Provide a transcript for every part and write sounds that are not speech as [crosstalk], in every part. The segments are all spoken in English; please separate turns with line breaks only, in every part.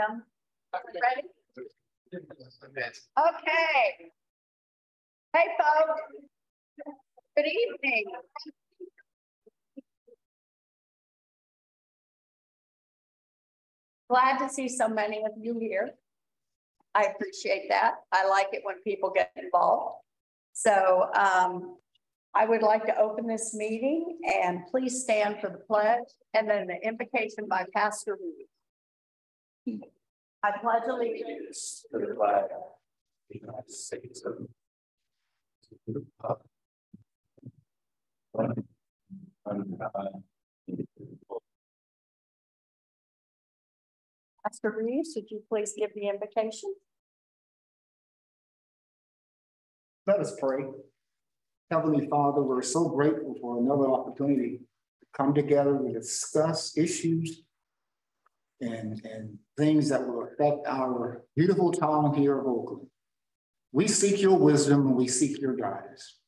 Kim, ready? Okay. Hey, folks. Good evening. Glad to see so many of you here. I appreciate that. I like it when people get involved. So um, I would like to open this meeting and please stand for the pledge and then the invocation by Pastor Reed. I pledge allegiance to the flag of the United States of America, Pastor Reeves, would you please give the invocation?
Let us pray. Heavenly Father, we're so grateful for another opportunity to come together and discuss issues and, and things that will affect our beautiful town here of Oakland. We seek your wisdom and we seek your guidance.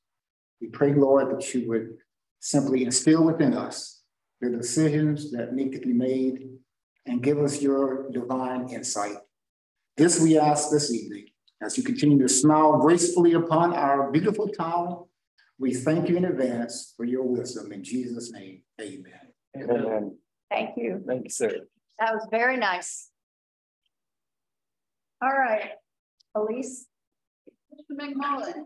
We pray, Lord, that you would simply instill within us the decisions that need to be made and give us your divine insight. This we ask this evening as you continue to smile gracefully upon our beautiful town. We thank you in advance for your wisdom. In Jesus' name, amen.
Amen. Thank you.
Thank you, sir.
That was very nice. All right, Elise. Mr. McMullen.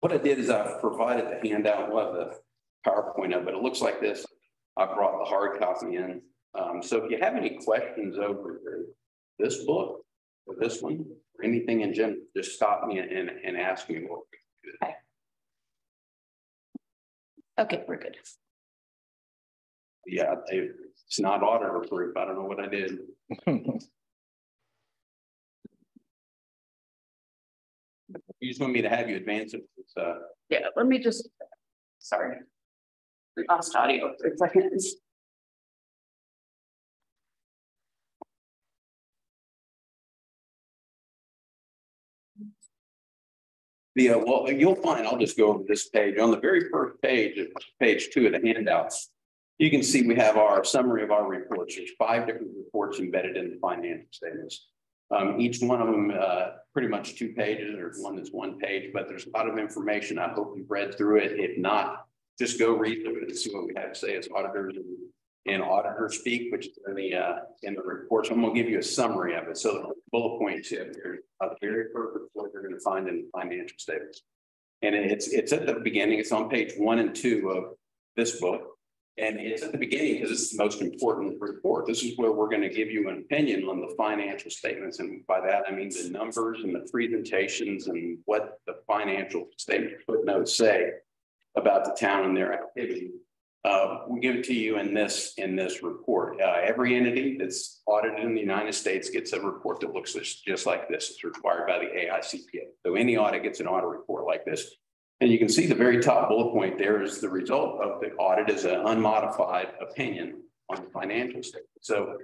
What I did is I provided the handout, we'll have the PowerPoint of it. It looks like this. I brought the hard copy in. Um, so if you have any questions over this book or this one or anything in general, just stop me and, and ask me what
Okay. Okay, we're good.
Yeah, it's not auditor proof. I don't know what I did. [laughs] You just want me to have you advance it? Uh,
yeah, let me just, sorry. We lost audio for seconds.
Yeah, well, you'll find, I'll just go over this page. On the very first page, of page two of the handouts, you can see we have our summary of our reports. There's five different reports embedded in the financial statements. Um, each one of them uh, pretty much two pages. There's one that's one page, but there's a lot of information. I hope you've read through it. If not, just go read it and see what we have to say as auditors and, and auditor speak, which is in the uh, in the report. So I'm going to give you a summary of it. So the bullet points here are the very first report you're going to find in the financial statements. And it's it's at the beginning. It's on page one and two of this book. And it's at the beginning because it's the most important report. This is where we're going to give you an opinion on the financial statements. And by that, I mean the numbers and the presentations and what the financial statement footnotes say about the town and their activity. Uh, we give it to you in this in this report. Uh, every entity that's audited in the United States gets a report that looks just like this. It's required by the AICPA. So any audit gets an audit report like this. And you can see the very top bullet point there is the result of the audit is an unmodified opinion on the financial statement. So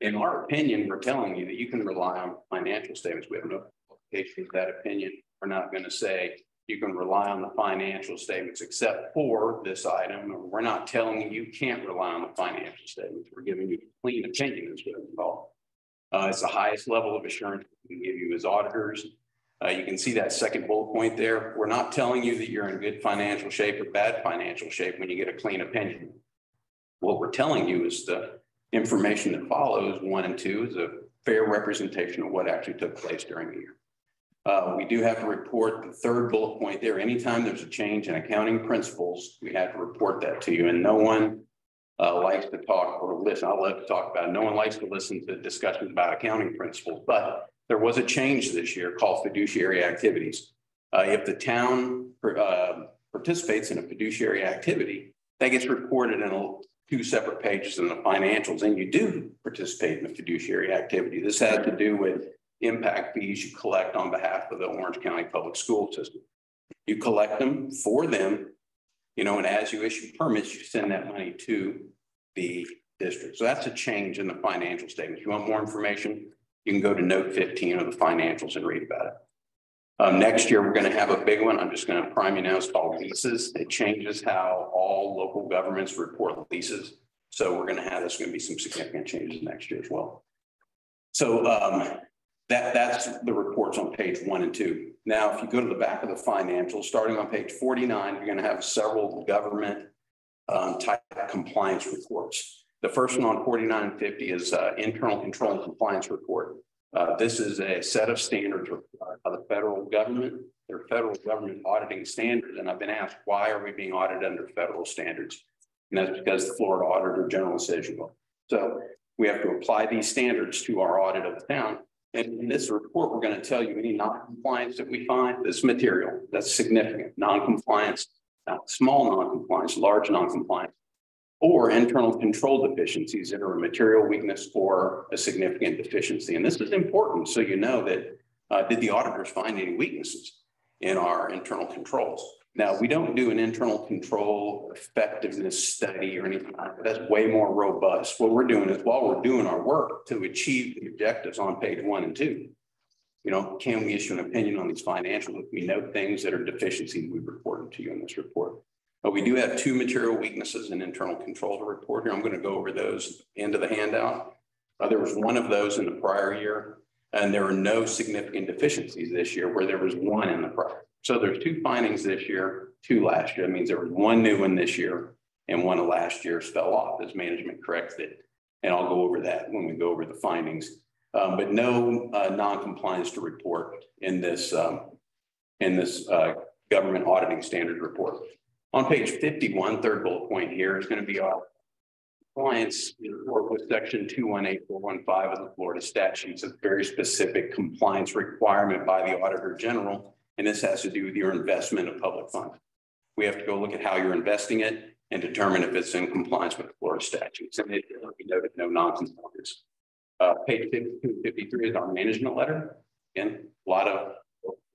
in our opinion, we're telling you that you can rely on financial statements. We have no qualification of that opinion. We're not going to say you can rely on the financial statements except for this item. We're not telling you you can't rely on the financial statements. We're giving you a clean opinion is what it's called. Uh, it's the highest level of assurance we can give you as auditors. Uh, you can see that second bullet point there. We're not telling you that you're in good financial shape or bad financial shape when you get a clean opinion. What we're telling you is the information that follows one and two is a fair representation of what actually took place during the year. Uh, we do have to report the third bullet point there. Anytime there's a change in accounting principles, we have to report that to you. And no one uh, likes to talk or listen. I love to talk about it. No one likes to listen to discussions about accounting principles, but there was a change this year called fiduciary activities. Uh, if the town uh, participates in a fiduciary activity, that gets reported in a, two separate pages in the financials, and you do participate in a fiduciary activity. This had to do with impact fees you collect on behalf of the Orange County Public School System. You collect them for them, you know, and as you issue permits, you send that money to the district. So that's a change in the financial statements. You want more information? You can go to note 15 of the financials and read about it. Um, next year, we're going to have a big one. I'm just going to prime you now. It's called leases. It changes how all local governments report leases. So we're going to have, there's going to be some significant changes next year as well. So um, that, that's the reports on page one and two. Now, if you go to the back of the financials, starting on page 49, you're going to have several government um, type compliance reports. The first one on 4950 is uh, internal control and compliance report. Uh, this is a set of standards required by the federal government. They're federal government auditing standards. And I've been asked, why are we being audited under federal standards? And that's because the Florida Auditor General says you will. So we have to apply these standards to our audit of the town. And in this report, we're going to tell you any non-compliance that we find, this material that's significant, non-compliance, small non-compliance, large non-compliance, or internal control deficiencies that are a material weakness or a significant deficiency. And this is important so you know that uh, did the auditors find any weaknesses in our internal controls? Now, we don't do an internal control effectiveness study or anything like that. That's way more robust. What we're doing is while we're doing our work to achieve the objectives on page one and two, you know, can we issue an opinion on these financials if we know things that are deficiencies we reported to you in this report? But we do have two material weaknesses in internal control to report here. I'm going to go over those into the handout. Uh, there was one of those in the prior year, and there were no significant deficiencies this year where there was one in the prior. So there's two findings this year, two last year. That means there was one new one this year and one of last year's fell off as management corrected it. And I'll go over that when we go over the findings. Um, but no uh, non-compliance to report in this um, in this uh, government auditing standard report. On page 51, third bullet point here is going to be our compliance report with section 218415 of the Florida statutes, a very specific compliance requirement by the Auditor General and this has to do with your investment of public funds. We have to go look at how you're investing it and determine if it's in compliance with the Florida statutes. And it will be noted no non-compliance. Uh, page 52 53 is our management letter. Again, a lot of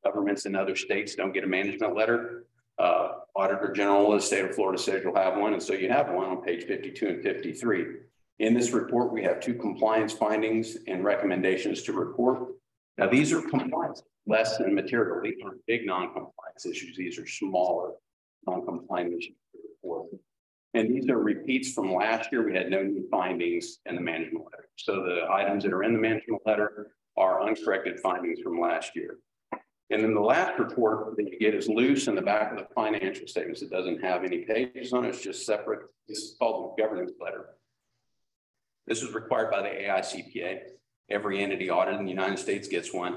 governments in other states don't get a management letter. Uh, Auditor General of the state of Florida says you'll have one. And so you have one on page 52 and 53. In this report, we have two compliance findings and recommendations to report. Now, these are compliance less than material. These aren't big non-compliance issues. These are smaller non-compliant issues. To report. And these are repeats from last year. We had no new findings in the management letter. So the items that are in the management letter are uncorrected findings from last year. And then the last report that you get is loose in the back of the financial statements. It doesn't have any pages on it. It's just separate. This is called the governance letter. This is required by the AICPA. Every entity audited in the United States gets one.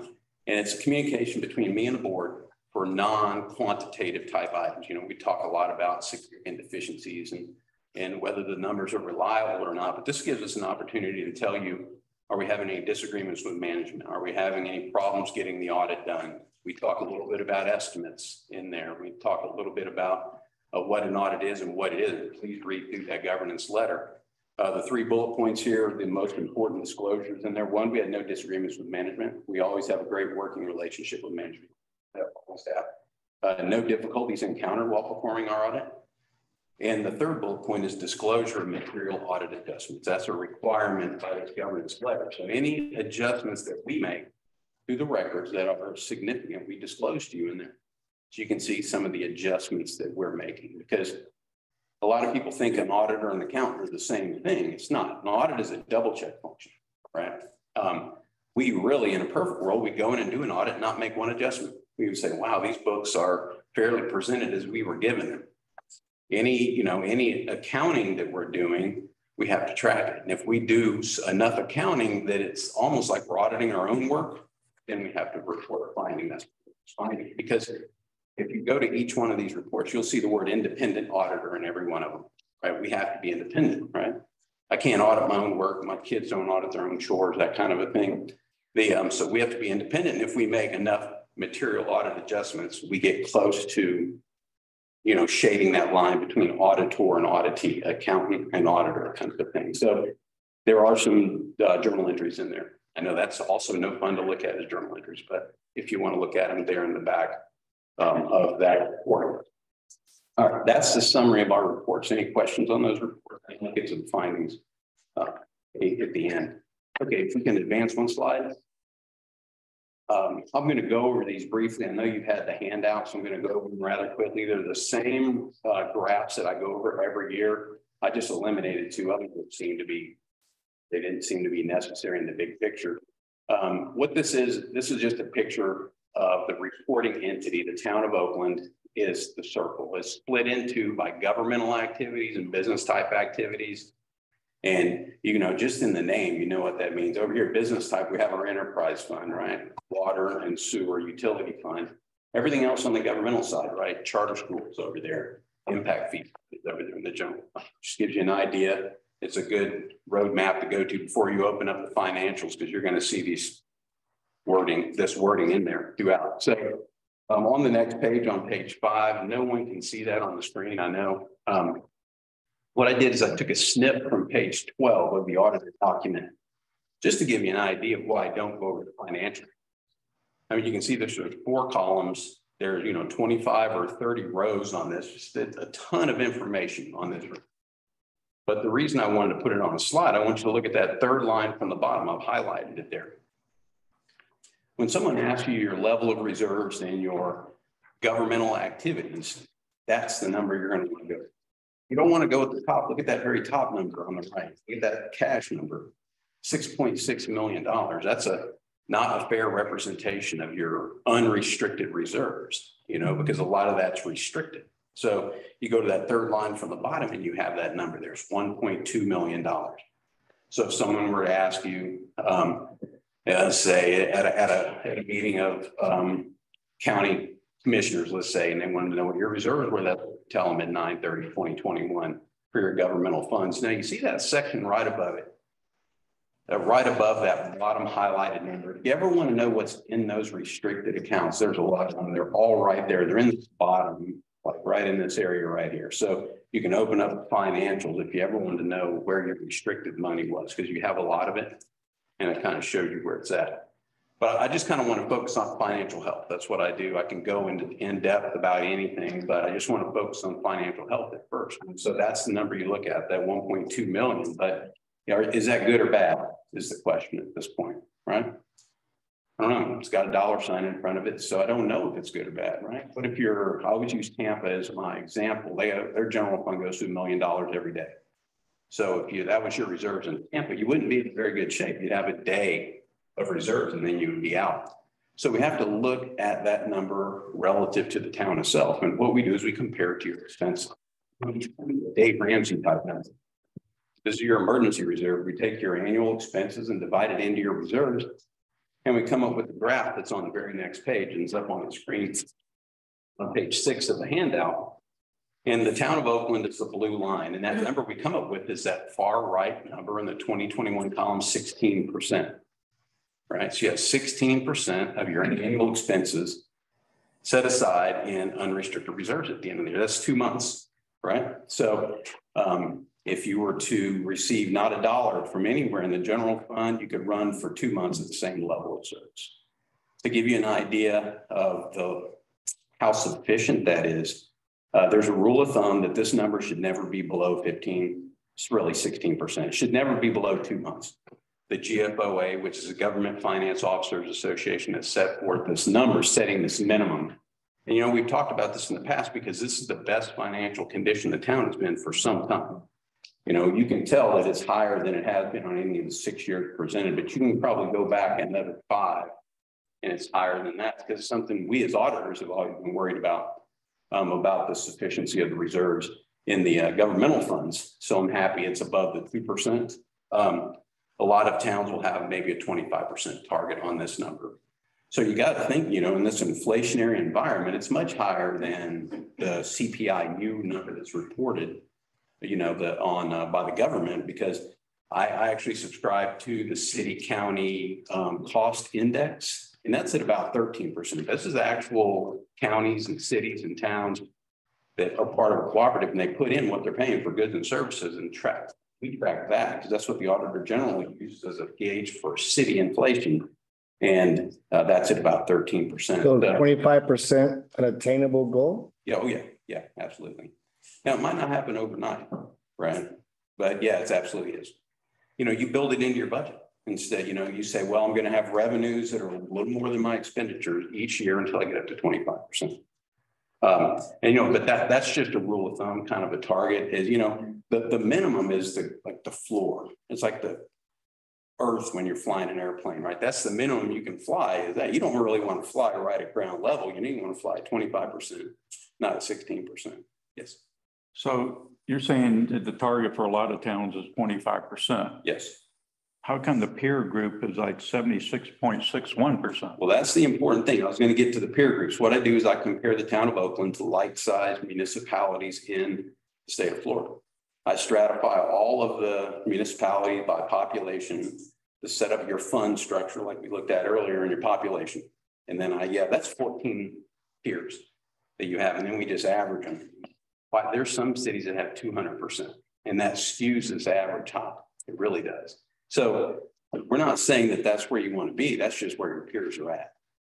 And it's communication between me and the board for non-quantitative type items. You know, we talk a lot about significant deficiencies and, and whether the numbers are reliable or not, but this gives us an opportunity to tell you, are we having any disagreements with management? Are we having any problems getting the audit done? We talk a little bit about estimates in there. We talk a little bit about uh, what an audit is and what it isn't. Please read through that governance letter. Uh, the three bullet points here, are the most important disclosures in there. One, we had no disagreements with management. We always have a great working relationship with management. Staff. Uh, no difficulties encountered while performing our audit. And the third bullet point is disclosure of material audit adjustments. That's a requirement by this governance letter. So any adjustments that we make to the records that are significant, we disclose to you in there. So you can see some of the adjustments that we're making because a lot of people think an auditor and an accountant are the same thing. It's not. An audit is a double check function, right? Um, we really, in a perfect world, we go in and do an audit, not make one adjustment. We would say, wow, these books are fairly presented as we were given them. Any, you know, any accounting that we're doing, we have to track it. And if we do enough accounting that it's almost like we're auditing our own work, then we have to report a finding. That's finding because if you go to each one of these reports, you'll see the word independent auditor in every one of them, right? We have to be independent, right? I can't audit my own work. My kids don't audit their own chores, that kind of a thing. The, um, so we have to be independent. And if we make enough material audit adjustments, we get close to, you know, shading that line between auditor and auditee, accountant and auditor kind of thing. So there are some uh, journal entries in there. I know that's also no fun to look at as journal entries, but if you want to look at them, they're in the back um, of that report. All right, that's the summary of our reports. Any questions on those reports? I can get to the findings uh, at the end. Okay, if we can advance one slide. Um, I'm going to go over these briefly. I know you've had the handouts. I'm going to go over them rather quickly. They're the same uh, graphs that I go over every year. I just eliminated two of them that seem to be, they didn't seem to be necessary in the big picture. Um, what this is, this is just a picture of the reporting entity, the town of Oakland is the circle. It's split into by governmental activities and business type activities. And you know, just in the name, you know what that means. Over here, business type, we have our enterprise fund, right? Water and sewer utility fund. Everything else on the governmental side, right? Charter schools over there, impact fees over there in the general. Just gives you an idea. It's a good roadmap to go to before you open up the financials because you're going to see these wording, this wording in there throughout. So um, on the next page, on page five, no one can see that on the screen, I know. Um, what I did is I took a snip from page 12 of the audited document, just to give you an idea of why I don't go over the financial. I mean, you can see there's four columns. There's, you know, 25 or 30 rows on this, just a ton of information on this. But the reason I wanted to put it on a slide, I want you to look at that third line from the bottom. I've highlighted it there. When someone asks you your level of reserves and your governmental activities, that's the number you're going to want to go. You don't want to go at the top. Look at that very top number on the right. Look at that cash number, $6.6 million. That's a not a fair representation of your unrestricted reserves, you know, because a lot of that's restricted. So you go to that third line from the bottom and you have that number. There's $1.2 million. So if someone were to ask you, um, uh, say at a, at a, at a meeting of um, county commissioners, let's say, and they wanted to know what your reserves were, that tell them at 930, 2021 for your governmental funds. Now you see that section right above it. Uh, right above that bottom highlighted number. If you ever want to know what's in those restricted accounts, there's a lot of them. They're all right there. They're in the bottom, like right in this area right here. So you can open up financials if you ever want to know where your restricted money was, because you have a lot of it and it kind of showed you where it's at. But I just kind of want to focus on financial health. That's what I do. I can go into in depth about anything, but I just want to focus on financial health at first. And so that's the number you look at, that 1.2 million. But you know, is that good or bad? Is the question at this point, right? I don't know. It's got a dollar sign in front of it, so I don't know if it's good or bad, right? But if you're, I always use Tampa as my example. They have, their general fund goes to a million dollars every day. So if you that was your reserves in Tampa, you wouldn't be in very good shape. You'd have a day of reserves and then you would be out. So we have to look at that number relative to the town itself. And what we do is we compare it to your expense. Dave Ramsey type number. This is your emergency reserve. We take your annual expenses and divide it into your reserves. And we come up with a graph that's on the very next page and it's up on the screen on page six of the handout. And the town of Oakland is the blue line. And that number we come up with is that far right number in the 2021 column, 16%. Right. So you have 16% of your annual expenses set aside in unrestricted reserves at the end of the year. That's two months. Right. So um, if you were to receive not a dollar from anywhere in the general fund, you could run for two months at the same level of service. To give you an idea of the how sufficient that is, Uh, there's a rule of thumb that this number should never be below fifteen, it's really sixteen percent. It should never be below two months. The GFOA, which is the Government Finance Officers Association, has set forth this number, setting this minimum. And you know, we've talked about this in the past because this is the best financial condition the town has been for some time. You know, you can tell that it's higher than it has been on any of the six years presented, but you can probably go back another five. And it's higher than that because something we as auditors have always been worried about, um, about the sufficiency of the reserves in the uh, governmental funds. So I'm happy it's above the two percent. Um, a lot of towns will have maybe a twenty-five percent target on this number. So you got to think, you know, in this inflationary environment, it's much higher than the CPI-U number that's reported, you know, the on uh, by the government because I, I actually subscribe to the city county um, cost index, and that's at about thirteen percent. This is the actual counties and cities and towns that are part of a cooperative, and they put in what they're paying for goods and services and track. We track that because that's what the auditor generally uses as a gauge for city inflation. And uh, that's at about thirteen percent.
So twenty-five percent an attainable goal?
Yeah, oh, yeah, yeah, absolutely. Now, it might not happen overnight, right? But yeah, it's absolutely is. You know, you build it into your budget. Instead, you know, you say, well, I'm gonna have revenues that are a little more than my expenditures each year until I get up to twenty-five percent. Um, and you know, but that, that's just a rule of thumb, kind of a target is, you know, the, the minimum is the, like the floor. It's like the earth when you're flying an airplane, right? That's the minimum you can fly is that you don't really want to fly right at ground level. You need to want to fly twenty-five percent, not at sixteen percent. Yes,
So you're saying that the target for a lot of towns is twenty-five percent.
yes.
How come the peer group is like seventy-six point six one percent?
Well, that's the important thing. I was going to get to the peer groups. What I do is I compare the town of Oakland to like-sized municipalities in the state of Florida. I stratify all of the municipality by population to set up your fund structure like we looked at earlier in your population. And then I, yeah, that's fourteen peers that you have, and then we just average them. But there's some cities that have two hundred percent, and that skews this average top. It really does. So we're not saying that that's where you want to be. That's just where your peers are at.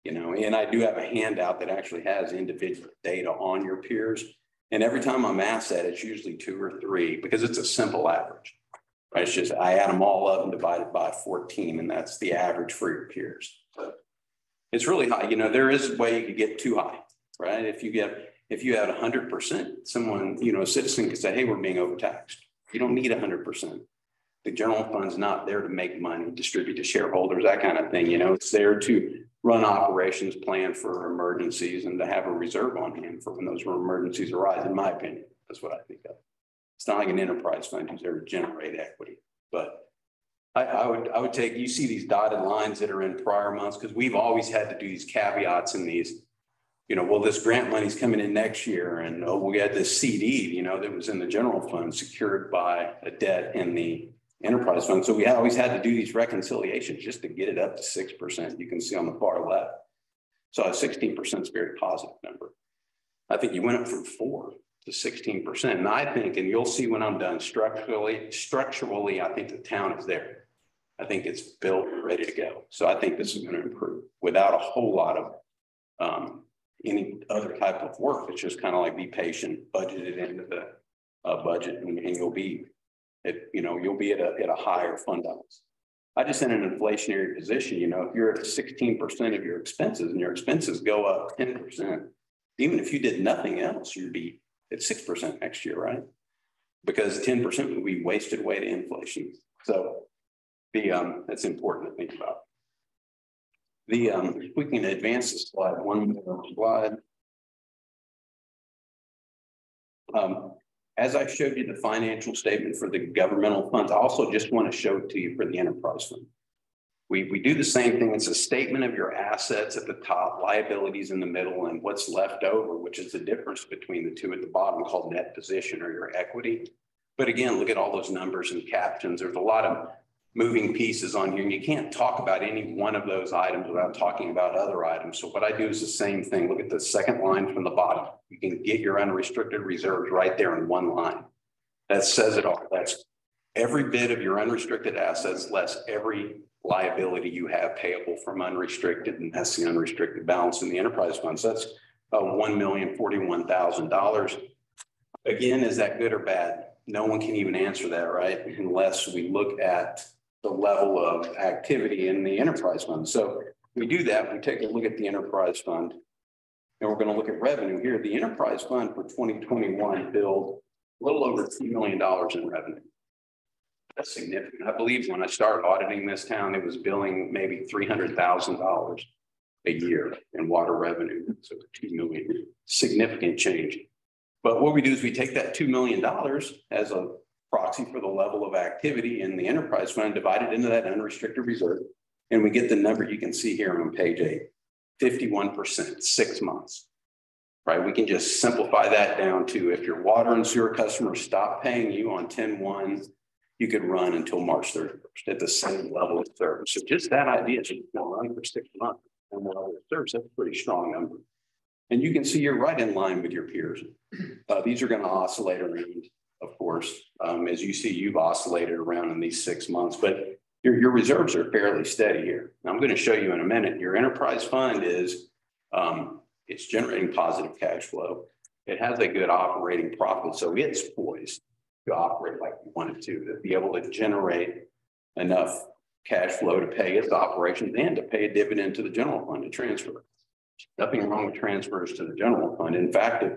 You know, and I do have a handout that actually has individual data on your peers. And every time I'm asked that, it's usually two or three because it's a simple average. It's just I add them all up and divide it by 14, and that's the average for your peers. So it's really high. You know, there is a way you could get too high, right? If you get if you had 100%, someone, you know, a citizen could say, hey, we're being overtaxed. You don't need 100%. The general fund's not there to make money, distribute to shareholders, that kind of thing. You know, it's there to run operations, plan for emergencies, and to have a reserve on hand for when those emergencies arise, in my opinion. That's what I think of. It's not like an enterprise fund who's there to generate equity, but I, I would, I would take, you see these dotted lines that are in prior months, because we've always had to do these caveats in these. You know, well, this grant money's coming in next year, and oh, we had this CD, you know, that was in the general fund secured by a debt in the enterprise fund. So we always had to do these reconciliations just to get it up to six percent. You can see on the far left. So sixteen percent is a very positive number. I think you went up from four to sixteen percent. And I think, and you'll see when I'm done structurally, structurally, I think the town is there. I think it's built, and ready to go. So I think this is going to improve without a whole lot of um, any other type of work. It's just kind of like be patient, budget it into the uh, budget, and, and you'll be at, you know, you'll be at a, at a higher fund balance. I just in an inflationary position, you know, if you're at sixteen percent of your expenses and your expenses go up ten percent, even if you did nothing else, you'd be at six percent next year, right? Because ten percent would be wasted away to inflation. So the um, that's important to think about. The um, if we can advance the slide, one more slide. Um, as I showed you the financial statement for the governmental funds, I also just want to show it to you for the enterprise fund. We, we do the same thing. It's a statement of your assets at the top, liabilities in the middle, and what's left over, which is the difference between the two at the bottom called net position or your equity. But again, look at all those numbers and captions. There's a lot of moving pieces on here, and you can't talk about any one of those items without talking about other items. So what I do is the same thing. Look at the second line from the bottom. You can get your unrestricted reserves right there in one line. That says it all. That's every bit of your unrestricted assets less every liability you have payable from unrestricted, and that's the unrestricted balance in the enterprise funds. That's uh, one million forty-one thousand dollars. Again, is that good or bad? No one can even answer that, right? Unless we look at the level of activity in the enterprise fund. So we do that, we take a look at the enterprise fund. And we're gonna look at revenue here. The enterprise fund for twenty twenty-one billed a little over two million dollars in revenue. That's significant. I believe when I started auditing this town, it was billing maybe three hundred thousand dollars a year in water revenue. So two million, significant change. But what we do is we take that two million dollars as a proxy for the level of activity in the enterprise fund, divide it into that unrestricted reserve. And we get the number you can see here on page eight, 51%, six months. Right? We can just simplify that down to if your water and sewer customers stop paying you on 10-1, you could run until March 31st at the same level of service. So just that idea, so you can run for six months and level of service, that's a pretty strong number. And you can see you're right in line with your peers. Uh, these are going to oscillate around, of course. Um, as you see, you've oscillated around in these six months, but your, your reserves are fairly steady here. Now, I'm going to show you in a minute. Your enterprise fund is um, it's generating positive cash flow. It has a good operating profit, so it's poised to operate like we wanted to, to be able to generate enough cash flow to pay its operations and to pay a dividend to the general fund to transfer. Nothing wrong with transfers to the general fund. In fact, if,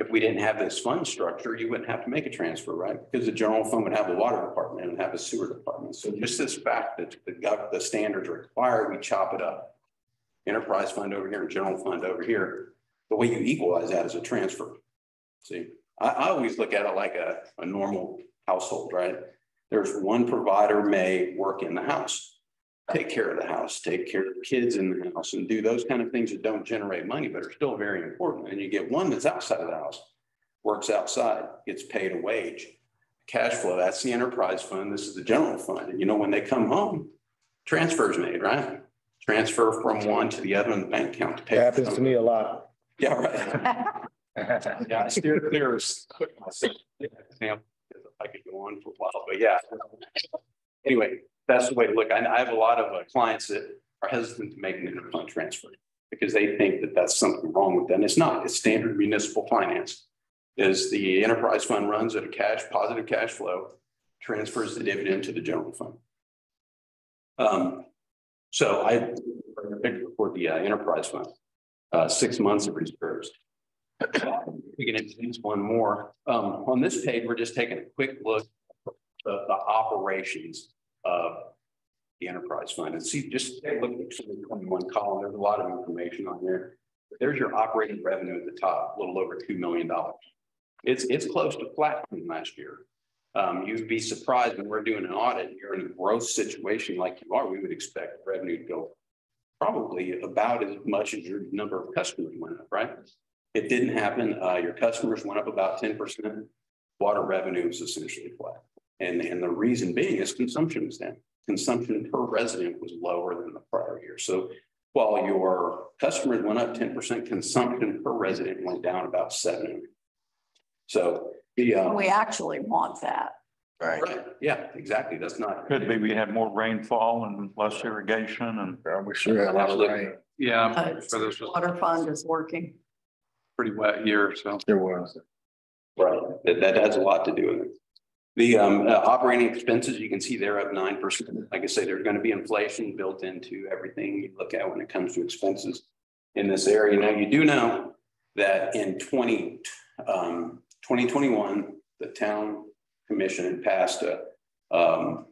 if we didn't have this fund structure, you wouldn't have to make a transfer, right? Because the general fund would have a water department and have a sewer department. So just this fact that the, the standards require, we chop it up. Enterprise fund over here and general fund over here. The way you equalize that is a transfer. See, I, I always look at it like a, a normal household, right? There's one provider may work in the house take care of the house, take care of the kids in the house and do those kind of things that don't generate money, but are still very important. And you get one that's outside of the house, works outside, gets paid a wage. Cash flow, that's the enterprise fund. This is the general fund. And you know, when they come home, transfers made, right? Transfer from one to the other in the bank account to pay.
It happens to me a lot.
Yeah, right. [laughs] Yeah, I steer clear of myself. I could go on for a while, but yeah. Anyway, that's the way to look. I, I have a lot of uh, clients that are hesitant to make an interfund transfer because they think that that's something wrong with them. It's not. It's standard municipal finance. Is the enterprise fund runs at a cash positive cash flow, transfers the dividend to the general fund. Um, so I for the uh, enterprise fund, uh, six months of reserves. We can introduce one more. Um, on this page, we're just taking a quick look at the, the operations of the enterprise fund. And see, just take a look at the 21 column. There's a lot of information on there. There's your operating revenue at the top, a little over $2 million. It's, it's close to flat from last year. Um, you'd be surprised when we're doing an audit, you're in a growth situation like you are, we would expect revenue to go probably about as much as your number of customers went up, right? It didn't happen. Uh, your customers went up about 10%. Water revenue is essentially flat. And, and the reason being is consumption was down. Consumption per resident was lower than the prior year. So while your customers went up 10%, consumption per resident went down about seven. So the um,
We actually want that.
right, yeah, exactly. That's not
Could be we had more rainfall and less irrigation and.
Yeah, We sure had a lot of rain.
Yeah,
Uh,
so this
Water fund is working.
pretty wet year, so.
There was.
right. That, that has a lot to do with it. The um, uh, operating expenses, you can see they're up nine percent. Like I say, there's going to be inflation built into everything you look at when it comes to expenses in this area. Now, you do know that in 20, um, 2021, the town commission had passed a, um,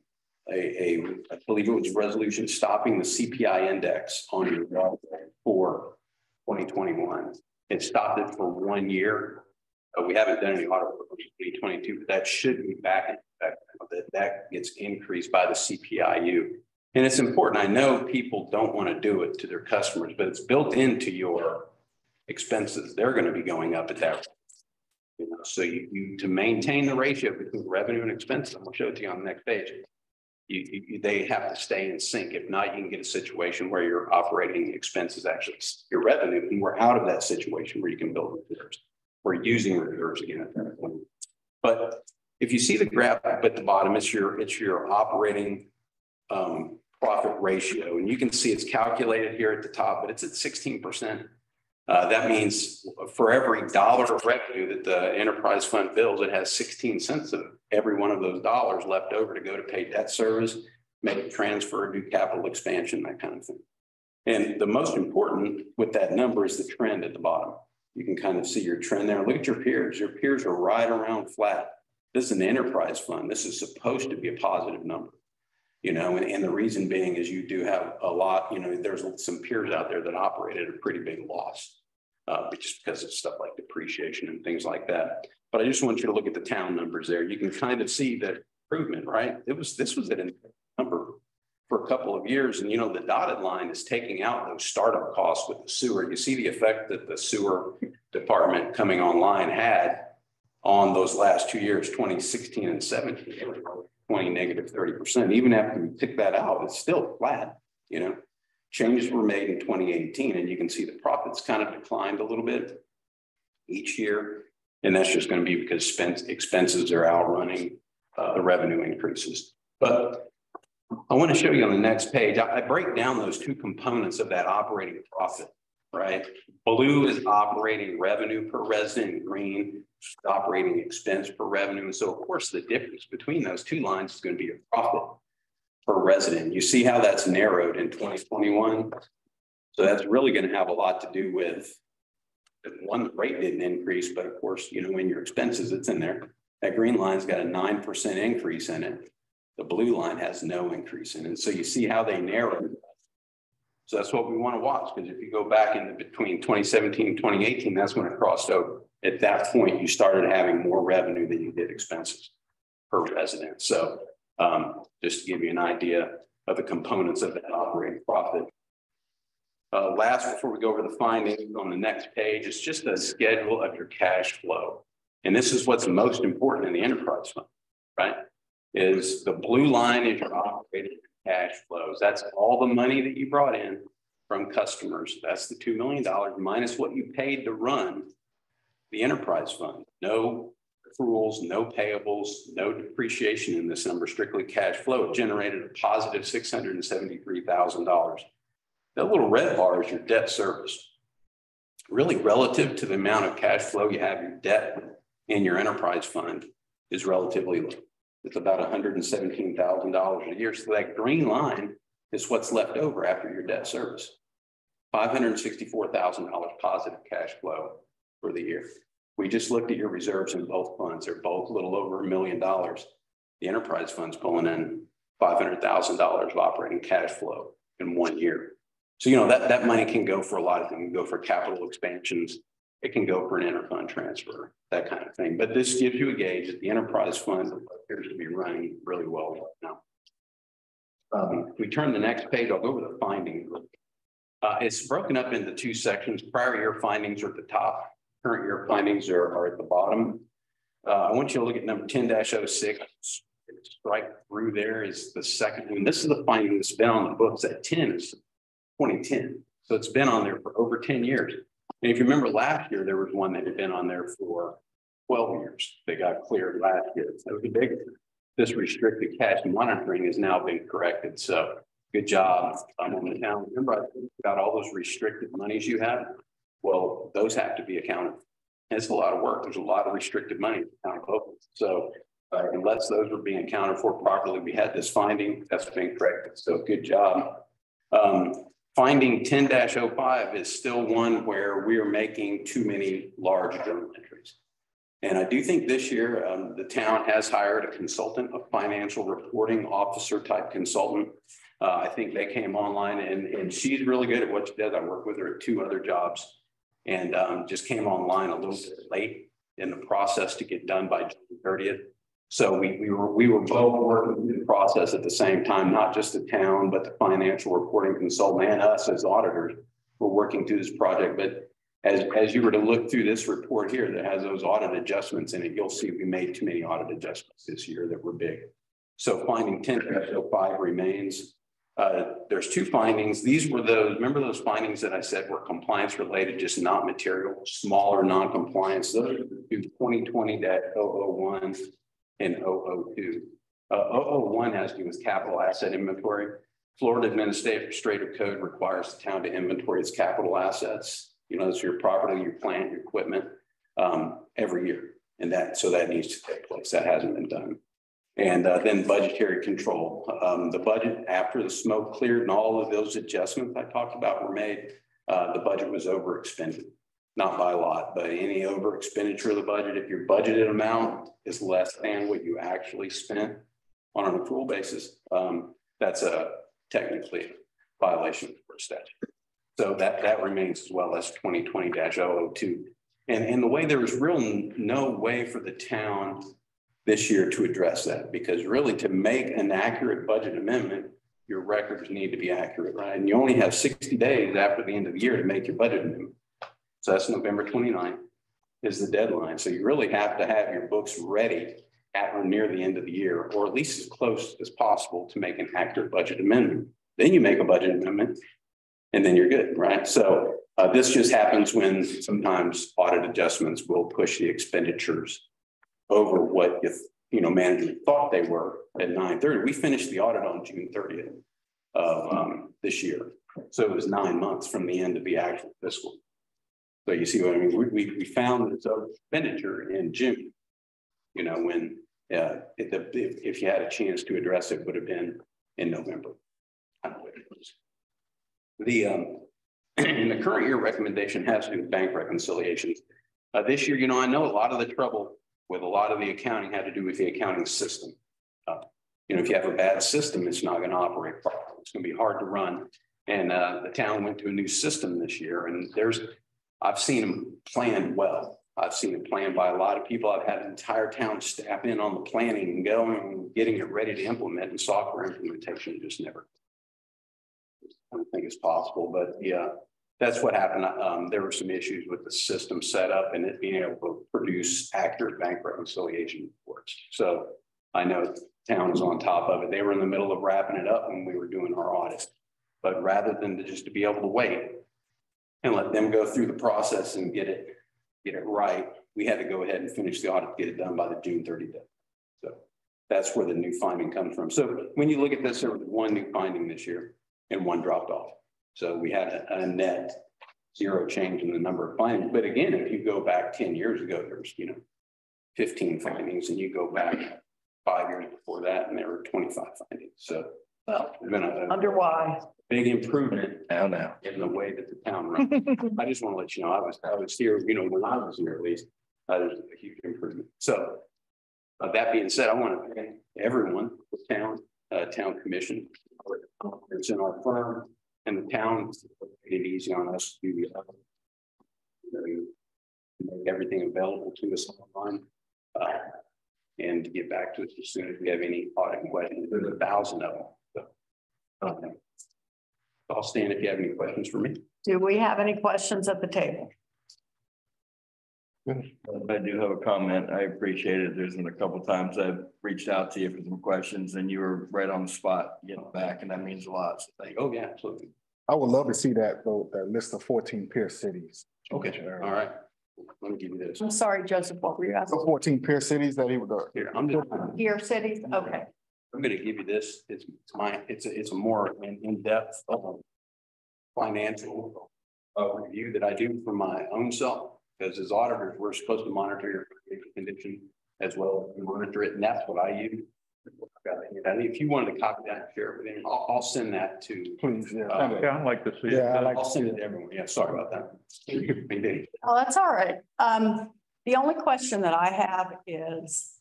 a, a, I believe it was a resolution stopping the CPI index on your water for 2021. It stopped it for one year uh, we haven't done any audit work for 2022, but that should be back in effect. That that gets increased by the CPIU. And it's important. I know people don't want to do it to their customers, but it's built into your expenses. They're going to be going up at that. You know, so you, you to maintain the ratio between revenue and expense, I'm gonna show it to you on the next page. You, you, they have to stay in sync. If not, you can get a situation where your operating expenses actually your revenue, and we're out of that situation where you can build reserves we're using reserves again at that point. But if you see the graph at the bottom, it's your it's your operating um, profit ratio, and you can see it's calculated here at the top, but it's at 16%. Uh, that means for every dollar of revenue that the enterprise fund bills, it has sixteen cents of every one of those dollars left over to go to pay debt service, make a transfer, do capital expansion, that kind of thing. And the most important with that number is the trend at the bottom. You can kind of see your trend there. Look at your peers. Your peers are right around flat. This is an enterprise fund. This is supposed to be a positive number. You know, and, and the reason being is you do have a lot, you know, there's some peers out there that operate at a pretty big loss. Uh, just because of stuff like depreciation and things like that. But I just want you to look at the town numbers there. You can kind of see the improvement, right? It was, this was at a number for a couple of years. And you know, the dotted line is taking out those startup costs with the sewer. You see the effect that the sewer department coming online had on those last two years, 2016 and 17, 20 negative 30%. Even after we took that out, it's still flat, you know. Changes were made in 2018, and you can see the profits kind of declined a little bit each year. And that's just going to be because expense, expenses are outrunning uh, the revenue increases. But I want to show you on the next page, I, I break down those two components of that operating profit, right? Blue is operating revenue per resident, green operating expense per revenue. And so, of course, the difference between those two lines is going to be a profit per resident. You see how that's narrowed in 2021. So that's really going to have a lot to do with one, rate didn't increase, but of course, you know, in your expenses, it's in there. That green line's got a 9% increase in it. The blue line has no increase in it. So you see how they narrow. So that's what we want to watch because if you go back in between 2017 and 2018, that's when it crossed over. At that point, you started having more revenue than you did expenses per resident. So um, just to give you an idea of the components of that operating profit. Uh, last, before we go over the findings on the next page, it's just a schedule of your cash flow. And this is what's most important in the enterprise fund, right? Is the blue line is your operating cash flows. That's all the money that you brought in from customers. That's the $2 million minus what you paid to run the enterprise fund. No accruals, no payables, no depreciation in this number, strictly cash flow. It generated a positive $673,000. That little red bar is your debt service. Really relative to the amount of cash flow you have, your debt in your enterprise fund is relatively low. It's about $117,000 a year. So that green line is what's left over after your debt service. $564,000 positive cash flow for the year. We just looked at your reserves in both funds. They're both a little over a million dollars. The enterprise fund's pulling in $500,000 of operating cash flow in one year. So, you know, that, that money can go for a lot of things. It can go for capital expansions. It can go for an interfund transfer, that kind of thing. But this gives you a gauge that the enterprise fund appears to be running really well right now. Um, we turn the next page, I'll go over the findings. Uh, it's broken up into two sections. Prior year findings are at the top current year findings are, are at the bottom. Uh, I want you to look at number 10-06. Right through there is the second one. This is the finding that's been on the books at 10 is 2010. So it's been on there for over 10 years. And if you remember last year, there was one that had been on there for 12 years. They got cleared last year. So was a big, this restricted cash monitoring has now been corrected. So good job um, on the town. Remember, I about all those restricted monies you have. Well, those have to be accounted. It's a lot of work. There's a lot of restricted money So uh, unless those were being accounted for properly, we had this finding that's being corrected. So good job. Um, finding 10-05 is still one where we are making too many large journal entries. And I do think this year um, the town has hired a consultant, a financial reporting officer type consultant. Uh, I think they came online and, and she's really good at what she does. I work with her at two other jobs and um, just came online a little bit late in the process to get done by June 30th. So we, we were we were both working through the process at the same time, not just the town, but the financial reporting consultant and us as auditors were working through this project. But as, as you were to look through this report here that has those audit adjustments in it, you'll see we made too many audit adjustments this year that were big. So finding 10.05 remains. Uh, there's two findings. These were those, remember those findings that I said were compliance related, just not material, smaller non-compliance. Those are the 2020-001 and 002. Uh, 001 has to do with capital asset inventory. Florida Administrative Code requires the town to inventory its capital assets. You know, that's your property, your plant, your equipment, um, every year. And that, so that needs to take place. That hasn't been done. And uh, then budgetary control. Um, the budget, after the smoke cleared and all of those adjustments I talked about were made, uh, the budget was over expended. Not by a lot, but any over expenditure of the budget, if your budgeted amount is less than what you actually spent on an accrual basis, um, that's a technically violation for statute. So that, that remains as well as twenty twenty 2 And, and the way there was real no way for the town this year to address that, because really to make an accurate budget amendment, your records need to be accurate, right? And you only have sixty days after the end of the year to make your budget amendment. So that's November 29th is the deadline. So you really have to have your books ready at or near the end of the year, or at least as close as possible to make an accurate budget amendment. Then you make a budget amendment and then you're good, right? So uh, this just happens when sometimes audit adjustments will push the expenditures over what if, you know, management thought they were at nine thirty. We finished the audit on June thirtieth of um, this year. So it was nine months from the end of the actual fiscal. So you see what I mean? We, we, we found this expenditure in June. You know, when, uh, if, the- if, if you had a chance to address it, would have been in November. I don't know what it was. The, um, [clears throat] in the current year recommendation has to do with bank reconciliations. Uh, this year, you know, I know a lot of the trouble with a lot of the accounting had to do with the accounting system. Uh, You know, if you have a bad system, it's not gonna operate properly. It's gonna be hard to run. And, uh, the town went to a new system this year and there's, I've seen them planned well. I've seen it planned by a lot of people. I've had entire town staff in on the planning and going and getting it ready to implement and software implementation just never. I don't think it's possible, but yeah, that's what happened. Um, there were some issues with the system setup and it being able to produce accurate bank reconciliation reports. So I know town was on top of it. They were in the middle of wrapping it up when we were doing our audit. But rather than just to be able to wait and let them go through the process and get it, get it right, we had to go ahead and finish the audit, get it done by the June 30 day. So that's where the new finding comes from. So when you look at this, there was one new finding this year and one dropped off. So we had a, a net zero change in the number of findings. But again, if you go back ten years ago, there's, you know, fifteen findings and you go back five years before that and there were twenty-five findings. So
Well,
there's been a
under why?
big improvement
Now, now.
in the way that the town runs. I just want to let you know, I was, I was here, you know, when I was here at least, uh, there's a huge improvement. So uh, that being said, I want to thank everyone, the town, uh, town commission, it's in our firm and the town made it easy on us to uh, you know, make everything available to us online. Uh, and to get back to us as soon as we have any audit questions. There's a thousand of them. So, um, I'll stand if you have any questions for me.
Do we have any questions at the table?
I do have a comment. I appreciate it. There's been a couple times I've reached out to you for some questions and you were right on the spot getting back and that means a lot. So thank you.
Oh, yeah, absolutely.
I would love to see that, though, that list of fourteen peer cities.
Okay, all right. Let me give you this.
I'm sorry, Joseph, what were you asking?
The
asking?
fourteen peer cities that he would, go
Here, I'm just,
peer cities, okay.
I'm gonna give you this. It's it's my, it's a, it's a more in, in-depth um, financial uh, review that I do for my own self. Because as auditors, we're supposed to monitor your financial condition as well as monitor it, and that's what I use. And if you wanted to copy that, and share it with him, I'll, I'll send that to,
please, yeah.
Uh,
Yeah, I'd like to see it.
Yeah, I like
I'll
to see
send
it.
it to everyone. Yeah, sorry about that. [laughs] Maybe.
Oh, that's all right. Um, the only question that I have is,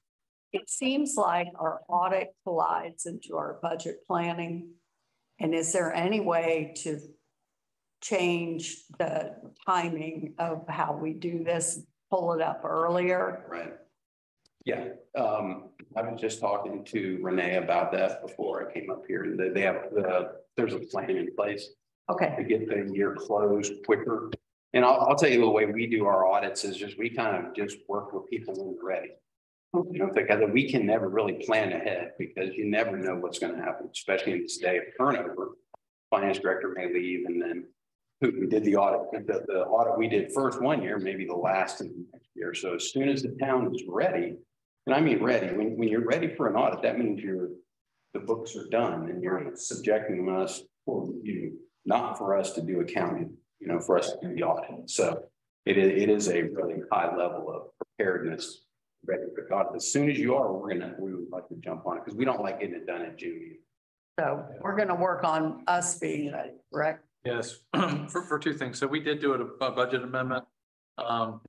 it seems like our audit collides into our budget planning. And is there any way to change the timing of how we do this, pull it up earlier?
Right. Yeah, um, I was just talking to Renee about that before I came up here, and they, they have, the there's a plan in place
Okay,
to get the year closed quicker. And I'll, I'll tell you the way we do our audits is just, we kind of just work with people when they're ready. You know, because we can never really plan ahead because you never know what's gonna happen, especially in this day of turnover. Finance director may leave and then who we did the audit, the, the audit we did first one year, maybe the last in the next year. So as soon as the town is ready, and I mean ready, when, when you're ready for an audit, that means you're, the books are done and you're subjecting us for review, not for us to do accounting. you know, for us to do the audit. So it is a really high level of preparedness. Ready for God, as soon as you are, we're gonna, we would like to jump on it because we don't like getting it done in June.
So we're gonna work on us being ready, correct?
yes, [clears throat] for, for two things. So we did do a, a budget amendment. Um,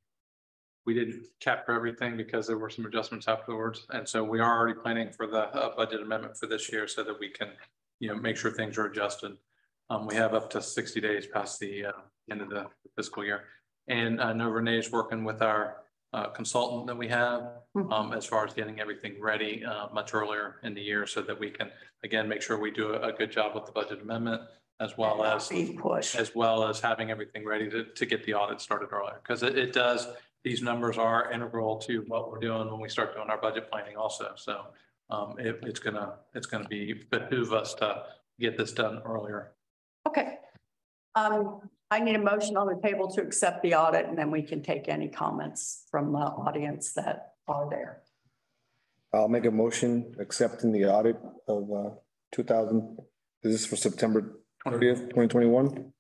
we didn't capture everything because there were some adjustments afterwards. And so we are already planning for the, uh, budget amendment for this year so that we can, you know, make sure things are adjusted. Um, we have up to sixty days past the, uh, end of the fiscal year. And I know Renee is working with our, uh, consultant that we have, um, as far as getting everything ready, uh, much earlier in the year so that we can, again, make sure we do a, a good job with the budget amendment as well as,
Be pushed.
as well as having everything ready to, to get the audit started earlier. Because it, it does, these numbers are integral to what we're doing when we start doing our budget planning also. So, um, it, it's gonna, it's gonna be behoove us to get this done earlier.
Okay. Um, I need a motion on the table to accept the audit and then we can take any comments from the audience that are there.
I'll make a motion accepting the audit of uh two thousand, is this for September thirtieth, twenty twenty-one?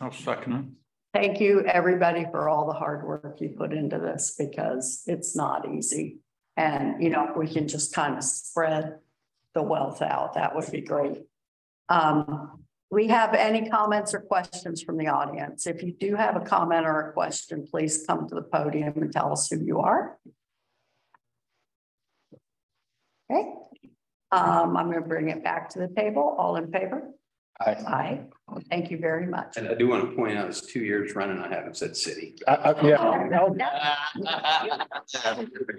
I'll second it.
Thank you, everybody, for all the hard work you put into this because it's not easy. And, you know, we can just kind of spread the wealth out, that would be great. Um, we have any comments or questions from the audience? If you do have a comment or a question, please come to the podium and tell us who you are. Okay, um, I'm going to bring it back to the table. All in favor?
Aye.
Aye. Thank you very much.
And I do want to point out, it's two years running, I haven't said city.
I, I, yeah.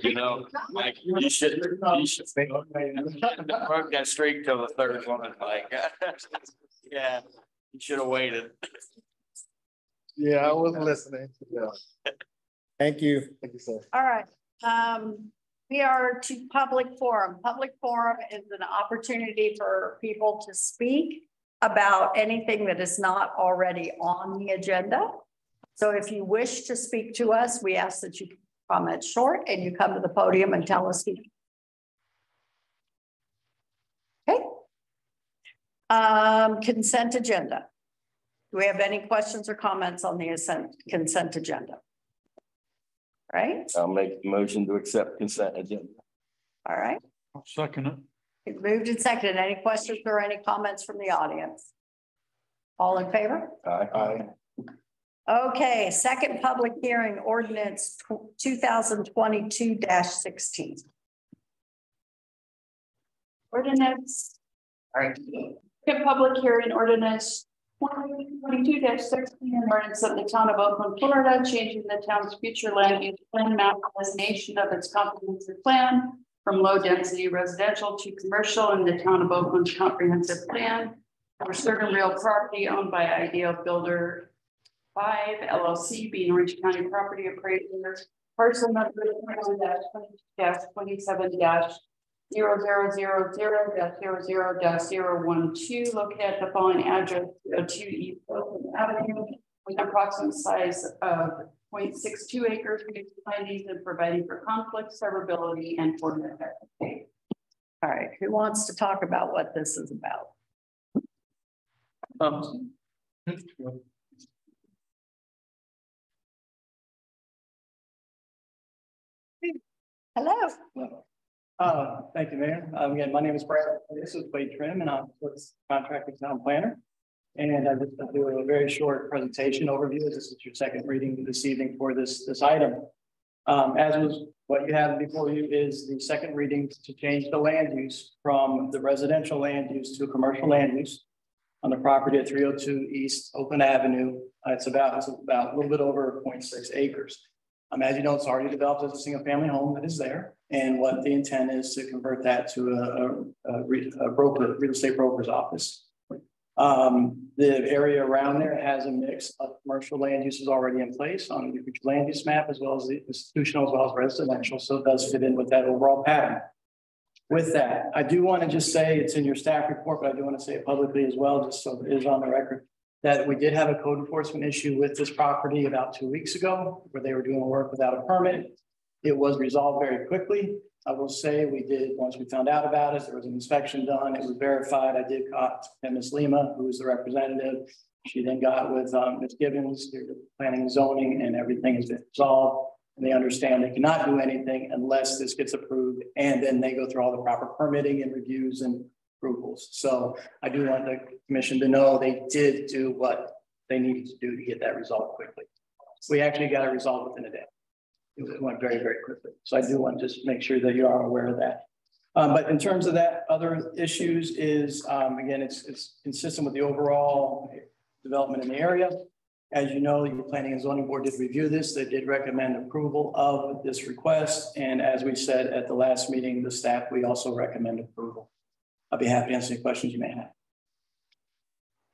You know, like, you should, you should. Work that straight till the third one is like. [laughs] Yeah, you should have waited.
Yeah, I wasn't listening. Thank you. Thank you, sir.
All right, um, we are to public forum. Public forum is an opportunity for people to speak about anything that is not already on the agenda. So if you wish to speak to us, we ask that you comment short and you come to the podium and tell us. who- Okay. Um, consent agenda. Do we have any questions or comments on the consent, consent agenda? Right?
I'll make the motion to accept consent agenda.
All right,
I'll second it.
It's moved and seconded. Any questions or any comments from the audience? All in favor?
Aye. Aye.
Okay, second public hearing ordinance two thousand twenty-two sixteen.
Public hearing ordinance twenty twenty-two sixteen, an ordinance of the town of Oakland, Florida, changing the town's future land use plan map designation of its comprehensive plan from low density residential to commercial in the town of Oakland's comprehensive plan. For certain real property owned by Ideal Builder five LLC being Orange County Property Appraiser, parcel number twenty-seven zero zero zero zero dash zero zero dash zero one two, located at the following address, two East Oakland Avenue. With an approximate size of 0.62 acres, reducing findings and providing for conflict, severability, and for effective.
All right, who wants to talk about what this is about?
Um,
Hello,
Uh, thank you, Mayor. Um, again, my name is Brad. This is Wade Trim and I'm with contracting town planner. And I just do a very short presentation overview. This is your second reading this evening for this, this item. Um, as was, what you have before you is the second reading to change the land use from the residential land use to commercial land use on the property at three oh two East Oakland Avenue. Uh, it's about, it's about a little bit over 0.6 acres. Um, as you know, it's already developed as a single family home that is there. And what the intent is to convert that to a, a, a re- a broker, real estate broker's office. Um, the area around there has a mix of commercial land uses already in place on the land use map as well as the institutional as well as residential. So it does fit in with that overall pattern. With that, I do want to just say it's in your staff report, but I do want to say it publicly as well, just so it is on the record. That we did have a code enforcement issue with this property about two weeks ago, where they were doing work without a permit. It was resolved very quickly. I will say we did, once we found out about it, there was an inspection done, it was verified. I did contact Ms. Lima, who is the representative. She then got with, um, Ms. Gibbons, planning and zoning, and everything has been resolved. And they understand they cannot do anything unless this gets approved, and then they go through all the proper permitting and reviews and approvals. So I do want the commission to know they did do what they needed to do to get that resolved quickly. We actually got it resolved within a day. It went very, very quickly. So I do want to just make sure that you are aware of that. Um, but in terms of that, other issues is, um, again, it's, it's consistent with the overall development in the area. As you know, your planning and zoning board did review this. They did recommend approval of this request. And as we said at the last meeting, the staff, we also recommend approval. I'll be happy to answer any questions you may have.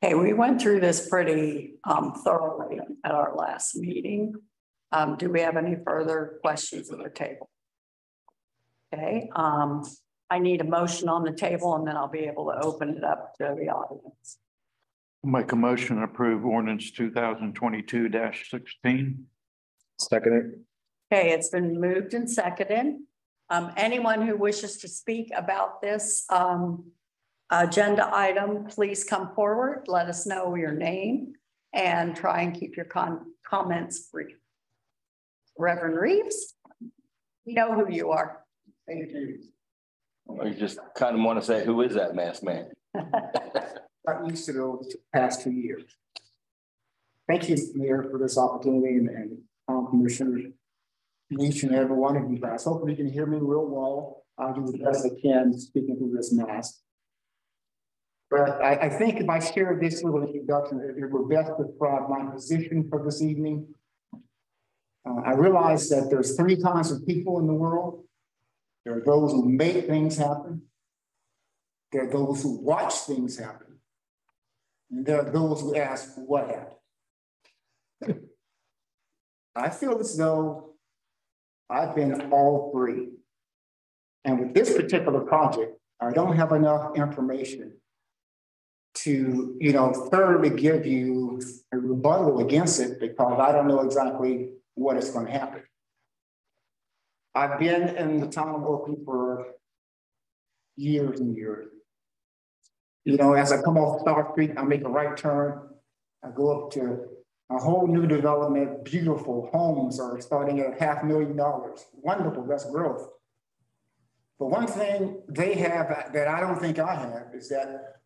Okay, we went through this pretty um thoroughly at our last meeting. Um, do we have any further questions at the table? Okay, um, I need a motion on the table and then I'll be able to open it up to the audience.
Make a motion to approve ordinance two thousand twenty-two sixteen.
Second it.
Okay, it's been moved and seconded. Um, anyone who wishes to speak about this um agenda item, please come forward. Let us know your name and try and keep your con- comments brief. Reverend Reeves, we know who you are.
Thank you.
I just kind of want to say, who is that masked man?
Got used to those past two years. Thank you, Mayor, for this opportunity and, and um, commissioners. Each and every one of you guys. Hopefully you can hear me real well. I'll do the best I can speaking through this mask. But I, I think if I share this little introduction, it it will best describe my position for this evening. Uh, I realize that there's three kinds of people in the world. There are those who make things happen. There are those who watch things happen. And there are those who ask, what happened? I feel as though I've been all three. And with this particular project, I don't have enough information to, you know, thoroughly give you a rebuttal against it because I don't know exactly what is going to happen. I've been in the town of Oakland for years and years. You know, as I come off Star Street, I make a right turn. I go up to a whole new development, beautiful homes are starting at half million dollars. Wonderful, that's growth. But one thing they have that I don't think I have is that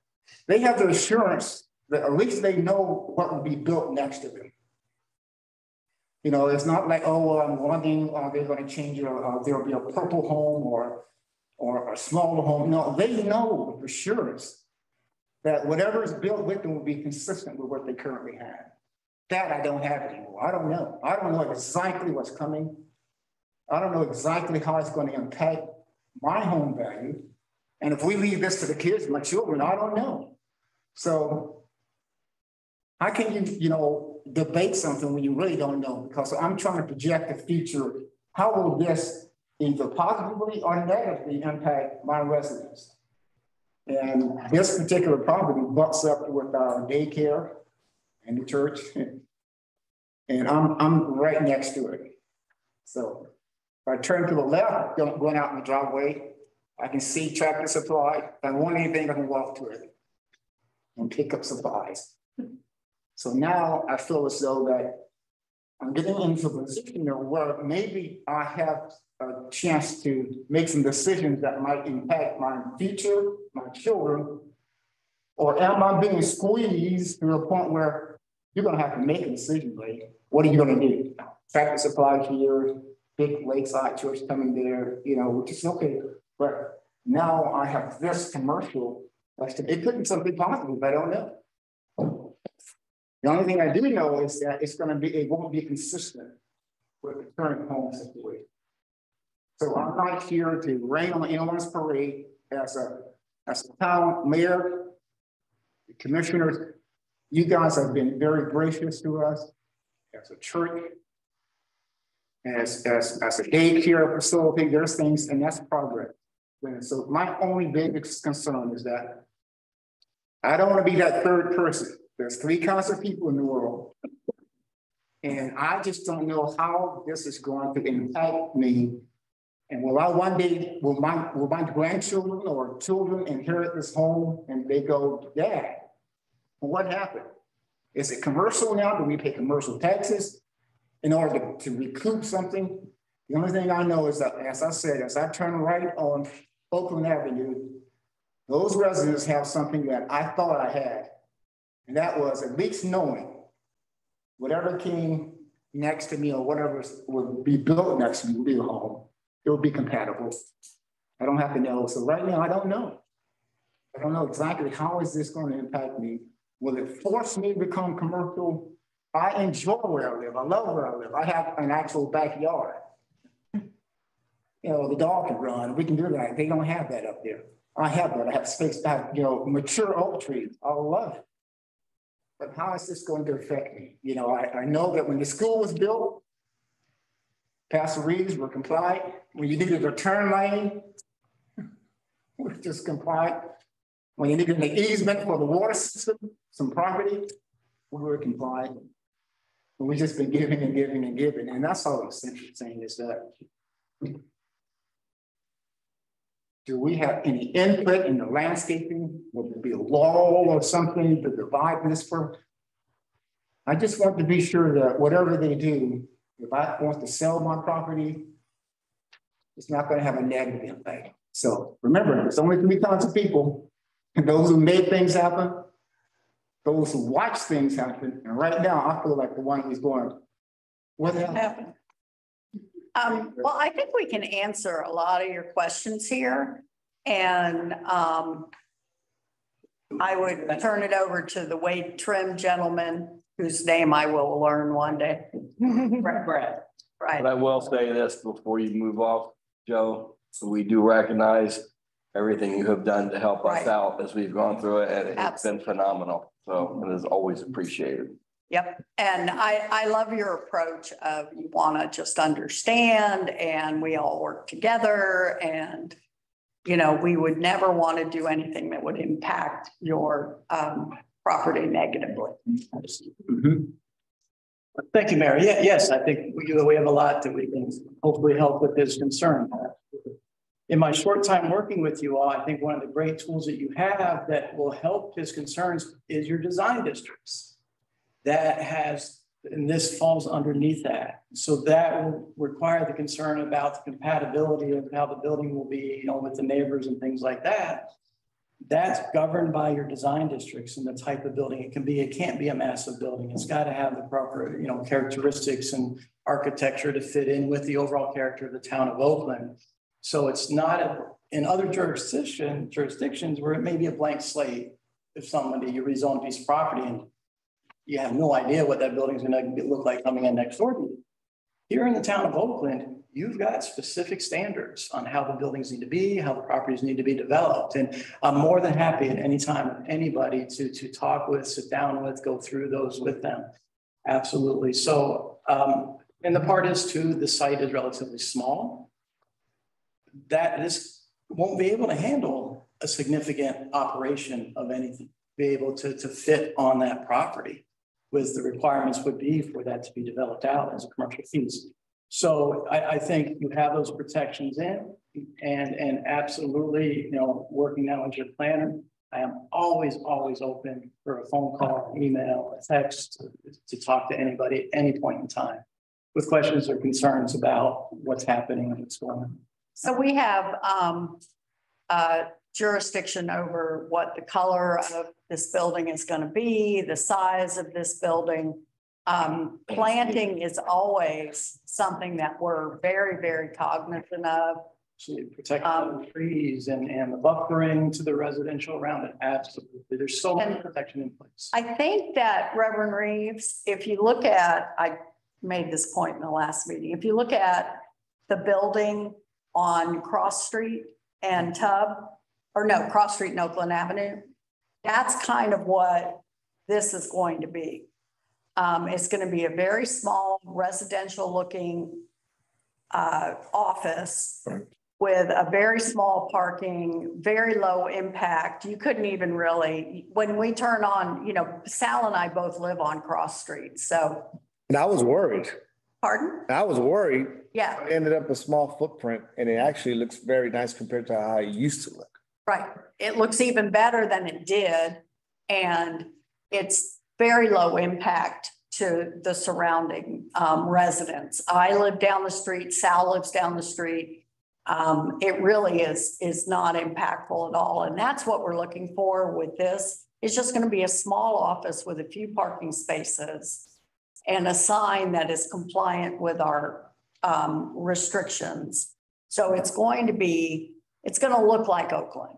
they have the assurance that at least they know what will be built next to them. You know, it's not like, oh, well, I'm wondering, are they going to change, uh, uh, there'll be a purple home or, or a smaller home. No, they know with assurance that whatever is built with them will be consistent with what they currently have. That I don't have anymore. I don't know. I don't know exactly what's coming. I don't know exactly how it's going to impact my home value. And if we leave this to the kids, my children, I don't know. So how can you, you know, debate something when you really don't know? Because I'm trying to project the future. How will this either positively or negatively impact my residents? And this particular property butts up with our daycare and the church. [laughs] And I'm, I'm right next to it. So if I turn to the left, going out in the driveway, I can see tractor supply. If I want anything, I can walk to it and pick up supplies. So now I feel as though that I'm getting into a position where maybe I have a chance to make some decisions that might impact my future, my children, or am I being squeezed to a point where you're gonna have to make a decision, Blake? What are you gonna do? Tractor supply here, big lakeside church coming there, you know, which is okay. But now I have this commercial, it could be something positive, but I don't know. The only thing I do know is that it's gonna be, it won't be consistent with the current home situation. So I'm not here to rain on anyone's parade as a, as a town mayor, commissioners. You guys have been very gracious to us as a church, as, as, as a daycare facility, there's things, and that's progress. And so my only biggest concern is that I don't want to be that third person. There's three kinds of people in the world. And I just don't know how this is going to impact me. And will I one day, will my, will my grandchildren or children inherit this home and they go, Dad, what happened? Is it commercial now? Do we pay commercial taxes in order to, to recoup something? The only thing I know is that, as I said, as I turn right on Oakland Avenue, those residents have something that I thought I had. And that was at least knowing whatever came next to me or whatever would be built next to me would be a home. It would be compatible. I don't have to know. So right now, I don't know. I don't know exactly how is this going to impact me. Will it force me to become commercial? I enjoy where I live. I love where I live. I have an actual backyard. You know, the dog can run. We can do that. They don't have that up there. I have that. I have space, I have, you know, mature oak trees. I love it. But how is this going to affect me? You know, I, I know that when the school was built, Pastor were compliant. When you needed a turn lane, [laughs] we're just compliant. When you needed an easement for the water system, some property, we were compliant. And we just been giving and giving and giving. And that's all I'm saying is that do we have any input in the landscaping? Will there be a wall or something to divide this for? I just want to be sure that whatever they do, if I want to sell my property, it's not going to have a negative impact. So remember, there's only three kinds of people. And those who made things happen, those who watch things happen, and right now I feel like the one who's going, what happened?
Um, well, I think we can answer a lot of your questions here. And um, I would turn it over to the Wade Trim gentleman, whose name I will learn one day. Brett, Brett, right.
But I will say this before you move off, Joe, so we do recognize everything you have done to help us out as we've gone through it, and it's been phenomenal. So it is always appreciated.
Yep, and I, I love your approach of you want to just understand and we all work together and, you know, we would never want to do anything that would impact your um, property negatively.
Thank you, Mary. Yeah, yes, I think we, we have a lot that we can hopefully help with his concern. In my short time working with you all, I think one of the great tools that you have that will help his concerns is your design districts. That has, and this falls underneath that. So that will require the concern about the compatibility of how the building will be, you know, with the neighbors and things like that. That's governed by your design districts and the type of building it can be. It can't be a massive building. It's got to have the proper, you know, characteristics and architecture to fit in with the overall character of the town of Oakland. So it's not a, in other jurisdiction, jurisdictions where it may be a blank slate. If somebody, you rezone a piece of property and you have no idea what that building's gonna look like coming in next door to you. Here in the town of Oakland, you've got specific standards on how the buildings need to be, how the properties need to be developed. And I'm more than happy at any time with anybody to, to talk with, sit down with, go through those with them. Absolutely. So, um, and the part is too, the site is relatively small. That this won't be able to handle a significant operation of anything, be able to, to fit on that property with the requirements would be for that to be developed out as a commercial piece. So I, I think you have those protections in and, and absolutely, you know, working now as your planner. I am always, always open for a phone call, email, a text to, to talk to anybody at any point in time with questions or concerns about what's happening and what's going on.
So we have um, uh, jurisdiction over what the color of this building is going to be, the size of this building. Um, planting is always something that we're very, very cognizant of.
to protect the trees and, and the buffering to the residential around it. Absolutely. There's so much protection in place.
I think that Reverend Reeves, if you look at, I made this point in the last meeting, if you look at the building on Cross Street and Tub, or no, Cross Street and Oakland Avenue, that's kind of what this is going to be. Um, it's going to be a very small residential looking uh, office
Right.
with a very small parking, very low impact. You couldn't even really, when we turn on, you know, Sal and I both live on Cross Street, so,
And I was worried.
pardon?
I was worried.
Yeah,
It ended up a small footprint and it actually looks very nice compared to how it used to look.
Right. It looks even better than it did. And it's very low impact to the surrounding um, residents. I live down the street, Sal lives down the street. Um, it really is, is not impactful at all. And that's what we're looking for with this. It's just going to be a small office with a few parking spaces and a sign that is compliant with our um, restrictions. So it's going to be, it's going to look like Oakland.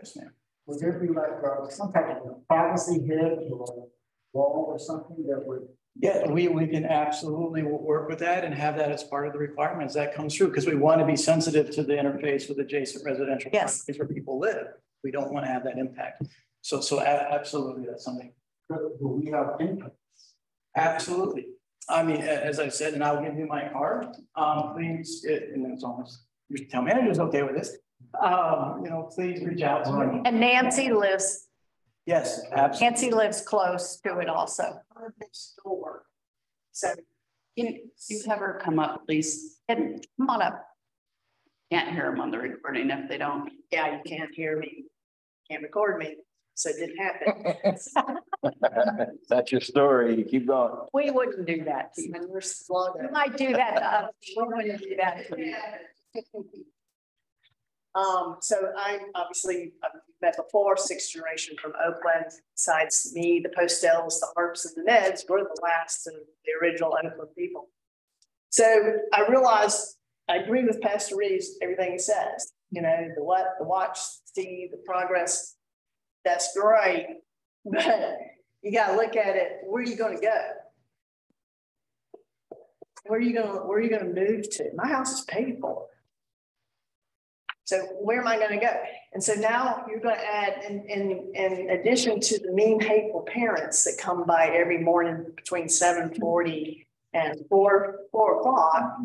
Yes, ma'am. Would there be like uh, some type of privacy hedge or wall or something that would?
Yeah, we, we can absolutely work with that and have that as part of the requirements that comes through, because we want to be sensitive to the interface with adjacent residential.
Yes.
properties Where people live. We don't want to have that impact. So, so a- absolutely, that's something.
Will we have input?
Absolutely. I mean, as I said, and I'll give you my card, um, please, it- and it's almost, your town manager's okay with this. Um, you know, please reach out to me.
And Nancy lives,
Yes, absolutely.
Nancy lives close to it also.
Store. So, you, you have her come up, please.
And come on up.
Can't hear them on the recording if they don't.
yeah, you can't hear me, can't record me, so it didn't happen. [laughs]
That's your story. Keep going.
We wouldn't do that. to you.
We're slow.
You might do that. We wouldn't do that to you. [laughs]
Um, so I'm obviously, I've met before, sixth generation from Oakland, besides me, the Postels, the Harps and the Neds, we're the last of the original Oakland people. So I realized, I agree with Pastor Reeves, everything he says, you know, the what, the watch, see, the progress. That's great, [laughs] but you gotta look at it, where are you gonna go? Where are you gonna, where are you gonna move to? My house is paid for. So where am I gonna go? And so now you're gonna add, in, in, in addition to the mean hateful parents that come by every morning between seven forty and four, four o'clock,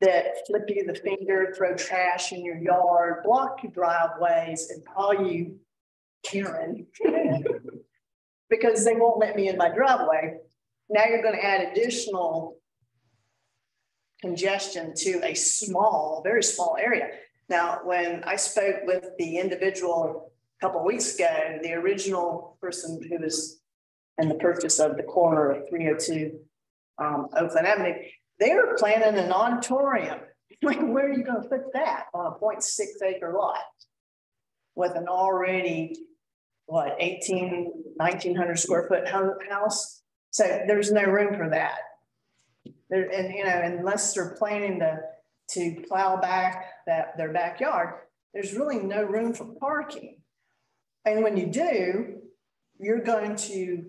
that flip you the finger, throw trash in your yard, block your driveways and call you Karen. [laughs] Because they won't let me in my driveway. Now you're gonna add additional congestion to a small, very small area. Now, when I spoke with the individual a couple weeks ago, the original person who was in the purchase of the corner of three oh two um, Oakland Avenue, they were planning an auditorium. [laughs] Like, where are you gonna put that on a 0.6 acre lot? With an already, what, 18, 1900 square foot house? So there's no room for that. There, and you know, unless they're planning to, to plow back that, their backyard, there's really no room for parking. And when you do, you're going to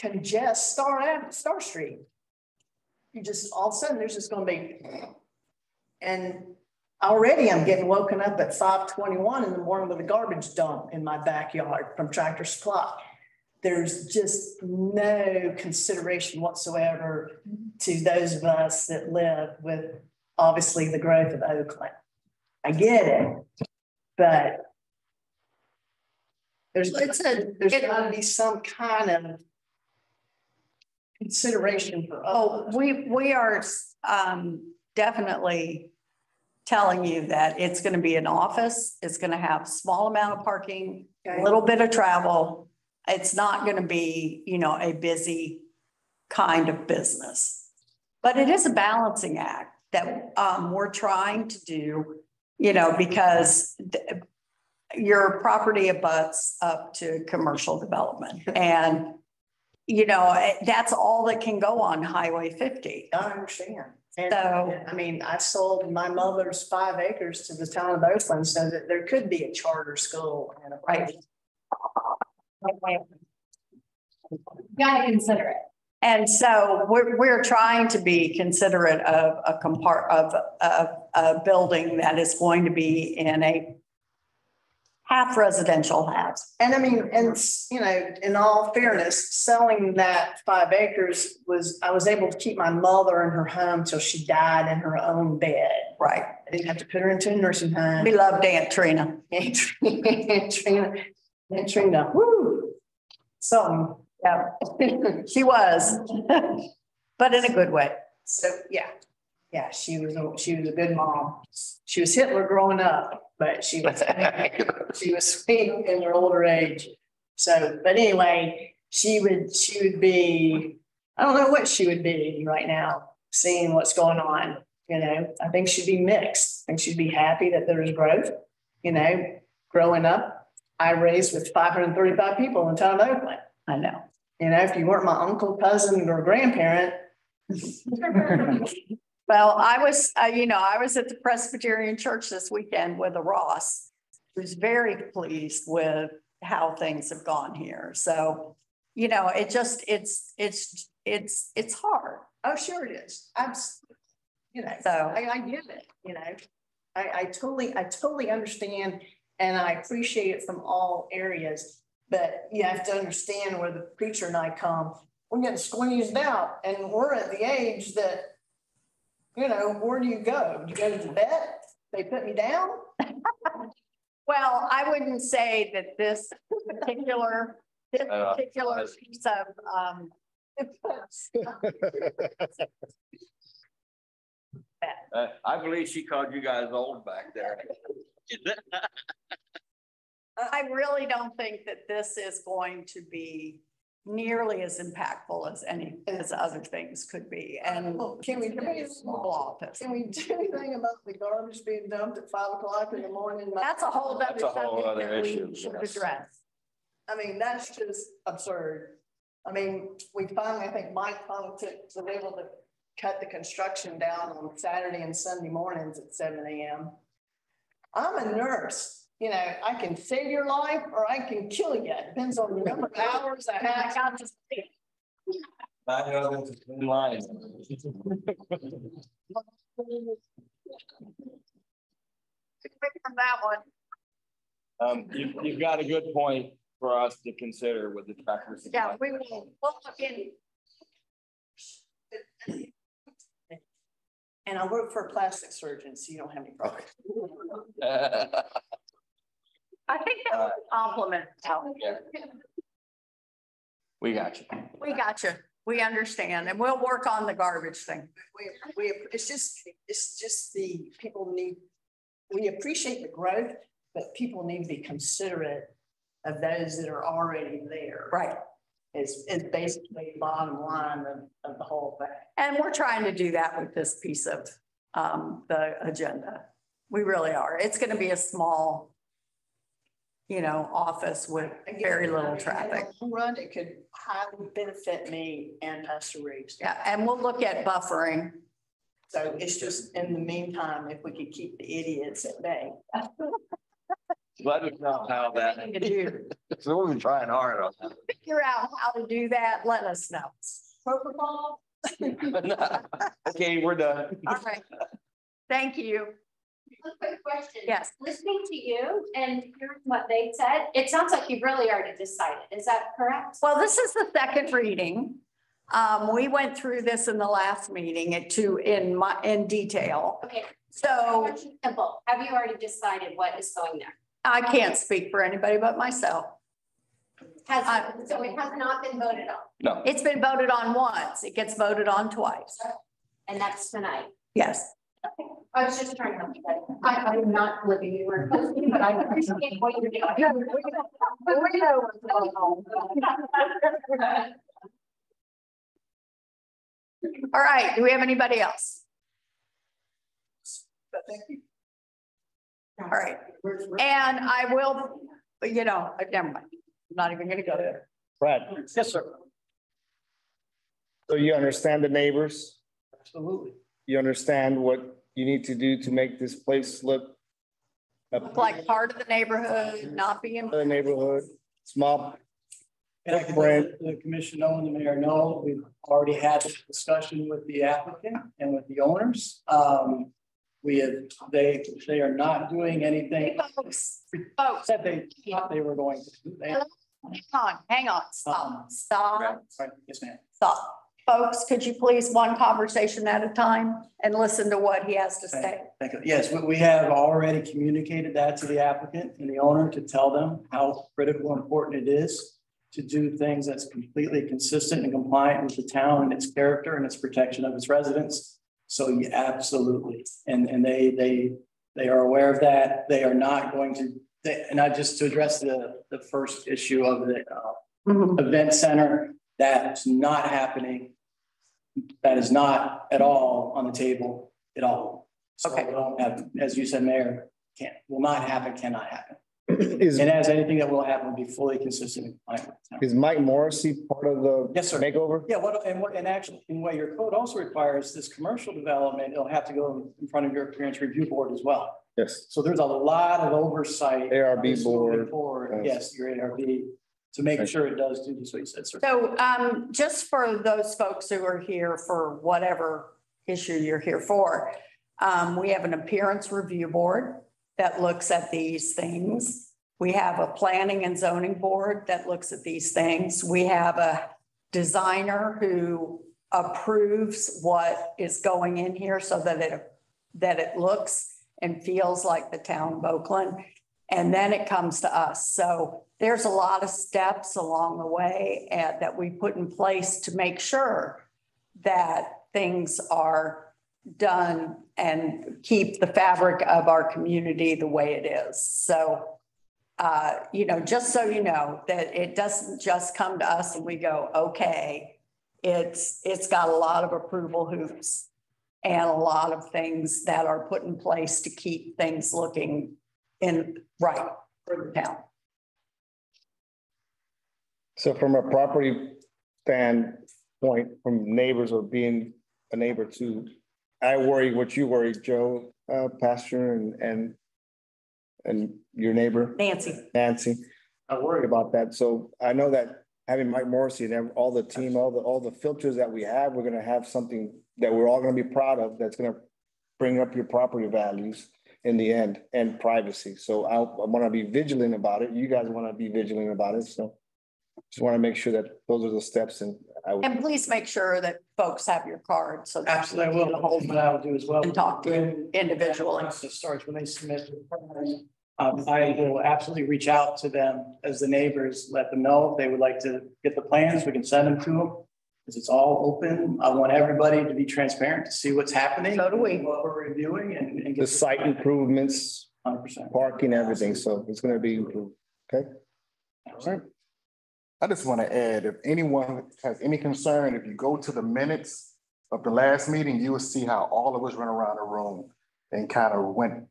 congest Star Star Street. You just, all of a sudden, there's just gonna be, and already I'm getting woken up at five twenty-one in the morning with a garbage dump in my backyard from Tractor Supply. There's just no consideration whatsoever to those of us that live with obviously the growth of Oakland. I get it, but there's,
It's a,
there's
it-
gotta be some kind of consideration for
Oh,
us.
we, we are um, definitely telling you that it's going to be an office. It's going to have small amount of parking, a
Okay.
little bit of travel. It's not going to be, you know, a busy kind of business. But it is a balancing act that um, we're trying to do, you know, because th- your property abuts up to commercial development and you know, eh, that's all that can go on Highway fifty.
I understand. And,
So-
I mean, I sold my mother's five acres to the town of Oakland so that there could be a charter school and a.
Right.
Gotta consider it.
And so we're, we're trying to be considerate of a compart, of, of a building that is going to be in a half residential house.
And I mean, and, you know, in all fairness, selling that five acres was, I was able to keep my mother in her home till she died in her own bed.
Right.
I didn't have to put her into a nursing home.
We loved Aunt Trina. [laughs]
Aunt Trina, Aunt Trina, woo. Something.
Yeah, [laughs] she was, [laughs] but in a good way.
So, yeah, yeah, she was, a she was a good mom. She was Hitler growing up, but she was, [laughs] she was sweet in her older age. So, but anyway, she would, she would be, I don't know what she would be right now, seeing what's going on. You know, I think she'd be mixed. I think she'd be happy that there's growth. You know, growing up, I raised with five hundred and thirty-five people in town of Oakland.
I know.
You know, if you weren't my uncle, cousin, or grandparent. [laughs]
Well, I was, uh, you know, I was at the Presbyterian Church this weekend with a Ross. Who's very pleased with how things have gone here. So, you know, it just, it's, it's, it's, it's hard.
Oh, sure it is. Absolutely. You know,
So-
I, I get it, you know. I, I totally, I totally understand and I appreciate it from all areas. But you have to understand where the preacher and I come, we're getting squeezed out and we're at the age that, you know, where do you go? You go to the vet? They put me down? [laughs]
Well, I wouldn't say that this particular, this
Uh,
particular piece of, um, [laughs]
Uh, I believe she called you guys old back there. [laughs]
I really don't think that this is going to be nearly as impactful as any, as other things could be. And
Well, Can we, do
it's a small office.
can we do anything about the garbage being dumped at five o'clock in the morning?
That's a whole other
That's a whole other
that we
issue,
should
yes.
address.
I mean, that's just absurd. I mean, we finally, I think Mike finally took, was able to cut the construction down on Saturday and Sunday mornings at seven AM. I'm a nurse, you know, I can save your life or I can kill you. It Depends on the number of hours I
I
have.
got to say,
I know this is in line.
from that one.
Um, you, you've got a good point for us to consider with the tractors.
Yeah, we will, we'll look in,
And I work for a plastic surgeon, so you don't have any problems. [laughs]
I think that was a compliment, Alan.
Yeah. We got you.
We got you. We understand and we'll work on the garbage thing.
We, we, it's just, it's just the, people need, we appreciate the growth, but people need to be considerate of those that are already there.
Right.
Is, is basically the bottom line of, of the whole thing.
And we're trying to do that with this piece of um the agenda. We really are. It's gonna be a small, you know, office with
Again,
very little traffic.
Run, it could highly benefit me and Pastor Reeves.
Yeah, and we'll look at buffering.
So it's just, in the meantime, if we could keep the idiots at bay. [laughs]
Let us know how that,
To do. [laughs]
so we've been trying hard on that.
Figure out how to do that, let us know.
Propofol?
that. [laughs] Okay, we're done.
All right. Thank you.
A quick question.
Yes.
Listening to you and hearing what they said, it sounds like you've really already decided. Is that correct?
Well, this is the second reading. Um, we went through this in the last meeting at two in my, in detail.
Okay.
So
Simple. Have you already decided what is going there?
I can't speak for anybody but myself.
Has,
I-
so it has not been voted on,
No,
It's been voted on once. It gets voted on twice.
and that's tonight.
Yes.
I was just trying to. I, I'm not living anywhere close to you, but I appreciate what you're doing. [laughs]
All right. Do we have anybody else?
But thank you.
All right. And I will, you know, never mind. I'm not even gonna go there.
Brad,
Yes, sir.
So you understand the neighbors?
Absolutely.
You understand what you need to do to make this place look
Look like part of the neighborhood, not being.
the neighborhood, small.
And I can let the commission know and the mayor know, we've already had this discussion with the applicant and with the owners. Um, we have, they, they are not doing anything.
Folks, folks,
Said they thought they were going to. do. They-
hang on, hang on, stop, uh-huh. stop,
Right, Yes, ma'am.
stop. Folks, could you please one conversation at a time and listen to what he has to say?
Thank you. Yes, we, we have already communicated that to the applicant and the owner to tell them how critical and important it is to do things that's completely consistent and compliant with the town and its character and its protection of its residents. So yeah, absolutely. And, and they, they, they are aware of that. They are not going to, they, and I just to address the, the first issue of the, uh,
Mhm.
event center. That's not happening. That is not at all on the table at all. So
Okay.
don't have, as you said, Mayor, can't, will not happen, cannot happen. [clears throat]
Is,
And as anything that will happen will be fully consistent. with compliance with the town.
is Mike Morrissey part of the?
Yes, sir.
Makeover?
Yeah, what, and what, and actually, in what your code also requires, this commercial development, it'll have to go in front of your appearance review board as well.
Yes.
So there's a lot of oversight.
ARB
Moving
board.
Forward,
Yes.
yes, your ARB, to make sure it does do just what you said, sir.
So um, just for those folks who are here for whatever issue you're here for, um, we have an appearance review board that looks at these things. We have a planning and zoning board that looks at these things. We have a designer who approves what is going in here so that it, that it looks and feels like the town of Oakland. And then it comes to us. So there's a lot of steps along the way uh, that we put in place to make sure that things are done and keep the fabric of our community the way it is. So, uh, you know, just so you know, that it doesn't just come to us and we go, okay. It's, it's got a lot of approval hoops and a lot of things that are put in place to keep things looking in right for the town.
So from a property standpoint, from neighbors or being a neighbor to, I worry what you worry, Joe, uh, Pastor and, and and your neighbor,
Nancy.
Nancy. I worry about that. So I know that having Mike Morrissey and all the team, all the, all the filters that we have, we're gonna have something that we're all gonna be proud of, that's gonna bring up your property values in the end and privacy. So I, I wanna be vigilant about it. You guys wanna be vigilant about it, so. Just wanna make sure that those are the steps and I would.
And please make sure that folks have your card, so. that
Absolutely, I
you can
will.
get a hold of
What I will do as well.
And talk to them individually.
Once starts, when they submit. Um, I will absolutely reach out to them as the neighbors, let them know if they would like to get the plans, we can send them to them. Because it's all open. I want everybody to be transparent to see what's happening.
So do we.
What we're reviewing and. and get
The site improvements,
Hundred percent.
parking, everything, so it's gonna be improved, okay?
I just want to add, if anyone has any concern, if you go to the minutes of the last meeting, you will see how all of us ran around the room and kind of went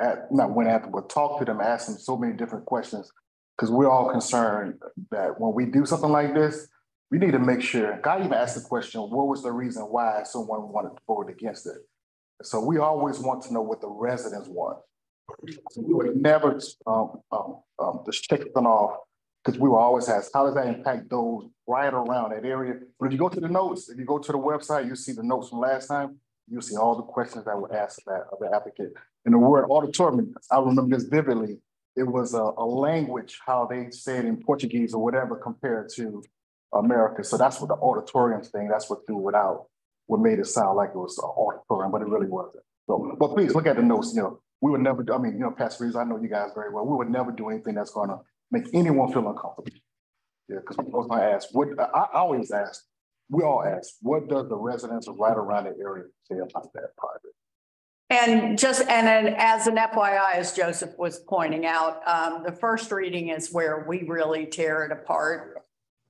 at, not went after, but talked to them, asked them so many different questions. Because we're all concerned that when we do something like this, we need to make sure, God even asked the question, what was the reason why someone wanted to vote against it? So we always want to know what the residents want. So We would never, um, um, um, just check them off because we will always ask, how does that impact those right around that area? But if you go to the notes, if you go to the website, you see the notes from last time, you'll see all the questions that were asked of that, of the applicant. And the word auditorium, I remember this vividly. It was a, a language, how they said in Portuguese or whatever compared to America. So that's what the auditorium thing, that's what threw it out. What made it sound like it was an auditorium, but it really wasn't. So, but please look at the notes, you know, we would never, do- I mean, you know, Pastor Reeves, I know you guys very well. We would never do anything that's gonna make anyone feel uncomfortable. Yeah, because was gonna ask, what, I, I always ask, we all ask, what does the residents right around the area say about that project?
And just, and then as an FYI, as Joseph was pointing out, um, the first reading is where we really tear it apart.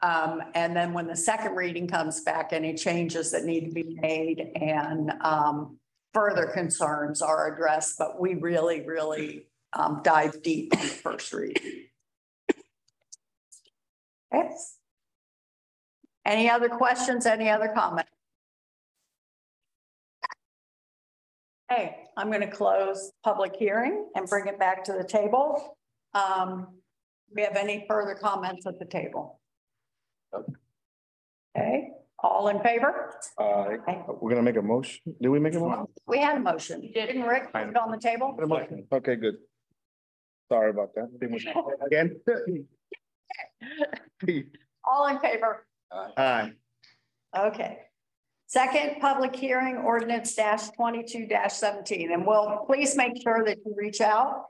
Um, and then when the second reading comes back, any changes that need to be made and, um, further concerns are addressed, but we really, really, um, dive deep in the first reading. Okay. Any other questions, any other comments? Okay, I'm going to close public hearing and bring it back to the table. Um, we have any further comments at the table? Okay, all in favor?
Uh, we're gonna make a motion. Did we make a motion?
We had a motion. Didn't Rick put it on the table?
Okay, good. Sorry about that. [laughs] Again?
All in favor?
Aye.
Okay. Second, public hearing ordinance dash twenty-two dash seventeen, and we'll please make sure that you reach out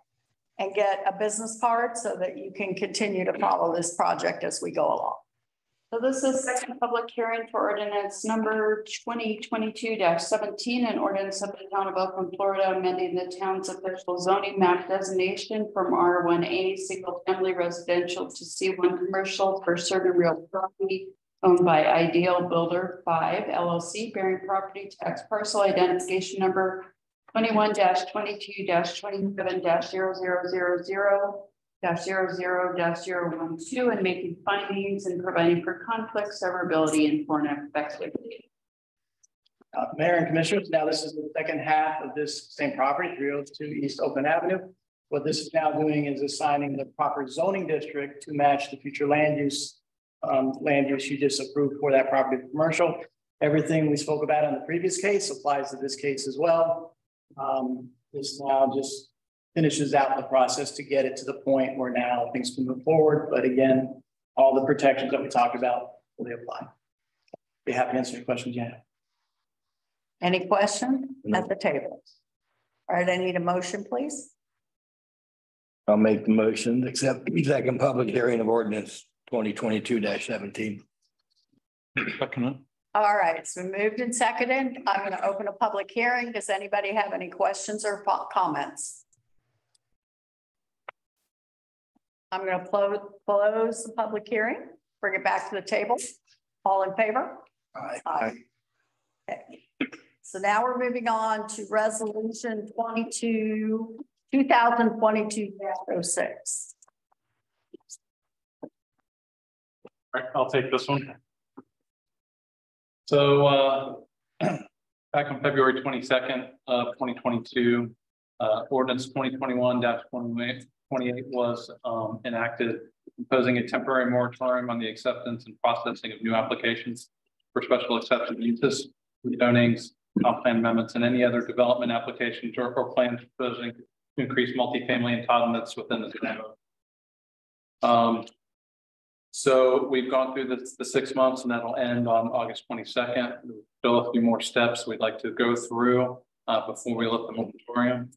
and get a business card so that you can continue to follow this project as we go along.
So this is second public hearing for ordinance number 2022-17, an ordinance of the town of Oakland, Florida, amending the town's official zoning map designation from R one A single family residential to C one commercial for certain real property owned by Ideal Builder Five LLC bearing property tax parcel identification number twenty-one twenty-two twenty-seven 0 dash zero zero dash zero one two and making findings and providing for conflict, severability and foreign effectivity.
Uh, Mayor and Commissioners, now this is the second half of this same property, three oh two East Oakland Avenue. What this is now doing is assigning the proper zoning district to match the future land use. Um, land use you just approved for that property commercial. Everything we spoke about in the previous case applies to this case as well. Um, this now just finishes out the process to get it to the point where now things can move forward. But again, all the protections that we talked about fully apply. Be happy to answer any questions you have.
Any question at the table? All right, I need a motion, please.
I'll make the motion, accept the second public hearing of ordinance twenty twenty-two seventeen.
Second it.
All right, it's been moved and seconded. I'm going to open a public hearing. Does anybody have any questions or comments? I'm going to close, close the public hearing, bring it back to the table. All in favor? Aye. Aye. Okay. So now we're moving on to resolution twenty-two, two thousand twenty-two 6
All right, I'll take this one. So uh, [clears throat] back on February twenty-second of twenty twenty-two, uh, ordinance twenty twenty-one 28 28 was um, enacted, imposing a temporary moratorium on the acceptance and processing of new applications for special exception uses, rezonings, comp plan amendments, and any other development applications or, or plans proposing to increase multifamily entitlements within the neighborhood. Um, so we've gone through the, the six months and that'll end on August twenty-second. Still a few more steps we'd like to go through uh, before we lift the moratorium.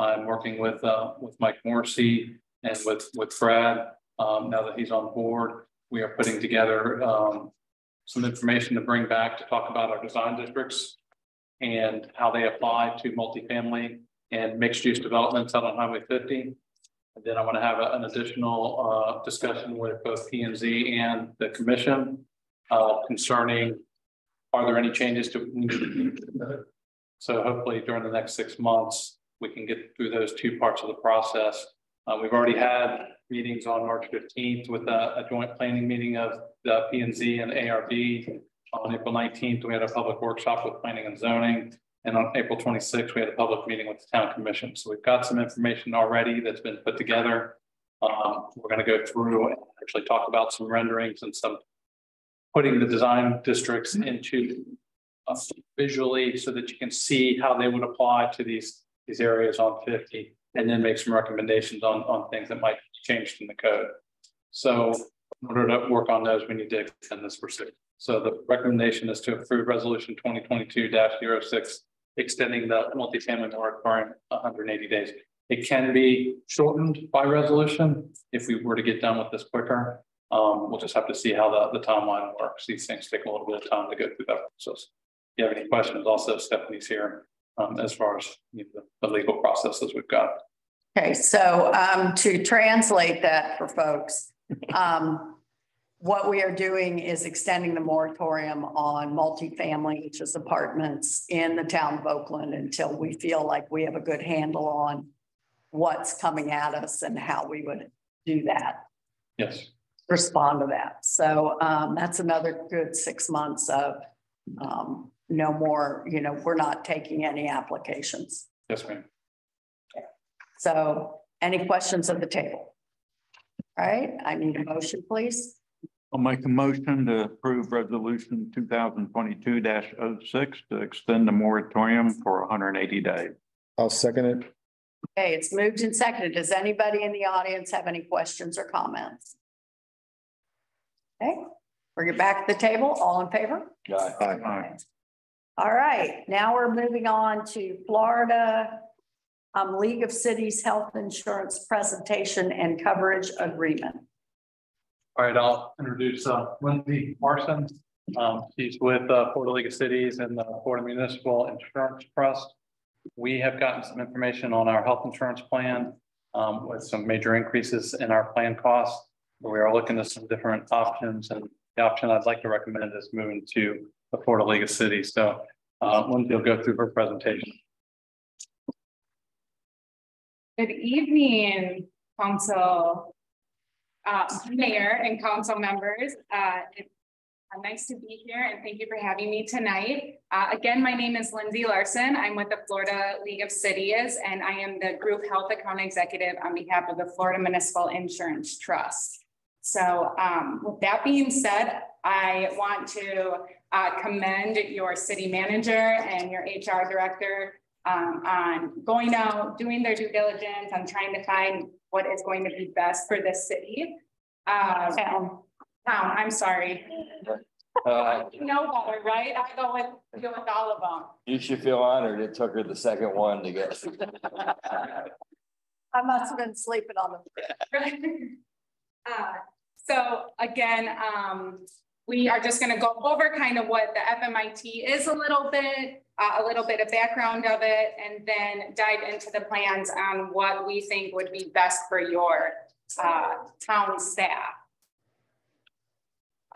I'm working with, uh, with Mike Morrissey and with, with Brad. Um, now that he's on board, we are putting together, um, some information to bring back to talk about our design districts and how they apply to multifamily and mixed use developments out on Highway fifty. And then I want to have a- an additional, uh, discussion with both P and Z and the commission, uh, concerning are there any changes to? [clears throat] So hopefully during the next six months, we can get through those two parts of the process. Uh, we've already had meetings on March fifteenth with a, a, joint planning meeting of the P and ARB. On April nineteenth, we had a public workshop with planning and zoning. And on April twenty-sixth, we had a public meeting with the town commission. So we've got some information already that's been put together. Um, we're going to go through and actually talk about some renderings and some putting the design districts into uh, visually so that you can see how they would apply to these these areas on fifty and then make some recommendations on, on things that might be changed in the code. So in order to work on those, we need to extend this for six. So the recommendation is to approve resolution twenty twenty-two 6 extending the multifamily moratorium hundred and eighty days. It can be shortened by resolution if we were to get done with this quicker. Um, we'll just have to see how the, the timeline works. These things take a little bit of time to go through that process. If you have any questions, also Stephanie's here um, as far as you know, the, the legal processes we've got.
Okay, so um, to translate that for folks, [laughs] um, what we are doing is extending the moratorium on multifamily, which is apartments in the town of Oakland until we feel like we have a good handle on what's coming at us and how we would do that.
Yes.
Respond to that. So um, that's another good six months of um, no more, you know, we're not taking any applications.
Yes, ma'am.
So any questions at the table? All right, I need a motion, please.
I'll make a motion to approve resolution two thousand twenty-two 6 to extend the moratorium for hundred and eighty days.
I'll second it.
Okay, it's moved and seconded. Does anybody in the audience have any questions or comments? Okay, bring it back to the table. All in favor? Aye.
Aye.
All right, now we're moving on to Florida um, League of Cities Health Insurance Presentation and Coverage Agreement.
All right, I'll introduce uh, Lindsay Marson. Um, she's with uh, Florida League of Cities and the Florida Municipal Insurance Trust. We have gotten some information on our health insurance plan um, with some major increases in our plan costs. We are looking at some different options and the option I'd like to recommend is moving to the Florida League of Cities. So uh, Lindsay will go through her presentation.
Good evening, council, uh, mayor and council members. Uh, it's uh, nice to be here and thank you for having me tonight. Uh, again, my name is Lindsay Larson. I'm with the Florida League of Cities and I am the group health account executive on behalf of the Florida Municipal Insurance Trust. So um, with that being said, I want to uh, commend your city manager and your HR director um, on going out, doing their due diligence, on trying to find what is going to be best for the city. Uh, town, town, I'm sorry.
Uh,
You know better, right? I go with, deal with all of them.
you should feel honored. It took her the second one to get. [laughs]
I must have been sleeping on them. [laughs]
Uh, so again, um, we are just gonna go over kind of what the FMIT is a little bit, uh, a little bit of background of it, and then dive into the plans on what we think would be best for your uh, town staff.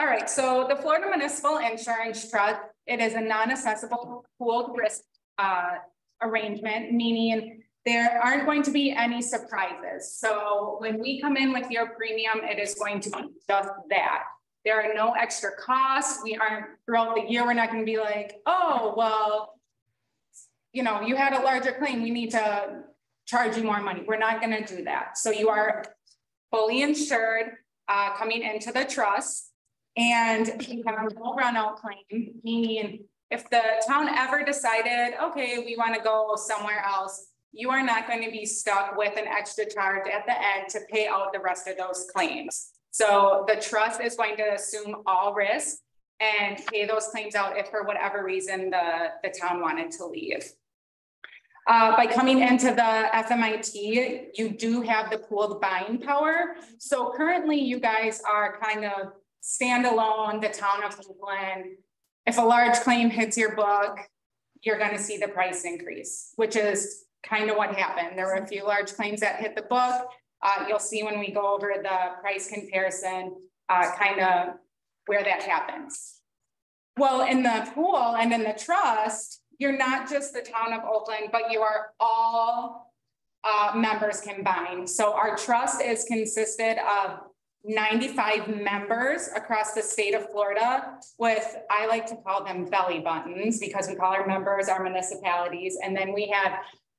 All right, so the Florida Municipal Insurance Trust, it is a non-assessable pooled risk uh, arrangement, meaning there aren't going to be any surprises. So when we come in with your premium, it is going to be just that. There are no extra costs. We aren't throughout the year, we're not going to be like, oh, well, you know, you had a larger claim, we need to charge you more money. We're not going to do that. So you are fully insured uh, coming into the trust. And you have no run out claim, meaning if the town ever decided, okay, we want to go somewhere else, you are not going to be stuck with an extra charge at the end to pay out the rest of those claims. So the trust is going to assume all risk and pay those claims out if for whatever reason the, the town wanted to leave. Uh, by coming into the FMIT, you do have the pooled buying power. So currently you guys are kind of standalone, the town of Oakland. If a large claim hits your book, you're gonna see the price increase, which is kind of what happened. There were a few large claims that hit the book. Uh, you'll see when we go over the price comparison, uh, kind of where that happens. Well, in the pool and in the trust, you're not just the town of Oakland, but you are all uh, members combined. So our trust is consisted of 95 members across the state of Florida with, I like to call them belly buttons because we call our members our municipalities. And then we have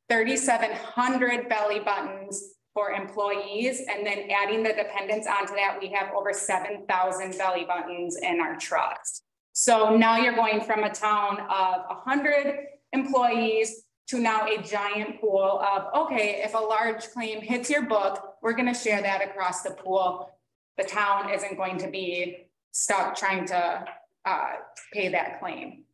3,700 belly buttons for employees. And then adding the dependents onto that, we have over 7,000 belly buttons in our trust. So now you're going from a town of 100 employees to now a giant pool of, okay, if a large claim hits your book, we're going to share that across the pool the town isn't going to be stuck trying to uh, pay that claim.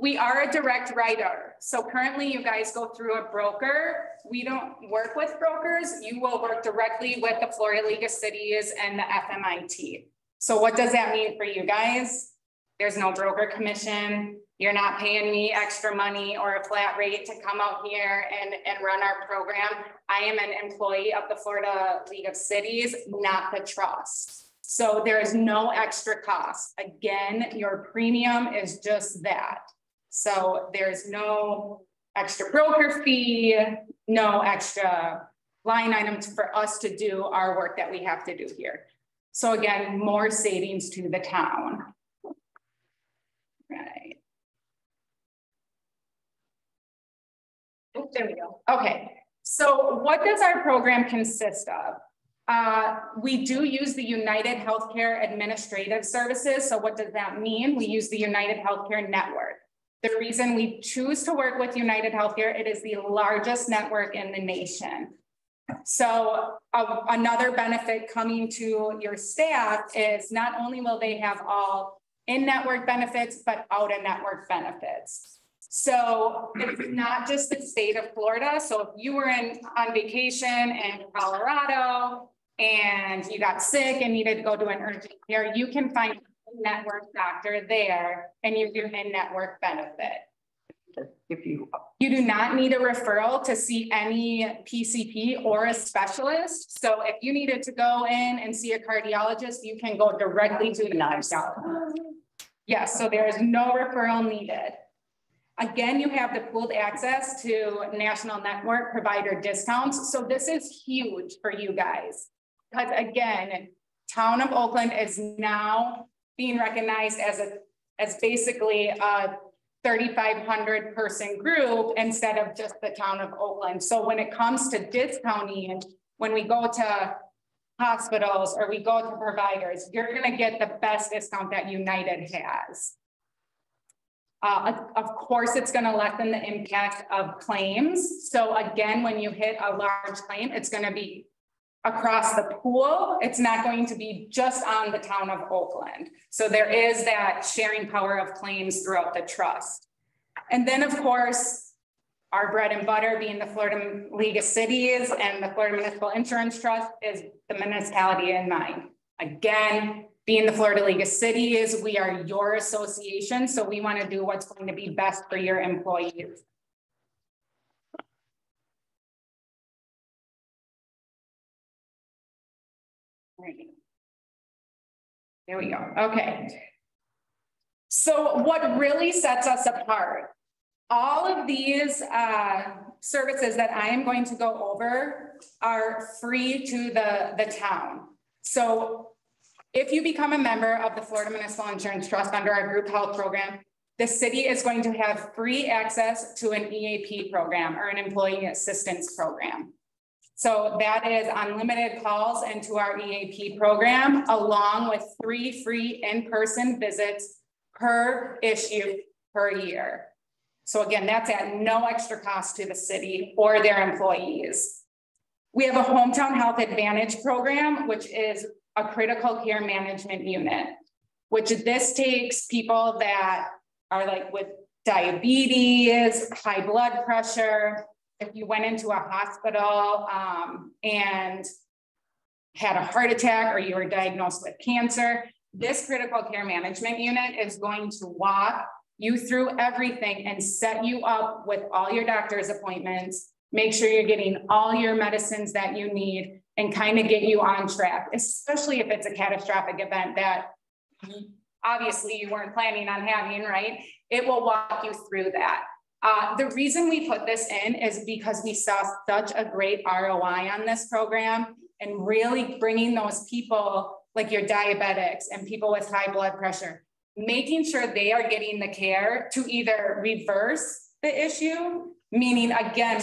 We are a direct writer. So currently you guys go through a broker. We don't work with brokers. You will work directly with the Florida League of Cities and the FMIT. So what does that mean for you guys? There's no broker commission. You're not paying me extra money or a flat rate to come out here and, and run our program. I am an employee of the Florida League of Cities, not the trust. So there is no extra cost. Again, your premium is just that. So there's no extra broker fee, no extra line items for us to do our work that we have to do here. So again, more savings to the town. Right. Oh, there we go. Okay. So what does our program consist of? Uh, we do use the United Healthcare Administrative Services. So what does that mean? We use the United Healthcare Network. The reason we choose to work with United Healthcare, it is the largest network in the nation. So another benefit coming to your staff is not only will they have all in-network benefits, but out-of-network benefits. So it's not just the state of Florida. So if you were in on vacation in Colorado and you got sick and needed to go to an urgent care, you can find network doctor there and you do in-network benefit.
If you,
You do not need a referral to see any PCP or a specialist. So if you needed to go in and see a cardiologist, you can go directly to the cardiologist. Yes, so there is no referral needed. Again, you have the pooled access to national network provider discounts. So this is huge for you guys. Because again, town of Oakland is now being recognized as a, as basically a thirty-five hundred person group instead of just the town of Oakland. So when it comes to discounting, when we go to hospitals or we go to providers, you're gonna get the best discount that United has. Uh, of, course, it's gonna lessen the impact of claims. So again, when you hit a large claim, it's gonna be across the pool. It's not going to be just on the town of Oakland. So there is that sharing power of claims throughout the trust. And then, of course, our bread and butter being the Florida League of Cities and the Florida Municipal Insurance Trust is the municipality in mind. Again, being the Florida League of Cities, we are your association, so we want to do what's going to be best for your employees. There we go. Okay. So what really sets us apart, all of these uh, services that I am going to go over are free to the, the town. So if you become a member of the Florida Municipal Insurance Trust under our group health program, the city is going to have free access to an EAP program or an employee assistance program. So that is unlimited calls into our EAP program, along with three free in-person visits per issue per year. So again, that's at no extra cost to the city or their employees. We have a hometown health advantage program, which is a critical care management unit, which this takes people that are like with diabetes, high blood pressure, if you went into a hospital um, and had a heart attack or you were diagnosed with cancer, this critical care management unit is going to walk you through everything and set you up with all your doctor's appointments, make sure you're getting all your medicines that you need and kind of get you on track, especially if it's a catastrophic event that obviously you weren't planning on having, right? It will walk you through that. Uh, the reason we put this in is because we saw such a great ROI on this program and really bringing those people like your diabetics and people with high blood pressure, making sure they are getting the care to either reverse the issue, meaning again,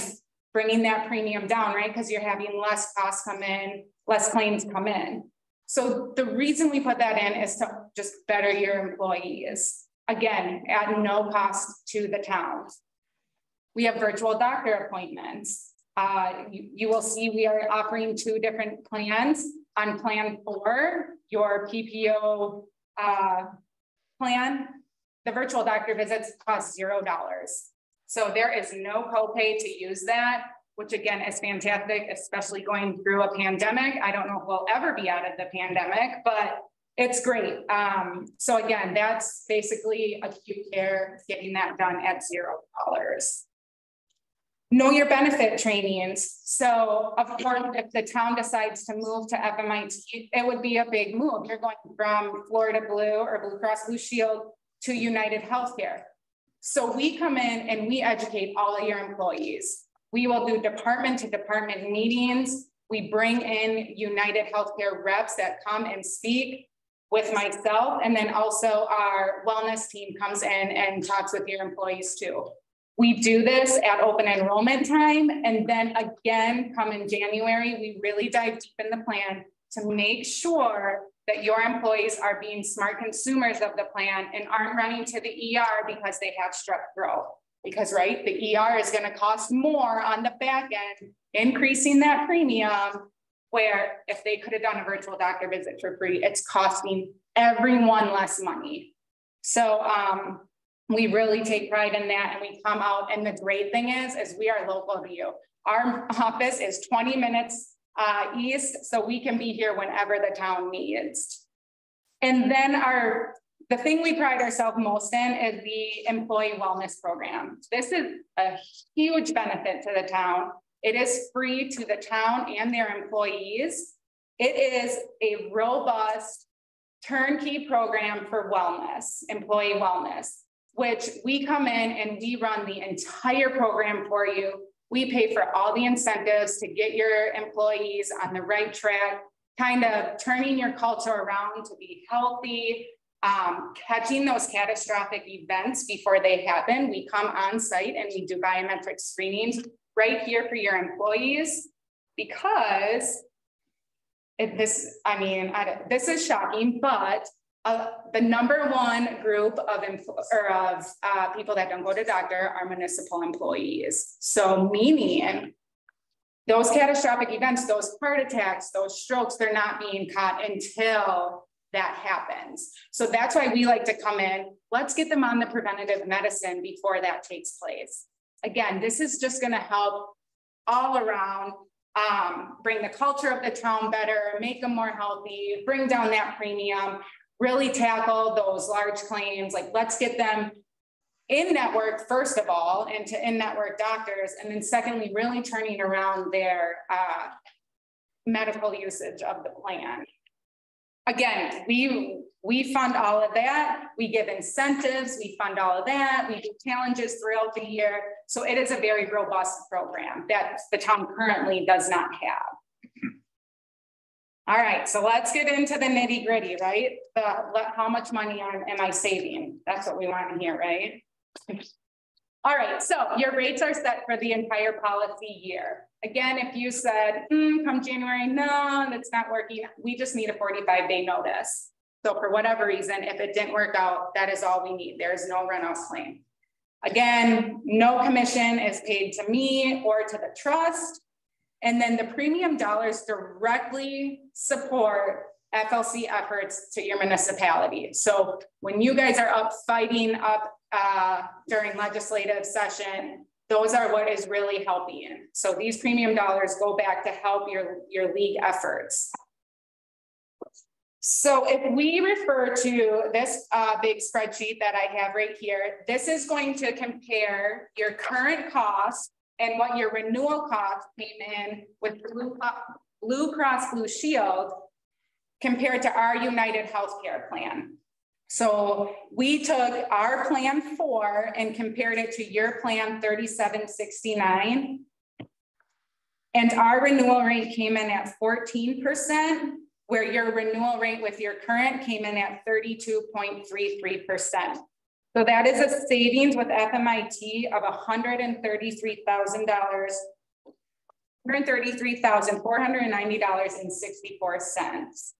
bringing that premium down, right? Because you're having less costs come in, less claims come in. So the reason we put that in is to just better your employees. Again, at no cost to the town. We have virtual doctor appointments. Uh, you, you will see we are offering two different plans. On plan four, your PPO uh, plan, the virtual doctor visits cost zero dollars. So there is no copay to use that, which again is fantastic, especially going through a pandemic. I don't know if we'll ever be out of the pandemic, but it's great. Um, so again, that's basically acute care, getting that done at zero dollars know your benefit trainings. So of course, if the town decides to move to FMIT, it would be a big move. You're going from Florida Blue or Blue Cross Blue Shield to United Healthcare. So we come in and we educate all of your employees. We will do department to department meetings. We bring in United Healthcare reps that come and speak with myself. And then also our wellness team comes in and talks with your employees too. We do this at open enrollment time. And then again, come in January, we really dive deep in the plan to make sure that your employees are being smart consumers of the plan and aren't running to the ER because they have strep throat. Because, right, the ER is going to cost more on the back end, increasing that premium. Where if they could have done a virtual doctor visit for free, it's costing everyone less money. So, um, we really take pride in that and we come out and the great thing is is we are local to you our office is 20 minutes uh, east, so we can be here whenever the town needs. And then our, the thing we pride ourselves most in is the employee wellness program. This is a huge benefit to the town. It is free to the town and their employees. It is a robust turnkey program for wellness, employee wellness, which we come in and we run the entire program for you. We pay for all the incentives to get your employees on the right track, kind of turning your culture around to be healthy, um, catching those catastrophic events before they happen. We come on site and we do biometric screenings right here for your employees because this, I mean, I, this is shocking, but uh, the number one group of or of uh, people that don't go to doctor are municipal employees. So meaning those catastrophic events, those heart attacks, those strokes, they're not being caught until that happens. So that's why we like to come in. Let's get them on the preventative medicine before that takes place. Again, this is just going to help all around um, bring the culture of the town better, make them more healthy, bring down that premium, really tackle those large claims. Like, let's get them in network, first of all, and to in network doctors. And then, secondly, really turning around their uh, medical usage of the plan. Again, we we fund all of that. We give incentives, we fund all of that. We do challenges throughout the year. So it is a very robust program that the town currently does not have. All right, so let's get into the nitty gritty, right? The, how much money am, I saving? That's what we want to hear, right? All right, so your rates are set for the entire policy year. Again, if you said, mm, come January, no, that's not working, we just need a 45 day notice. So for whatever reason, if it didn't work out, that is all we need. There is no runoff claim. Again, no commission is paid to me or to the trust. And then the premium dollars directly support FLC efforts to your municipality. So when you guys are up fighting up uh, during legislative session, those are what is really helping. So these premium dollars go back to help your, your league efforts. So if we refer to this uh, big spreadsheet that I have right here, this is going to compare your current cost and what your renewal cost came in with Blue, Blue Cross Blue Shield compared to our United Healthcare plan. So we took our plan four and compared it to your plan 3769. And our renewal rate came in at 14%, where your renewal rate with your current came in at 32.33%. So that is a savings with FMIT of $133,000, $133,490.64.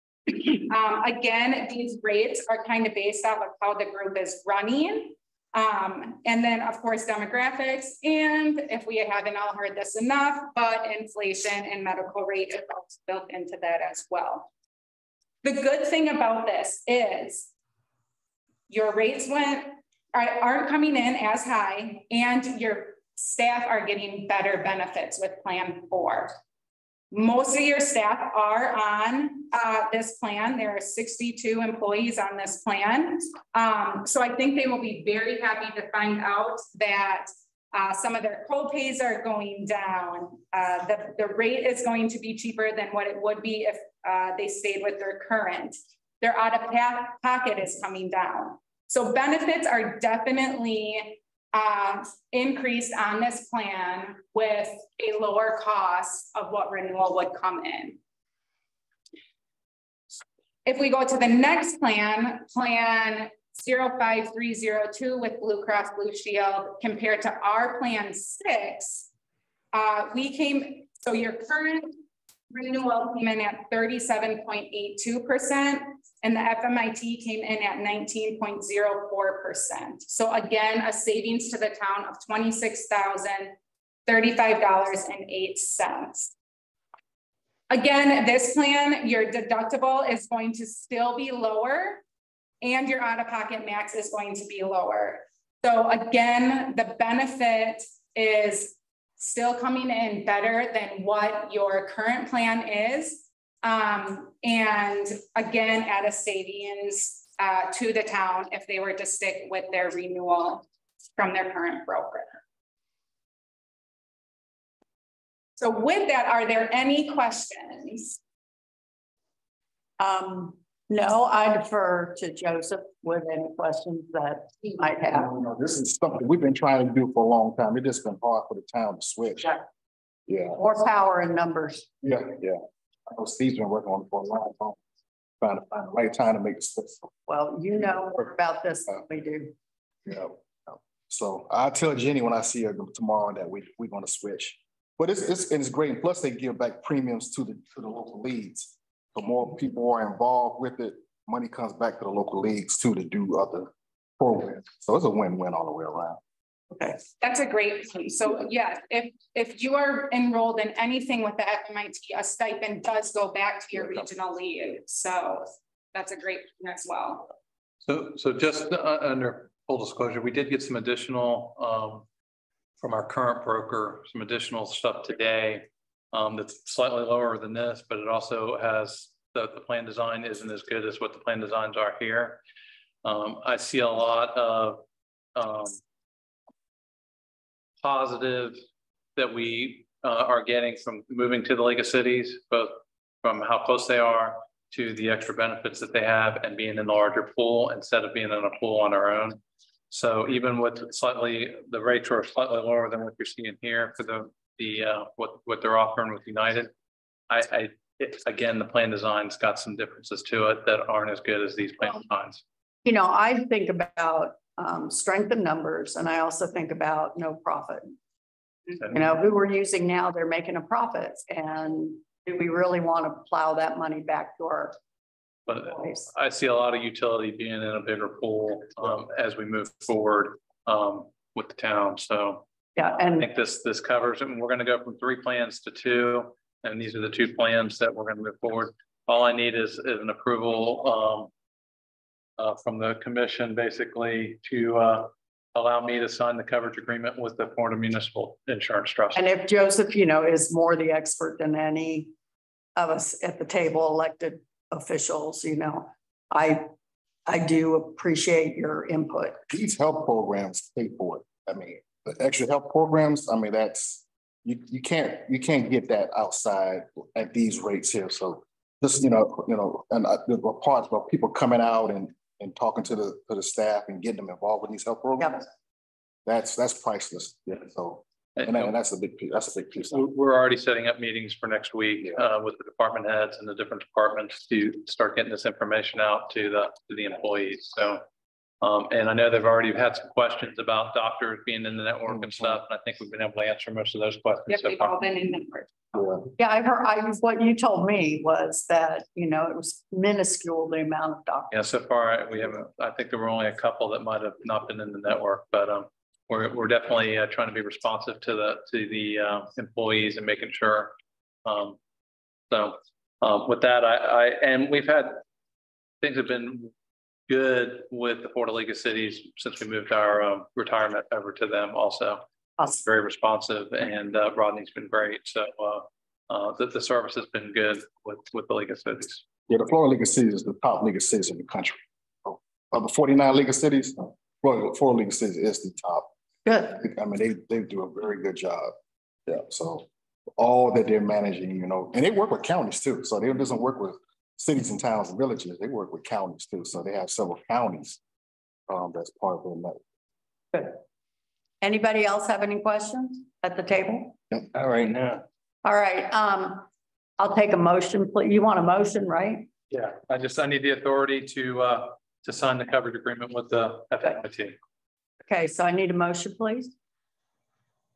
Um, again, these rates are kind of based off of how the group is running. Um, and then of course, demographics. And if we haven't all heard this enough, but inflation and medical rate is also built into that as well. The good thing about this is your rates went aren't coming in as high and your staff are getting better benefits with plan four. Most of your staff are on uh, this plan. There are 62 employees on this plan. Um, so I think they will be very happy to find out that uh, some of their co-pays are going down. Uh, the, the rate is going to be cheaper than what it would be if uh, they stayed with their current. Their out of pocket is coming down. So benefits are definitely uh, increased on this plan with a lower cost of what renewal would come in. If we go to the next plan, plan 05302 with Blue Cross Blue Shield compared to our plan six, uh, we came, so your current renewal came in at 37.82% and the FMIT came in at 19.04%. So again, a savings to the town of $26,035.08. Again, this plan, your deductible is going to still be lower and your out-of-pocket max is going to be lower. So again, the benefit is still coming in better than what your current plan is. Um, and again, at a savings uh, to the town if they were to stick with their renewal from their current broker. So with that, are there any questions?
Um, no, I defer to Joseph with any questions that he might have.
No, know, this is something we've been trying to do for a long time. It just been hard for the town to switch.
Yeah.
Yeah,
More power in numbers.
yeah, yeah. I know Steve's been working on it for a long time. Trying to find the right time to make the switch.
Well, you know more about this than we do.
Yeah. So I tell Jenny when I see her tomorrow that we, we're gonna switch. But it's, it's, it's great. And plus they give back premiums to the, to the local leagues. The more people are involved with it, money comes back to the local leagues too to do other programs. So it's a win-win all the way around.
Okay.
That's a great point. So yes, if, if you are enrolled in anything with the FMIT, a stipend does go back to your regional league. So that's a great point as well.
So, so just uh, under full disclosure, we did get some additional, um, from our current broker, some additional stuff today. Um, that's slightly lower than this, but it also has, the, the plan design isn't as good as what the plan designs are here. Um, I see a lot of, um, positive that we uh, are getting from moving to the League of Cities, both from how close they are to the extra benefits that they have and being in the larger pool instead of being in a pool on our own. So even with slightly, the rates are slightly lower than what you're seeing here for the, the, uh, what, what they're offering with United. I, I, it- again, the plan design's got some differences to it that aren't as good as these plan designs.
You know, I think about um strength in numbers and I also think about no profit. You know, who we're using now, they're making a profit and do we really want to plow that money back to our
But
place?
I see a lot of utility being in a bigger pool, um, as we move forward, um, with the town, so.
Yeah,
I
and
think this, this covers, and we're gonna go from three plans to two, and these are the two plans that we're gonna move forward. All I need is, is an approval, um. Uh, from the commission, basically, to, uh, allow me to sign the coverage agreement with the Florida Municipal Insurance Trust.
and if Joseph, you know, is more the expert than any of us at the table, elected officials, you know, I I do appreciate your input.
These health programs pay for it. I mean, the extra health programs, I mean, that's, you, you can't, you can't get that outside at these rates here. So just, you know, you know, and I, there were parts about people coming out and, and talking to the, to the staff and getting them involved with these health programs. That's, that's priceless. Yeah, so, and that- and that's a big piece, that's a big piece.
We're already setting up meetings for next week uh with the department heads and the different departments to start getting this information out to the to the employees, so. Um, and I know they've already had some questions about doctors being in the network and stuff, and I think we've been able to answer most of those questions
Yep,
so
they've
far.
all been in network.
Yeah, I heard, I what you told me was that, you know, it was minuscule, the amount of doctors.
Yeah, so far, we haven't, I think there were only a couple that might have not been in the network, but um, we're, we're definitely uh, trying to be responsive to the, to the uh, employees and making sure. Um, so, um, with that, I, I, and we've had, things have been good with the Florida League of Cities since we moved our um, retirement over to them also.
Awesome.
Very responsive and uh, Rodney's been great, so uh, uh, the, the service has been good with, with the League of Cities.
Yeah, the Florida League of Cities is the top league of cities in the country. Of the forty-nine league of cities, Florida, Florida League of Cities is the top.
Good.
I mean, they, they do a very good job. Yeah, so all that they're managing, you know, and they work with counties too. So they doesn't work with cities and towns and villages. They work with counties too. So they have several counties um, that's part of their network.
Good. Anybody else have any questions at the table?
All right now.
All right, um, I'll take a motion, please. You want a motion, right?
Yeah, I just, I need the authority to, uh, to sign the coverage agreement with the FMIT.
Okay, so I need a motion, please.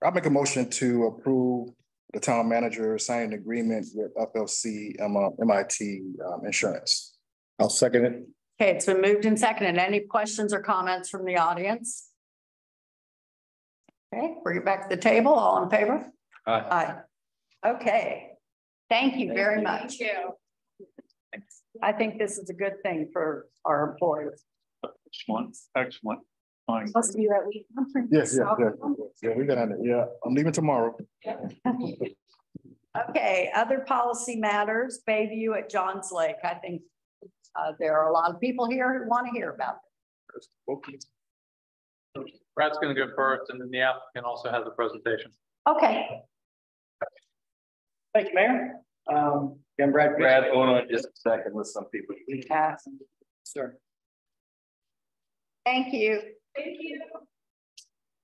I'll make a motion to approve the town manager signed an agreement with FLC MIT um, Insurance. I'll second it.
Okay, it's been moved and seconded. Any questions or comments from the audience? Okay, bring it back to the table. All in favor?
Aye.
Aye. Okay, thank you very much.
Thank you.
I think this is a good thing for our employees.
Excellent, excellent. Fine.
Supposed to be that week.
Yes, yes, yes, yeah, we got it, yeah, I'm leaving tomorrow. [laughs]
Okay, other policy matters, Bayview at Johns Lake. I think uh, there are a lot of people here who want to hear about it.
Brad's gonna go first and then the applicant also has a presentation.
Okay,
Thank you, Mayor. Um, again, Brad.
Brad, hold on just a second with some people.
Sir.
thank you.
Thank you.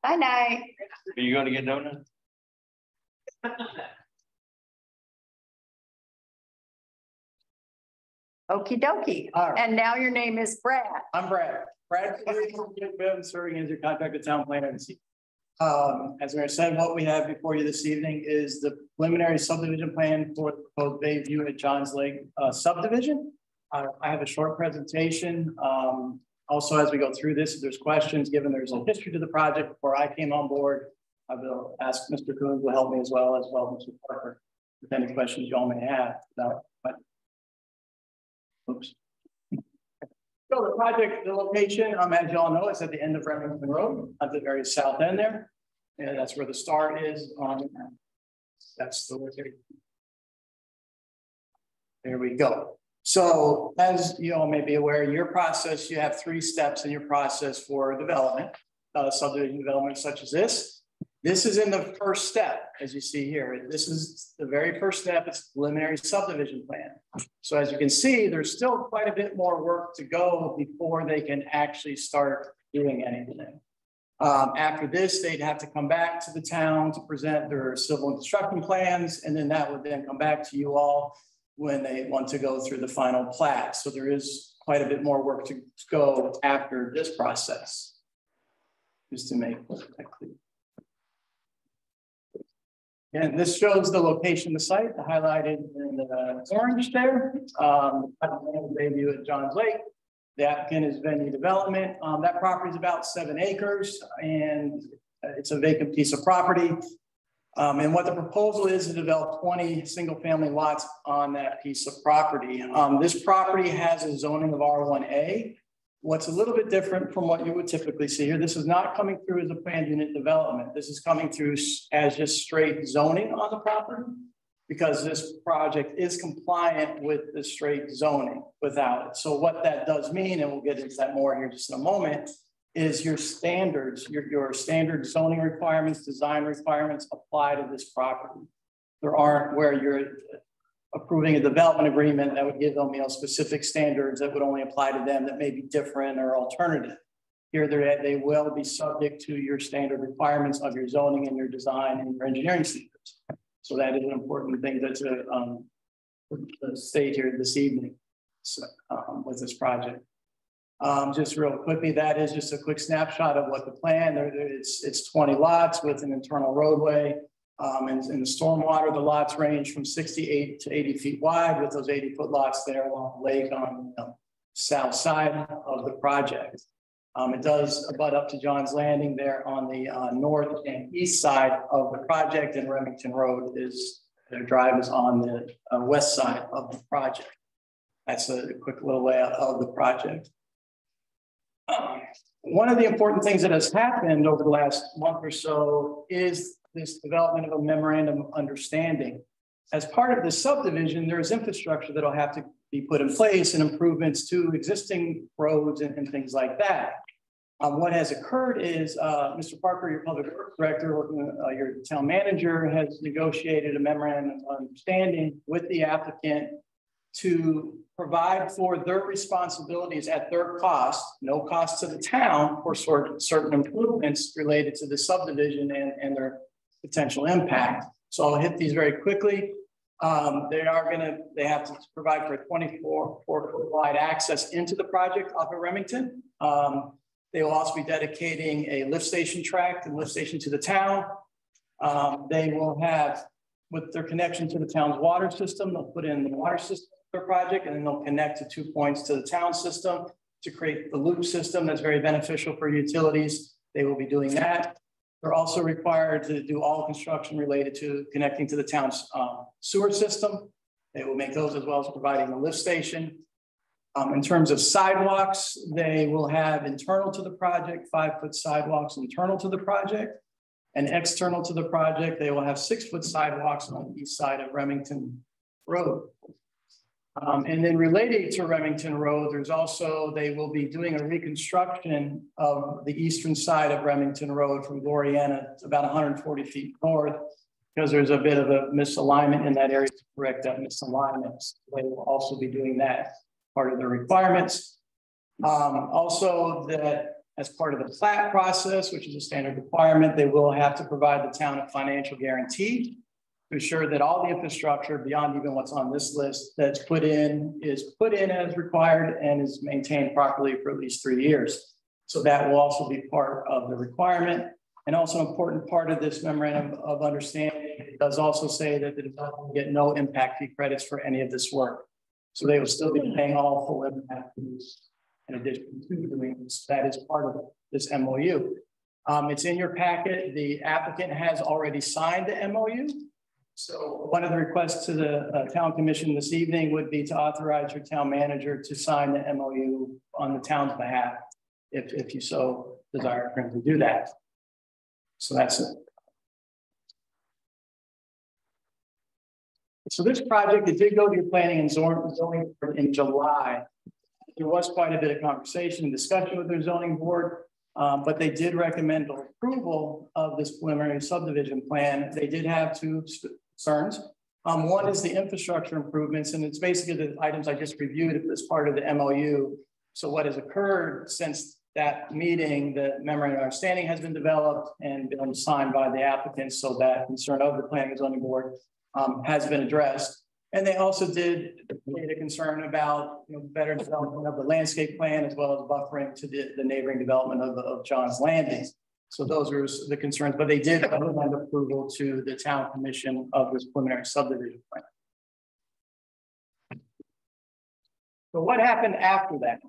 Bye night.
Are you gonna get donuts?
Okey dokey.
All right.
And now your name is Brad.
I'm Brad. Brad, I'm serving as your contracted town planner. this evening. Um, as I said, what we have before you this evening is the preliminary subdivision plan for the proposed Bayview and Johns Lake uh, subdivision. Uh, I have a short presentation. Um, also, as we go through this, if there's questions, given there's a history to the project before I came on board, I will ask Mr. Coons will help me as well, as well as Mr. Parker, with any questions you all may have about, but Oops. So the project, the location, um, as you all know, is at the end of Remington Road, at the very south end there. And that's where the star is on, that's the location. There we go. So as you all may be aware, in your process, you have three steps in your process for development, uh, subdivision development such as this. This is in the first step, as you see here. This is the very first step, it's preliminary subdivision plan. So as you can see, there's still quite a bit more work to go before they can actually start doing anything. Um, after this, they'd have to come back to the town to present their civil construction plans, and then that would then come back to you all when they want to go through the final plat. So there is quite a bit more work to go after this process. Just to make that clear. And this shows the location of the site, the highlighted in the orange there. Um, Bayview at Johns Lake. The applicant is venue development. Um, that property is about seven acres and it's a vacant piece of property. Um, and what the proposal is to develop 20 single family lots on that piece of property. Um, this property has a zoning of R1A. What's a little bit different from what you would typically see here, this is not coming through as a planned unit development. This is coming through as just straight zoning on the property because this project is compliant with the straight zoning without it. So what that does mean, and we'll get into that more here just in a moment, is your standards, your, your standard zoning requirements, design requirements apply to this property. There aren't where you're approving a development agreement that would give them, you know, specific standards that would only apply to them that may be different or alternative. Here, they they will be subject to your standard requirements of your zoning and your design and your engineering standards. So that is an important thing that's a um, state here this evening so, um, with this project. Um, just real quickly, that is just a quick snapshot of what the plan. There, it's it's 20 lots with an internal roadway. Um, and in the stormwater, the lots range from 68 to 80 feet wide with those 80 foot lots there along the lake on the south side of the project. Um, it does butt up to John's Landing there on the uh, north and east side of the project and Remington Road is, their drive is on the uh, west side of the project. That's a quick little layout of the project. One of the important things that has happened over the last month or so is this development of a memorandum of understanding. As part of the subdivision, there's infrastructure that'll have to be put in place and improvements to existing roads and, and things like that. Um, what has occurred is uh, Mr. Parker, your public works director, working with uh, your town manager, has negotiated a memorandum of understanding with the applicant to provide for their responsibilities at their cost, no cost to the town for certain, certain improvements related to the subdivision and, and their potential impact. So I'll hit these very quickly. Um, they are going to, they have to provide for 24 four foot wide access into the project off of Remington. Um, they will also be dedicating a lift station track and lift station to the town. Um, they will have, with their connection to the town's water system, they'll put in the water system project and then they'll connect to two points to the town system to create the loop system that's very beneficial for utilities. They will be doing that. They're also required to do all construction related to connecting to the town's um, sewer system. They will make those as well as providing a lift station. Um, in terms of sidewalks, they will have internal to the project, five foot sidewalks internal to the project. And external to the project, they will have six foot sidewalks on the east side of Remington Road. Um, and then related to Remington Road, there's also, they will be doing a reconstruction of the eastern side of Remington Road from Gloriana, about hundred and forty feet north. Because there's a bit of a misalignment in that area to correct that misalignment. They will also be doing that part of the requirements. Um, also that as part of the plat process, which is a standard requirement, they will have to provide the town a financial guarantee ensure that all the infrastructure beyond even what's on this list that's put in is put in as required and is maintained properly for at least three years. So that will also be part of the requirement. And also an important part of this memorandum of understanding, it does also say that the developer will get no impact fee credits for any of this work. So they will still be paying all full impact fees in addition to doing this. That is part of this MOU. Um, it's in your packet. The applicant has already signed the MOU. So one of the requests to the uh, town commission this evening would be to authorize your town manager to sign the MOU on the town's behalf, if, if you so desire for him to do that. So that's it. So this project, it did go to your planning and zoning board in July. There was quite a bit of conversation and discussion with their zoning board. Um, but they did recommend approval of this preliminary subdivision plan. They did have two concerns. Um, one is the infrastructure improvements, and it's basically the items I just reviewed as part of the MOU. So what has occurred since that meeting, the memorandum of understanding has been developed and been signed by the applicants. So that concern of the planning and zoning board um, has been addressed. And they also did state a concern about you know, better development of the landscape plan as well as buffering to the, the neighboring development of, of John's Landing. So those are the concerns, but they did recommend approval to the town commission of this preliminary subdivision plan. So what happened after that?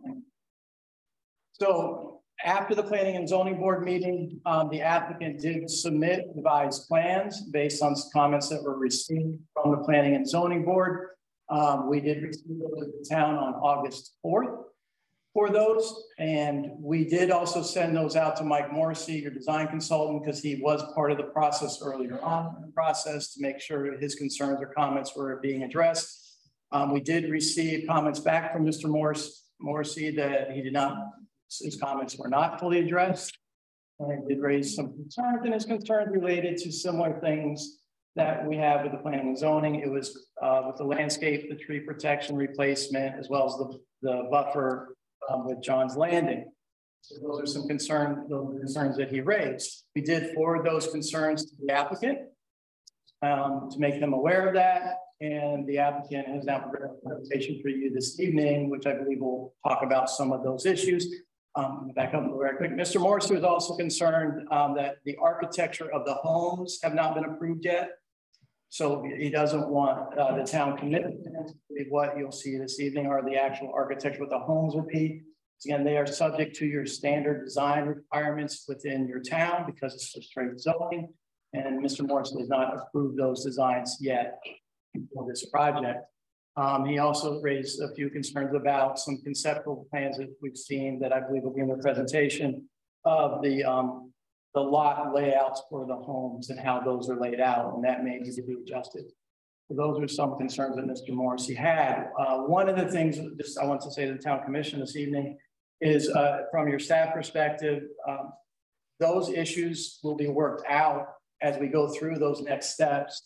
So after the planning and zoning board meeting, um, the applicant did submit revised plans based on comments that were received from the planning and zoning board. Um, we did receive those the town on August 4th for those. And we did also send those out to Mike Morrissey, your design consultant, because he was part of the process earlier on in the process to make sure his concerns or comments were being addressed. Um, we did receive comments back from Mr. Morris, Morrissey that he did not his comments were not fully addressed. And did raise some concerns and his concerns related to similar things that we have with the planning and zoning. It was uh, with the landscape, the tree protection replacement, as well as the, the buffer um, with John's Landing. So those are some concerns, those concerns that he raised. We did forward those concerns to the applicant um, to make them aware of that. And the applicant has now prepared a presentation for you this evening, which I believe will talk about some of those issues. Um, back up very quick. Mr. Morris was also concerned um, that the architecture of the homes have not been approved yet. So he doesn't want uh, the town commitment. What you'll see this evening are the actual architecture, what the homes will be. Again, they are subject to your standard design requirements within your town because it's a straight zoning. And Mr. Morris does not approve those designs yet for this project. Um, he also raised a few concerns about some conceptual plans that we've seen that I believe will be in the presentation of the um, the lot layouts for the homes and how those are laid out, and that may need to be adjusted. So those are some concerns that Mr. Morrissey had. Uh, one of the things just I want to say to the town commission this evening is uh, from your staff perspective, um, those issues will be worked out as we go through those next steps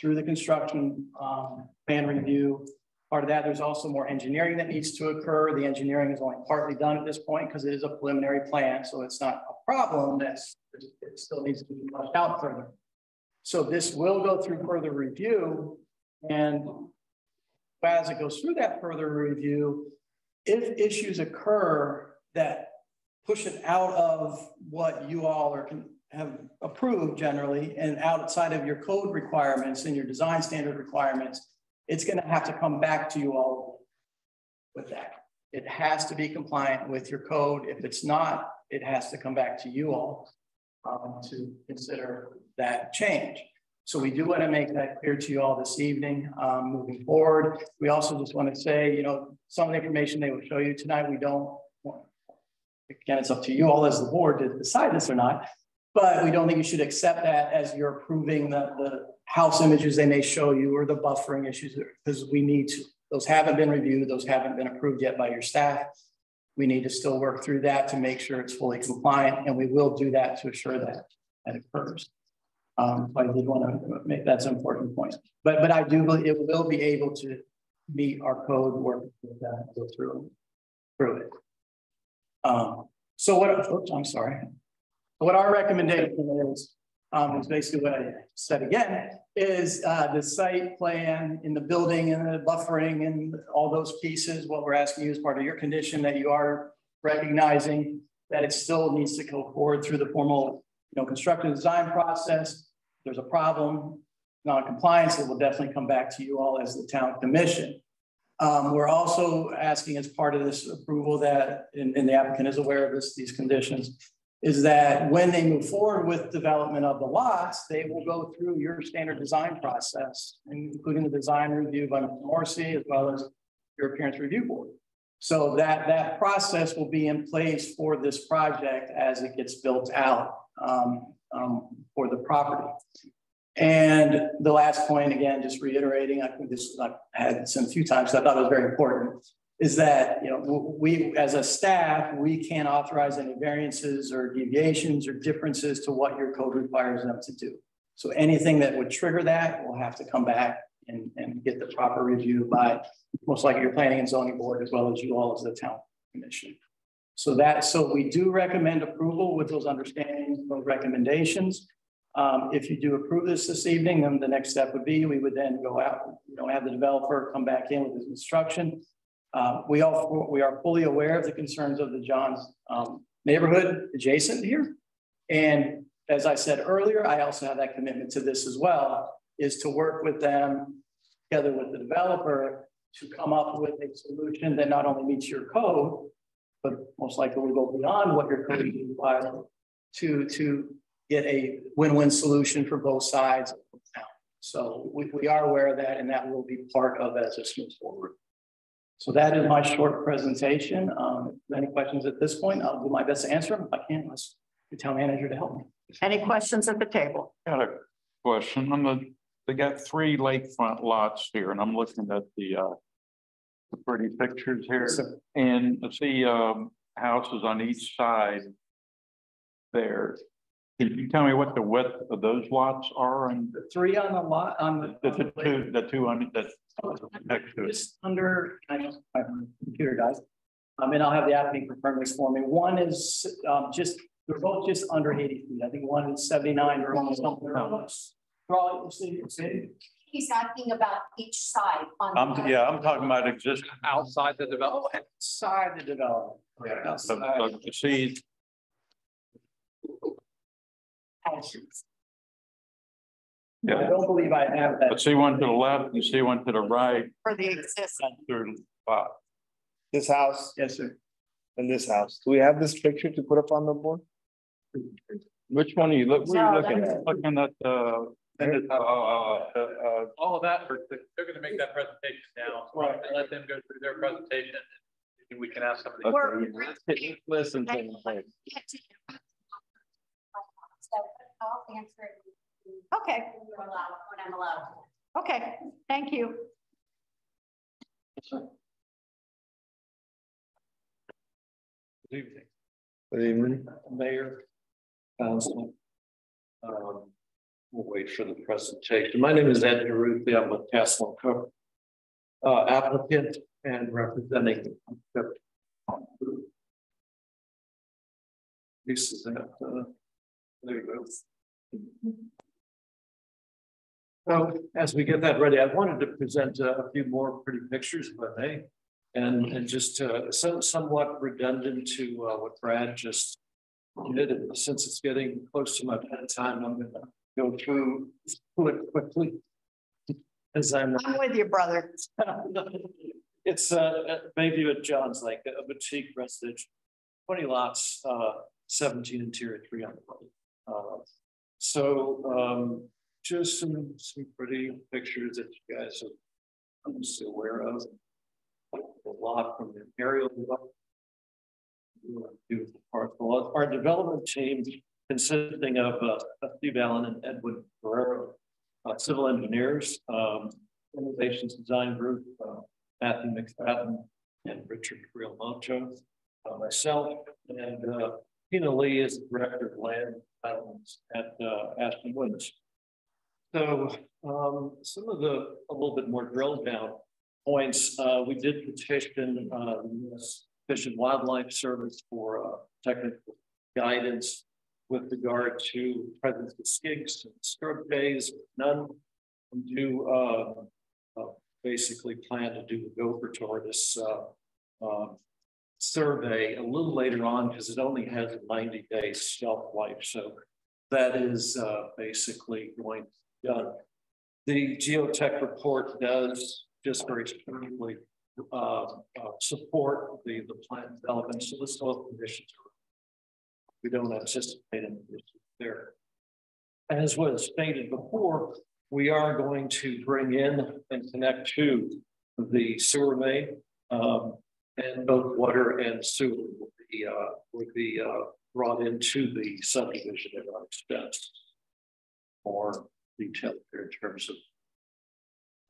through the construction um, plan review. Part of that, there's also more engineering that needs to occur. The engineering is only partly done at this point because it is a preliminary plan, so it's not a problem. That's still needs to be fleshed out further. So this will go through further review, and as it goes through that further review, if issues occur that push it out of what you all are have approved generally and outside of your code requirements and your design standard requirements, it's going to have to come back to you all with that. It has to be compliant with your code. If it's not, it has to come back to you all um, to consider that change. So we do want to make that clear to you all this evening, um, moving forward. We also just want to say, you know, some of the information they will show you tonight, we don't want. Again, it's up to you all as the board to decide this or not, but we don't think you should accept that as you're approving the, the house images they may show you or the buffering issues, because we need to, those haven't been reviewed, those haven't been approved yet by your staff. We need to still work through that to make sure it's fully compliant, and we will do that to assure that that occurs. Um, but I did want to make that's an important point. But but I do believe it will be able to meet our code work with that, go through through it. Um, so what oops, I'm sorry. What our recommendation is, um, is basically what I said again, is uh, the site plan in the building and the buffering and all those pieces, what we're asking you as part of your condition that you are recognizing that it still needs to go forward through the formal, you know, construction design process. There's a problem, non-compliance, it will definitely come back to you all as the town commission. Um, we're also asking as part of this approval that, and, and the applicant is aware of this, these conditions, is that when they move forward with development of the lots, they will go through your standard design process, including the design review by Mr. Morrissey, as well as your appearance review board. So that, that process will be in place for this project as it gets built out um, um, for the property. And the last point, again, just reiterating, I think this I've had this a few times, I thought it was very important, is that, you know, we, as a staff, we can't authorize any variances or deviations or differences to what your code requires them to do. So anything that would trigger that will have to come back and, and get the proper review by most likely your planning and zoning board, as well as you all as the town commission. So that, so we do recommend approval with those understandings, those recommendations. Um, if you do approve this this evening, then the next step would be we would then go out, you know, have the developer come back in with his instruction. Uh, we all we are fully aware of the concerns of the Johns um, neighborhood adjacent here. And as I said earlier, I also have that commitment to this as well, is to work with them together with the developer to come up with a solution that not only meets your code, but most likely will go beyond what your code requires to, to get a win-win solution for both sides. Of the town. So we, we are aware of that and that will be part of as this moves forward. So that is my short presentation. Um, any questions at this point, I'll do my best to answer them. If I can't, ask the town manager to help me.
Any questions at the table?
Got a question on the, they got three lakefront lots here and I'm looking at the, uh, the pretty pictures here and I see, um, houses on each side there. Can you tell me what the width of those lots are and
The three on the lot, on the.
the, the two, the two on, that's next to it?
Just under, I know, my computer dies. Um, and I'll have the applicant confirm this for me. One is, um, just, they're both just under eighty feet. I think one is seventy-nine or almost something. Right, you see, you see?
He's asking about each side on.
I'm, yeah, I'm talking about existing.
Outside the development.
Outside the development.
So, so you see,
I
yeah,
don't believe I have that.
but
that.
see one to the left, you see one to the right,
For the existing.
through spot.
This house
Yes, sir.
and this house. Do we have this picture to put up on the board?
Which one are you look, what are you
No,
looking at? Looking at, uh, uh, uh, uh,
All of that, they're gonna make that presentation now.
Right.
And let them go through their presentation. and We can ask some of these.
We're-
Listen to me.
So I'll answer it.
Okay,
When allowed, when I'm allowed.
okay, thank you.
Good evening,
Good evening.
Mayor, Council. Um, we'll wait for the presentation. My name is Ed Ruthie. I'm with Castle and Cooke. Uh, applicant and representing. the- This is that, uh, there you go. So as we get that ready, I wanted to present a few more pretty pictures, if I may. And, and just uh, some, somewhat redundant to uh, what Brad just did. And Since it's getting close to my bedtime, I'm gonna go through it quickly. As I'm.
I'm with you, brother. [laughs]
It's uh, Bayview at Johns Lake, a boutique residential, twenty lots, uh, seventeen interior, three on the road. Uh, So um, just some, some pretty pictures that you guys are obviously aware of. A lot from the aerial. Parcel. Our development team consisting of uh, Steve Allen and Edwin Guerrero, uh, civil engineers, um, innovations design group, uh, Matthew McFadden and Richard Real Mocho, uh, myself, and uh, Tina Lee is the director of land at uh, Ashton Woods. So um, some of the a little bit more drilled down points, uh, we did petition uh, the US Fish and Wildlife Service for uh, technical guidance with regard to presence of skinks and scrub jays. None do uh, uh, basically plan to do the gopher tortoise survey a little later on because it only has a 90 day shelf life. So that is uh, basically going to be done. The geotech report does just very strongly uh, uh, support the, the plant development. So the soil conditions we don't anticipate any issues there. As was stated before, we are going to bring in and connect to the sewer main um, and both water and sewer will be, uh, would be uh, brought into the subdivision at our expense. More detail there in terms of.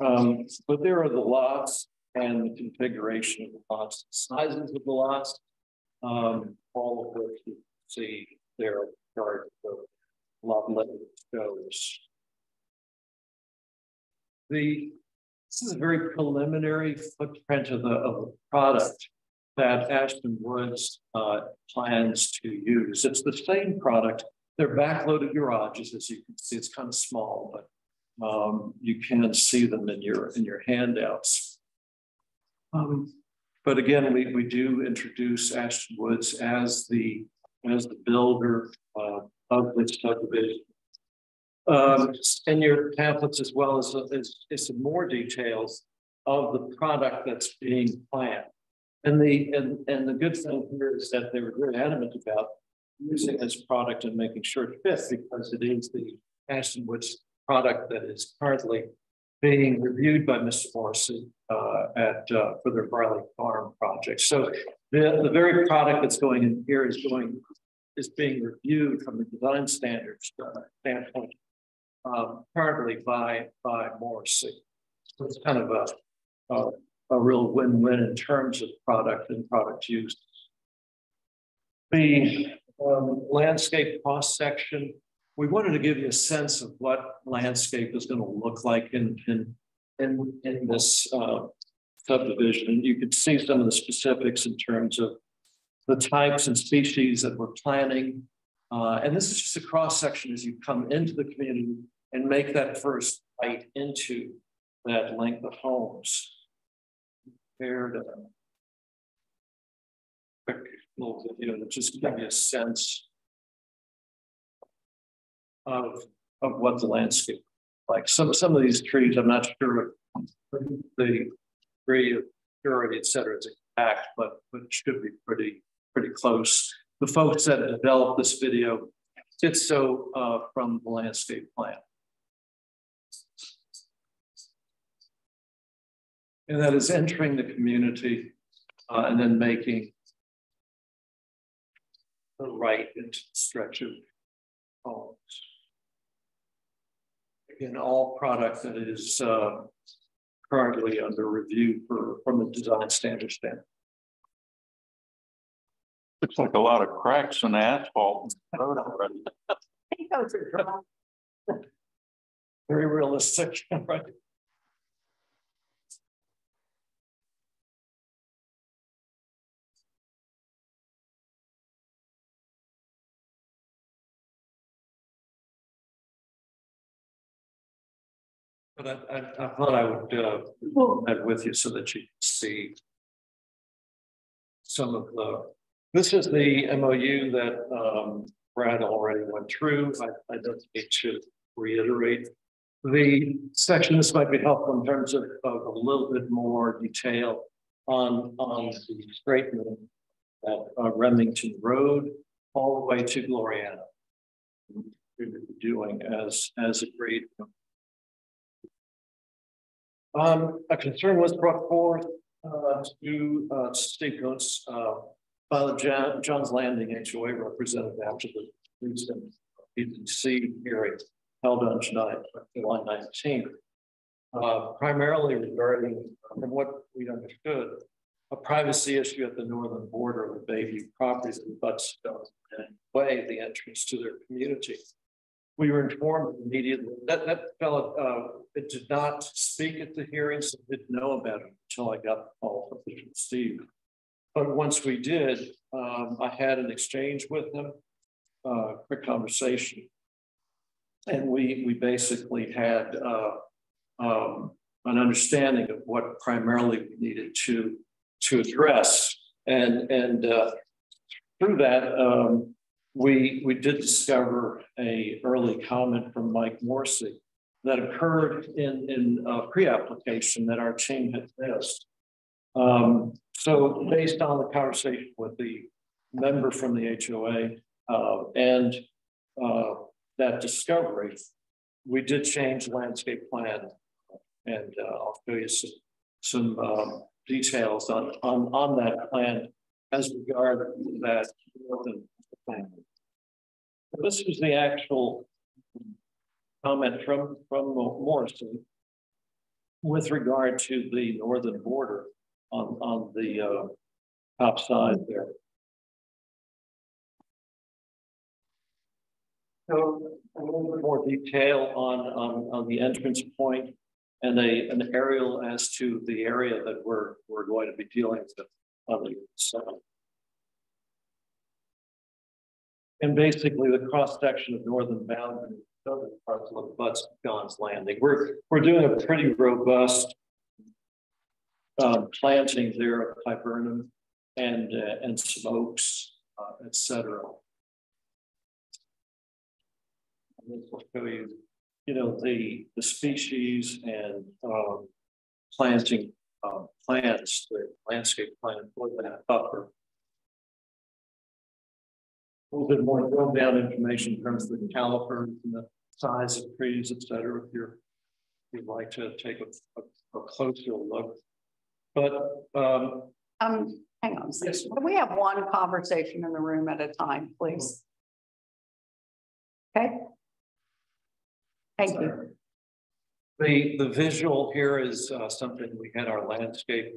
Um, but there are the lots and the configuration of the lots, sizes of the lots, um, all of which you see there chart of lot shows. The this is a very preliminary footprint of the, of the product that Ashton Woods uh, plans to use. It's the same product. They're backloaded garages, as you can see. It's kind of small, but um, you can see them in your in your handouts. Um, but again, we, we do introduce Ashton Woods as the as the builder uh, of this subdivision um, in your pamphlets as well as, as, as some more details of the product that's being planned. And the and, and the good thing here is that they were very adamant about using this product and making sure it fits because it is the Ashton Woods product that is currently being reviewed by Mr. Morrissey uh, at uh, for their Barley Farm project. So the, the very product that's going in here is going is being reviewed from the design standards uh, standpoint um, currently by by Morrissey. So it's kind of a, a, a real win-win in terms of product and product use. The um, landscape cross section, we wanted to give you a sense of what landscape is going to look like in in in, in this uh, subdivision. You could see some of the specifics in terms of the types and species that we're planning, uh, and this is just a cross section as you come into the community and make that first bite into that length of homes. Compared to quick little video to just give you a sense of, of what the landscape like. Some some of these trees, I'm not sure the degree of purity, et cetera, is exact, but but it should be pretty pretty close. The folks that developed this video did so uh, from the landscape plan. And that is entering the community uh, and then making the right into the stretch of homes. Again, all product that is uh, currently under review for from a design standard standpoint.
Looks like a lot of cracks in the asphalt.
Very realistic, [laughs] right? But I, I, I thought I would uh, that with you so that you can see some of the. This is the MOU that um, Brad already went through. I, I don't need to reiterate the section. This might be helpful in terms of, of a little bit more detail on on the straightening at uh, Remington Road all the way to Gloriana. doing as, as agreed. Um, a concern was brought forth, uh, to, uh, Steve The John, John's Landing HOA representative after the recent PDC hearing held on July, July nineteenth. Uh, primarily regarding, from what we understood, a privacy issue at the northern border of the Bayview properties and butts and way the entrance to their community. We were informed immediately that that fellow, uh, it did not speak at the hearings, didn't know about it until I got the call from Steve. But once we did, um, I had an exchange with him, uh, quick conversation. And we, we basically had, uh, um, an understanding of what primarily we needed to, to address. And, and, uh, through that, um, we, we did discover a early comment from Mike Morrissey that occurred in, in pre-application that our team had missed. Um, so based on the conversation with the member from the HOA uh, and uh, that discovery, we did change the landscape plan. And uh, I'll show you some, some um, details on, on, on that plan as regard that northern family. this is the actual comment from, from Morrissey with regard to the northern border on, on the uh, top side there. So a little bit more detail on, on, on the entrance point and a, an aerial as to the area that we're, we're going to be dealing with on the side. And basically the cross section of northern boundary, southern parcel of Butts John's Landing. We're, we're doing a pretty robust planting there of viburnum and, uh, and smokes, uh, et cetera. I'll show you, you know, the, the species and um, planting uh, plants, the landscape plan for that buffer a little bit more drill down information in terms of the calipers and the size of trees, et cetera, if you're you'd like to take a, a, a closer look. But um,
um hang on, yes. can we have one conversation in the room at a time, please? Okay. Thank Sorry. you.
The, the visual here is uh, something we had our landscape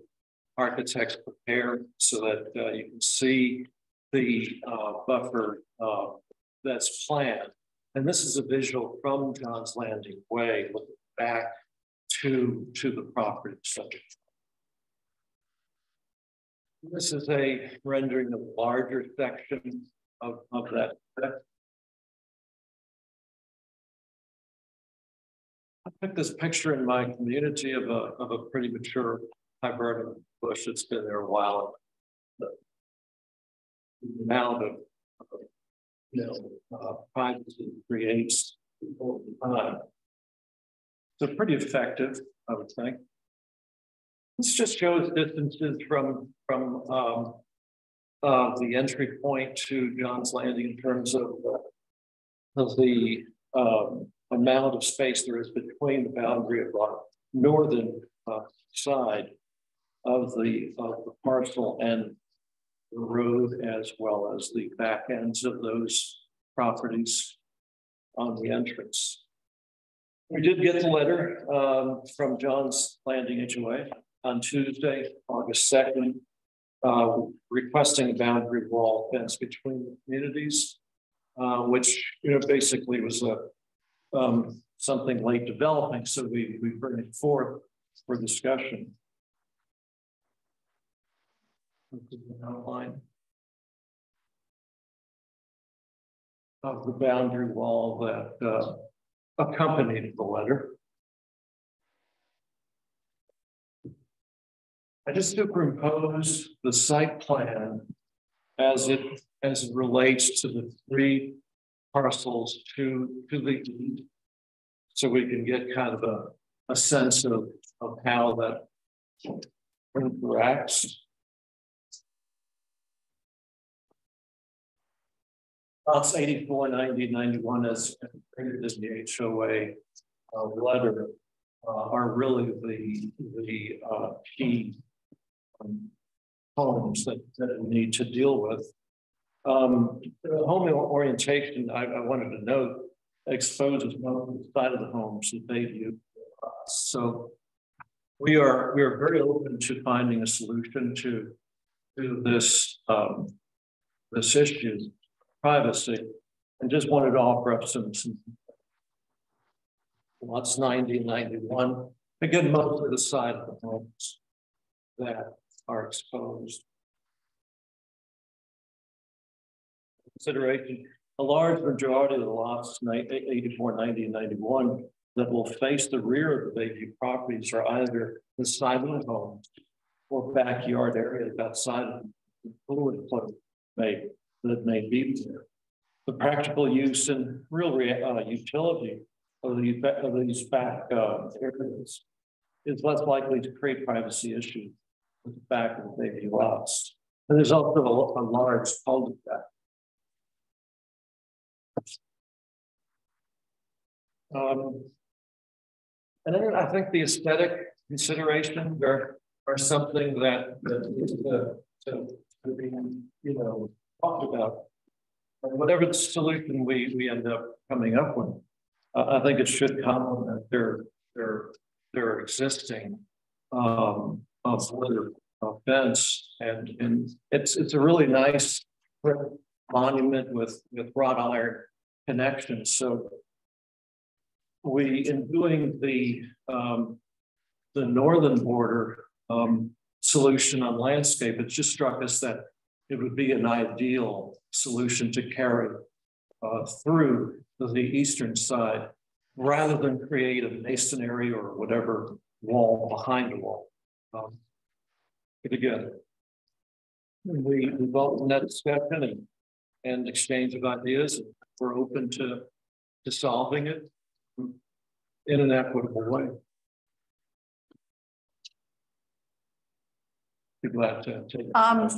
architects prepare so that uh, you can see the uh, buffer uh, that's planned. And this is a visual from John's Landing Way, looking back to, to the property subject. This is a rendering of larger sections of, of that. I took this picture in my community of a, of a pretty mature viburnum bush that's been there a while The amount of, you know, uh, creates over time. So pretty effective, I would think. This just shows distances from from um, uh, the entry point to John's Landing in terms of, uh, of the um, amount of space there is between the boundary of the northern uh, side of the of the parcel and the road as well as the back ends of those properties on the entrance. We did get the letter um, from John's Landing HOA on Tuesday, August 2nd, uh, requesting a boundary wall fence between the communities, uh, which you know basically was a um, something late developing. So we, we bring it forth for discussion outline of the boundary wall that uh, accompanied the letter. I just superimpose the site plan as it as it relates to the three parcels to to the so we can get kind of a, a sense of, of how that interacts. lots 84, 90, 91 as printed in the HOA uh, letter uh, are really the, the uh, key homes that, that we need to deal with. Um, the home orientation, I, I wanted to note, exposes most of the side of the homes that they view. So we are, we are very open to finding a solution to, to this, um, this issue, privacy, and just wanted to offer up some, some lots 90, 91. Again, most of the side of the homes that are exposed. Consideration, a large majority of the lots, 84, 90, and 91, that will face the rear of the Bayview properties are either the side of the home or backyard areas outside of the fluid flow may, that may be there. The practical use and real uh, utility of, the, of these back uh, areas is less likely to create privacy issues with the fact that they be lost. And there's also a, a large cul-de-sac um, and then I think the aesthetic considerations are, are something that, that needs to, to, to be, you know, talked about. And whatever the solution we, we end up coming up with, uh, I think it should complement their, their, their existing um, uh, fence. And, and it's, it's a really nice monument with, with wrought iron connections. So we, in doing the um, the northern border um, solution on landscape, it just struck us that it would be an ideal solution to carry uh, through the eastern side rather than create a masonry or whatever wall behind the wall. Um, but again, we involved in that discussion and, and exchange of ideas. We're open to, to solving it in an equitable way. Be glad to take.
Um,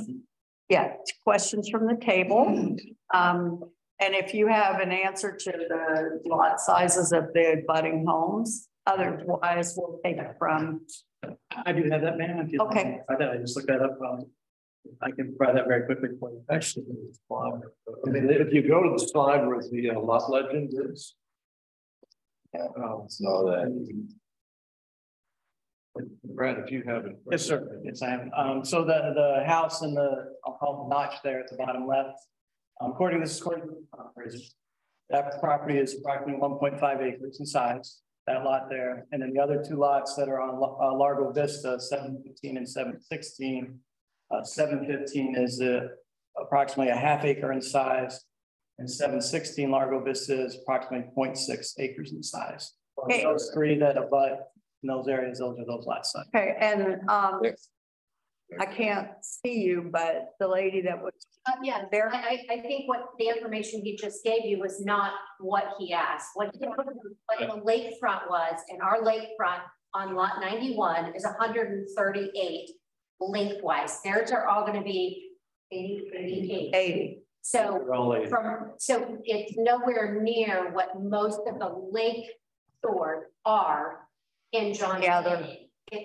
yeah, questions from the table. Um, and if you have an answer to the lot sizes of the budding homes, otherwise we'll take it from.
I do have that, ma'am.
Okay.
I thought I just looked that up. Um, I can provide that very quickly for you.
Actually, I mean, if you go to the slide where the uh, lot legend is, yeah.
um, so that.
Brad, if you have it.
Yes, sir. Yes, I am. Um, so the, the house and the, I'll call the notch there at the bottom left. Um, according to this, according, oh, that property is approximately one point five acres in size, that lot there. And then the other two lots that are on uh, Largo Vista, seven fifteen and seven sixteen. Uh, seven fifteen is uh, approximately a half acre in size and seven sixteen Largo Vista is approximately 0.6 acres in size.
Okay.
Those three that abut in those areas, those are those lot size.
Okay, and um, I can't see you, but the lady that was
Uh, yeah,
there.
I, I, I think what the information he just gave you was not what he asked. What, he- what the lakefront was, and our lakefront on lot ninety-one is hundred and thirty-eight lengthwise. Theirs are all gonna be 80, 88.
eighty.
So from, so it's nowhere near what most of the lake stores are in John.
Yeah, they're-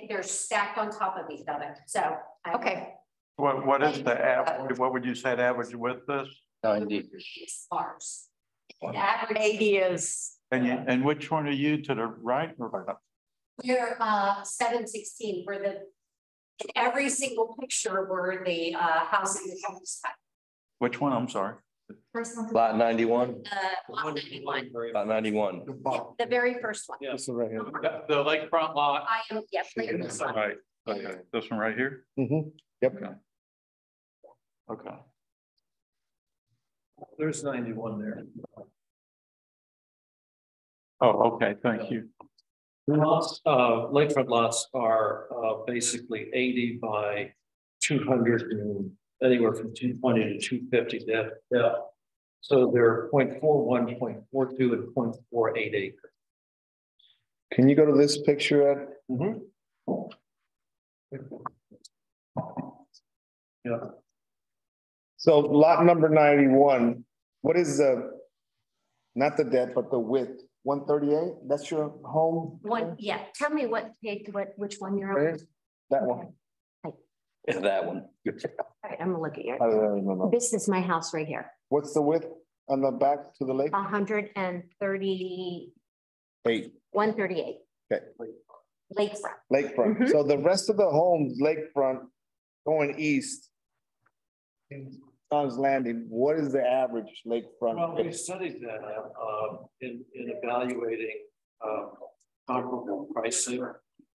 they're stacked on top of each other, so. I-
Okay,
What, what is the average, what would you say the average with this?
Ninety.
Sparse. The average,
eighty is,
And you, and which one are you to the right or left?
we're, uh, seven sixteen, where the, in every single picture were the, uh, houses in the side.
Which one? I'm sorry.
First one.
Lot ninety-one,
Uh, lot 91,
lot ninety-one.
the very first one.
Yeah.
This right here.
The- The lakefront lot,
I am, yeah, clear this one.
Right, okay, this one right here?
Mm-hmm. Yep.
Okay.
There's ninety-one there.
Oh, okay, thank you.
The Lots, uh, lakefront lots are, uh, basically eighty by two hundred and anywhere from two twenty to two fifty depth. Yeah. So they're 0.41, 0.42, and 0.48 acres.
Can you go to this picture, Ed?
Yeah.
So lot number ninety-one What is the, not the depth, but the width, one thirty-eight, that's your home?
One, yeah, tell me what page, what, which one you're on.
That one.
Yeah, that one.
All right, I'm gonna look at
I
your,
don't remember.
this is my house right here,
What's the width on the back to the lake?
hundred and thirty,
Eight,
one thirty-eight.
Okay.
Lakefront.
lakefront.
Mhm.
So the rest of the homes lakefront going east. in Tom's Landing, what is the average lakefront?
Well, we studied that, uh, in, in evaluating, um, comparable pricing.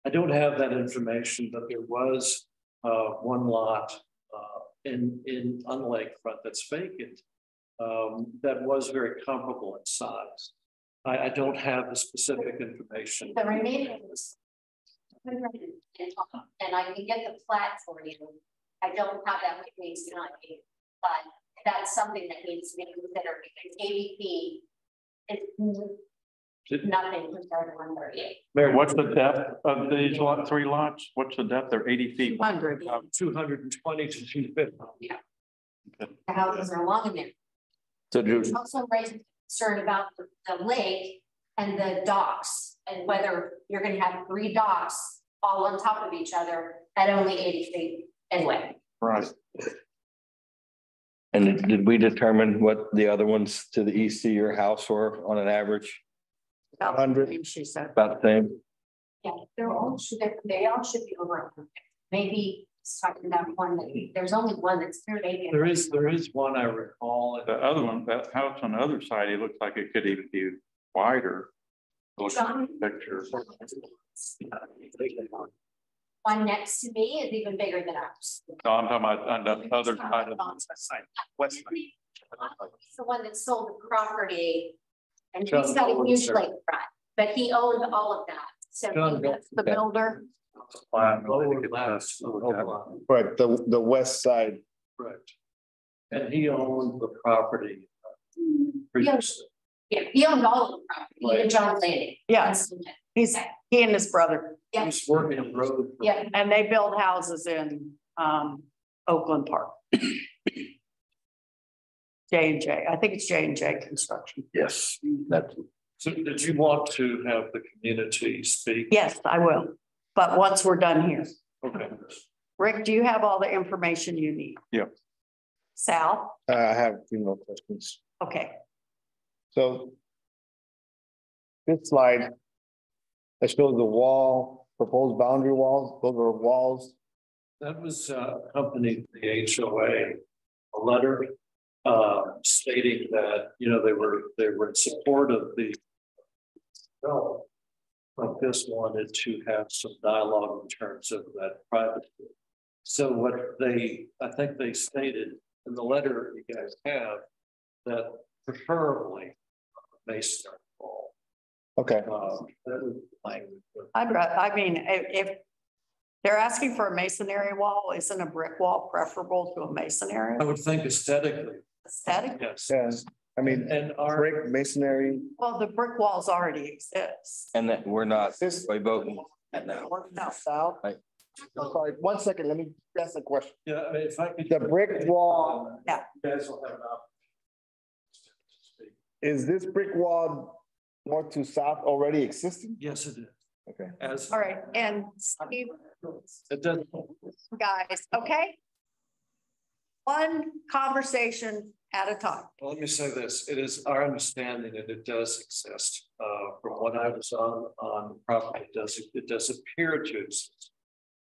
I don't have that information, but there was, uh, one lot, uh, in, in, on the lakefront that's vacant. Um, that was very comparable in size. I, I don't have the specific information.
The remaining was. And I can get the plat for you. I don't have that with me tonight, but that's something that needs to be considered because AVP. Is nothing compared to one thirty-eight.
Mary,
What's the depth of these lot, three lots? What's the depth? They're eighty feet.
Hundred.
Two hundred and twenty to two fifty. Yeah.
The houses are long enough.
So Drew,
There's also raised concern about the, the lake and the docks and whether you're gonna have three docks all on top of each other at only eighty feet anyway.
Right.
and did- did we determine what the other ones to the east of your house were on an average?
About the same, She said.
About the same?
Yeah, they're all, should, they- they all should be over. hundred. Maybe it's talking about one that, there's only one that's maybe.
There is, there is one I recall.
The other one, that house on the other side, it looks like it could even be wider. Looks at Picture.
One next to me is even bigger than ours.
No, I'm talking about on the other side of.
the West side. He's the one that sold the property. And
John
he's got a huge
sir.
lakefront, but he owned all of that. So
John
he- that's the builder.
Right, the, the west side.
Right. And he owned the property. Uh, mm, previously.
Yeah, he owned all of the property, even John Landing.
Yes, he's, he and his brother,
Yeah,
He's working on road.
yeah.
and they build houses in, um, Oakland Park. J and J, I think it's J and J Construction.
Yes, that's.
So did you want to have the community speak?
Yes, I will, but once we're done here.
Okay.
Rick, do you have all the information you need?
Yeah.
Sal?
Uh, I have a few more questions.
Okay,
So. This slide. That shows the wall, proposed boundary walls, those are walls.
That was uh, accompanied the HOA, a letter uh, stating that, you know, they were, they were in support of the. No, but this wanted to have some dialogue in terms of that privacy. So what they, I think they stated in the letter you guys have, that preferably masonry wall.
Okay,
Uh, that was language.
I'd rather, I mean, if, if they're asking for a masonry wall, isn't a brick wall preferable to a masonry
I would think aesthetically,
aesthetic?
yes.
yeah, I mean,
And our.
brick masonry,
Well, the brick walls already exist.
And that we're not
This-
by voting.
No, Sal?
I'm sorry, one second, let me ask a question.
Yeah, I mean, if I could.
The brick wall-
Yeah.
You guys will have an opportunity.
Is this brick wall north to south already existing?
Yes, it is.
Okay.
As.
All right, and Steve,
It does,
guys, okay? One conversation at a time.
well, let me say this, it is our understanding that it does exist. Uh, from what I was on, on the property, it does, it does appear to exist.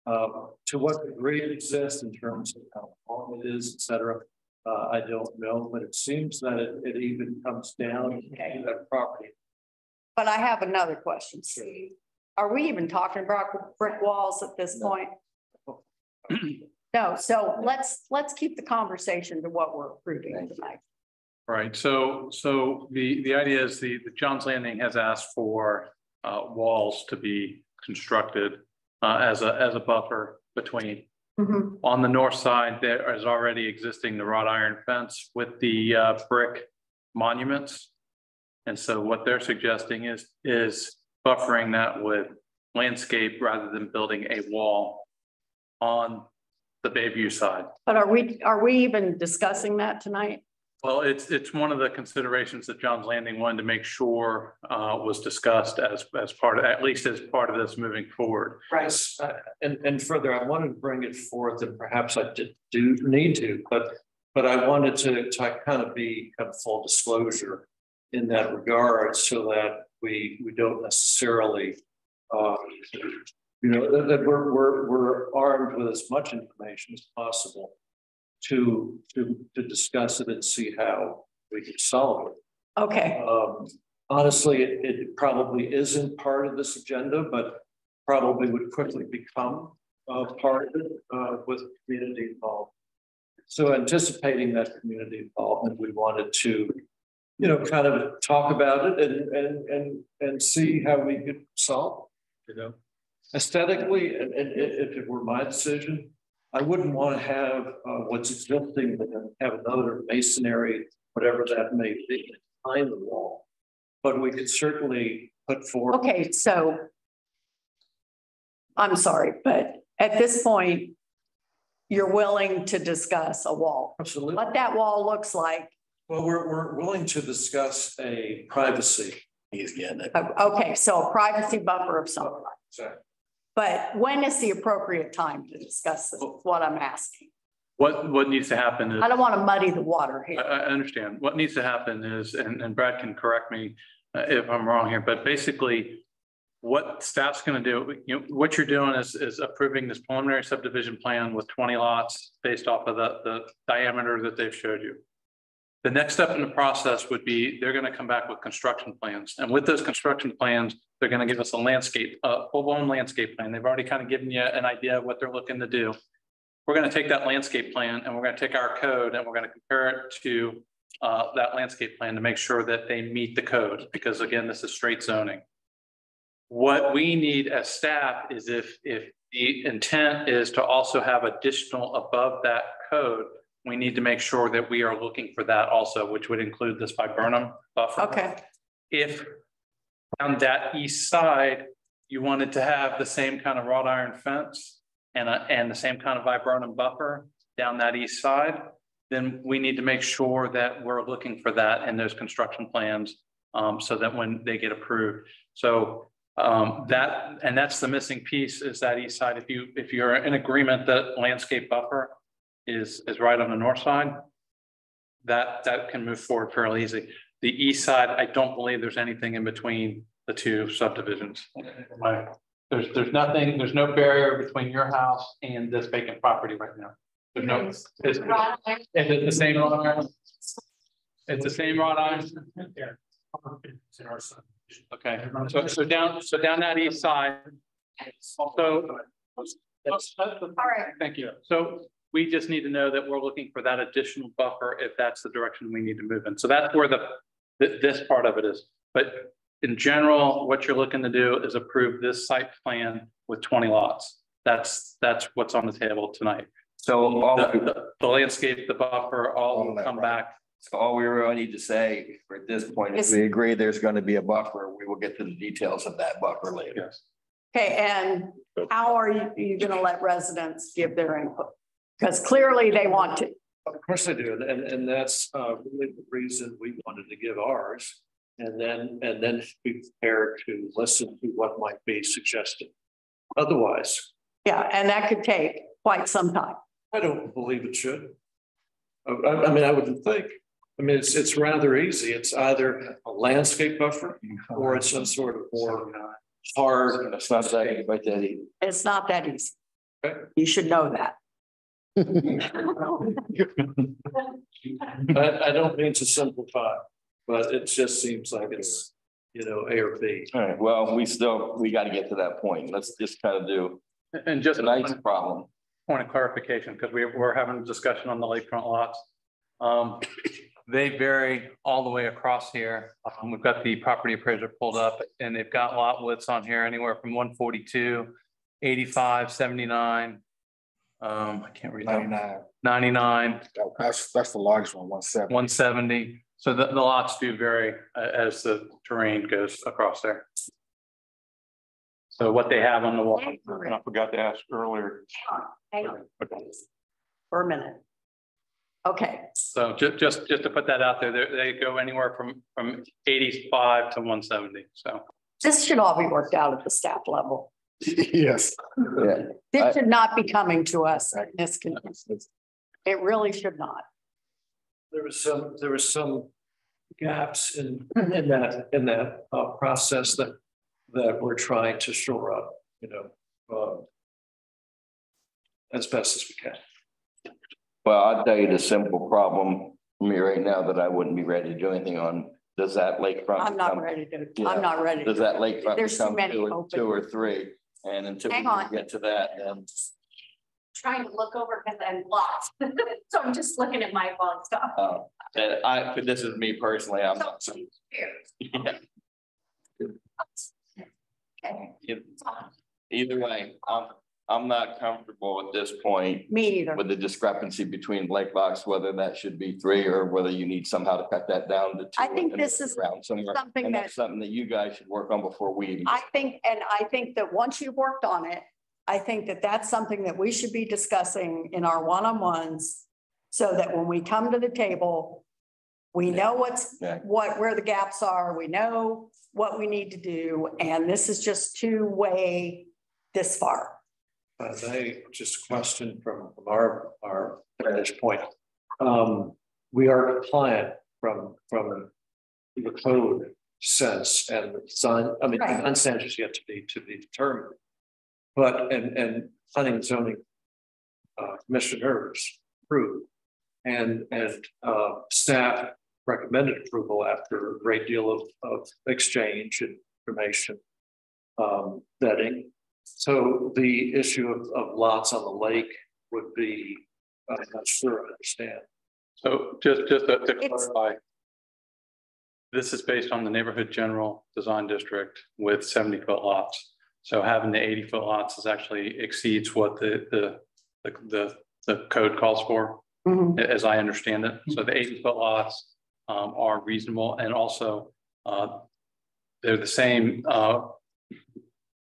Um, to what degree it exists in terms of how long it is, et cetera, uh, I don't know, but it seems that it, it even comes down to that property.
But I have another question, Steve. Are we even talking about brick walls at this point? No, so let's, let's keep the conversation to what we're approving tonight.
Right, so, so the, the idea is the, the John's Landing has asked for, uh, walls to be constructed. Uh, as a, as a buffer between,
Mhm.
on the north side, there is already existing the wrought iron fence with the, uh, brick monuments. And so what they're suggesting is, is buffering that with landscape rather than building a wall on the Bayview side.
But are we, are we even discussing that tonight?
Well, it's, it's one of the considerations that John's Landing wanted to make sure uh, was discussed as, as part of, at least as part of this moving forward.
Yes, uh, and, and further, I wanted to bring it forth and perhaps I did do need to, but, but I wanted to, to kind of be, have full disclosure in that regard so that we, we don't necessarily, um, you know, that, that we're, we're, we're armed with as much information as possible to, to, to discuss it and see how we can solve it.
Okay,
Um, honestly, it, it probably isn't part of this agenda, but probably would quickly become a part of it, uh, with community involvement. So anticipating that community involvement, we wanted to, you know, kind of talk about it and, and, and, and see how we could solve, it, you know. Aesthetically, and, and if it were my decision, I wouldn't want to have, uh, what's existing, but then have another masonry, whatever that may be, behind the wall. But we could certainly put forward.
okay, so I'm sorry, but at this point, you're willing to discuss a wall.
Absolutely.
What that wall looks like.
Well, we're, we're willing to discuss a privacy.
He's getting it.
Okay, so a privacy buffer of some kind.
Sorry.
But when is the appropriate time to discuss this? Is What I'm asking.
What, what needs to happen is.
I don't want to muddy the water
I,
here.
I understand. What needs to happen is, and, and Brad can correct me uh, if I'm wrong here, but basically what staff's gonna do, you know, what you're doing is, is approving this preliminary subdivision plan with twenty lots based off of the, the diameter that they've showed you. The next step in the process would be, they're gonna come back with construction plans, and with those construction plans, they're gonna give us a landscape, a full-blown landscape plan. They've already kind of given you an idea of what they're looking to do. We're gonna take that landscape plan and we're gonna take our code and we're gonna compare it to uh, that landscape plan to make sure that they meet the code, because again, this is straight zoning. What we need as staff is if, if the intent is to also have additional above that code, we need to make sure that we are looking for that also, which would include this viburnum buffer.
Okay,
If on that east side, you wanted to have the same kind of wrought iron fence and a, and the same kind of viburnum buffer down that east side, then we need to make sure that we're looking for that in those construction plans, um, so that when they get approved. So, um, that, and that's the missing piece is that east side. If you, if you're in agreement that landscape buffer is, is right on the north side, that, that can move forward fairly easy. The east side, I don't believe there's anything in between the two subdivisions. My- There's, there's nothing, there's no barrier between your house and this vacant property right now. There's no, is, is it the same wrought iron? It's the same wrought iron? Okay, so, so down, so down that east side. So.
All right.
Thank you. So we just need to know that we're looking for that additional buffer if that's the direction we need to move in. So that's where the, th- this part of it is. But in general, what you're looking to do is approve this site plan with twenty lots. That's, that's what's on the table tonight.
So all,
The, the- the landscape, the buffer, all
All
will come
right.
back.
so all we really need to say for at this point is
Is-
we agree there's gonna be a buffer. We will get to the details of that buffer later.
Yes.
okay, and how are you, you gonna let residents give their input? Because clearly they want to.
Of course I do, and, and that's, uh, really the reason we wanted to give ours. And then, and then be prepared to listen to what might be suggested. Otherwise,
Yeah, and that could take quite some time.
I don't believe it should. I, I- I mean, I wouldn't think. I mean, it's, it's rather easy. It's either a landscape buffer or it's some sort of more hard.
It's not that, but that he.
It's not that easy.
Okay.
You should know that.
I, I don't mean to simplify, but it just seems like it's, you know, A or B.
All right, well, we still, we gotta get to that point. Let's just kind of do
And just
tonight's problem.
point of clarification, because we were having a discussion on the lakefront lots. Um, they vary all the way across here. Um, we've got the property appraiser pulled up and they've got lot widths on here anywhere from 142, 85, 79. Um, I can't read that,
Ninety-nine.
ninety-nine,
That's, that's the largest one,
170. 170. So the, the lots do vary uh, as the terrain goes across there. So what they have on the wall, and I forgot to ask earlier.
Hang on. For a minute. Okay,
So ju- just, just to put that out there, they, they go anywhere from, from eighty-five to one seventy, so.
this should all be worked out at the staff level. [laughs]
Yes.
Yeah. I-
This should not be coming to us in this condition. It really should not.
There was some, there was some gaps in, in that, in that, uh, process that, that we're trying to shore up, you know, um, as best as we can.
Well, I'll tell you the simple problem for me right now that I wouldn't be ready to do anything on. Does that lakefront?
I'm not
become-
ready to,
Yeah.
I'm not ready.
Does that lakefront
There's too
become
many
two or,
open.
two or three? And until we
Hang on.
get to that, then
Trying to look over because I'm lost. [laughs] So I'm just looking at my phone stuff.
Uh, and I, but this is me personally, I'm not.
Here. [laughs]
Yeah,
Okay.
Either way, I'm, I'm not comfortable at this point
Me either.
with the discrepancy between Lake Box, whether that should be three or whether you need somehow to cut that down to two.
I think this is
Around
something
and
that-
that's something that you guys should work on before we.
I think, and I think that once you've worked on it, I think that that's something that we should be discussing in our one-on-ones. So that when we come to the table, we know what's,
Yeah.
what, where the gaps are, we know what we need to do, and this is just two-way this far.
Uh, they, just question from, our, our vantage point. Um, we are compliant from, from the code sense and the design, I mean,
Right.
unsanctioned is yet to be, to be determined. But, and, and planning and zoning, uh, commissioners approved. And, and, uh, staff recommended approval after a great deal of, of exchange and information. Um, vetting. So the issue of, of lots on the lake would be, I'm not sure I understand.
So just, just to to clarify. This is based on the neighborhood general design district with seventy foot lots. So having the eighty foot lots is actually exceeds what the, the, the, the, the code calls for,
Mhm.
as I understand it. So the eighty foot lots um, are reasonable and also uh, they're the same, uh,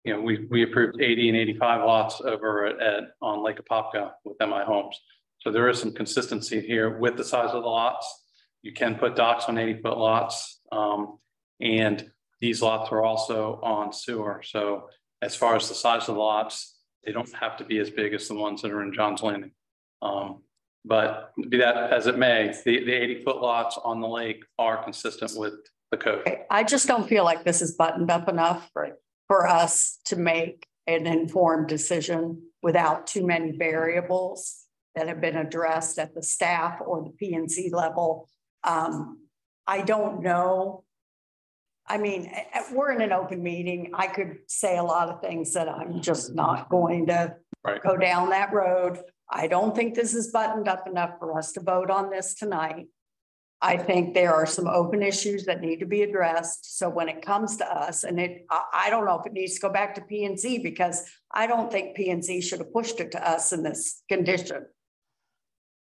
you know, we, we approved eighty and eighty-five lots over at- on Lake Apopka with MI Homes. So there is some consistency here with the size of the lots. You can put docks on eighty foot lots. um, and these lots are also on sewer. So as far as the size of the lots, they don't have to be as big as the ones that are in John's Landing. Um, but be that as it may, the, the eighty foot lots on the lake are consistent with the code.
I just don't feel like this is buttoned up enough for, for us to make an informed decision without too many variables that have been addressed at the staff or the P and Z level. Um, I don't know. I mean, we're in an open meeting. I could say a lot of things that I'm just not going to
Right.
go down that road. I don't think this is buttoned up enough for us to vote on this tonight. I think there are some open issues that need to be addressed. So when it comes to us, and it, I, I don't know if it needs to go back to P and Z because I don't think P and Z should have pushed it to us in this condition.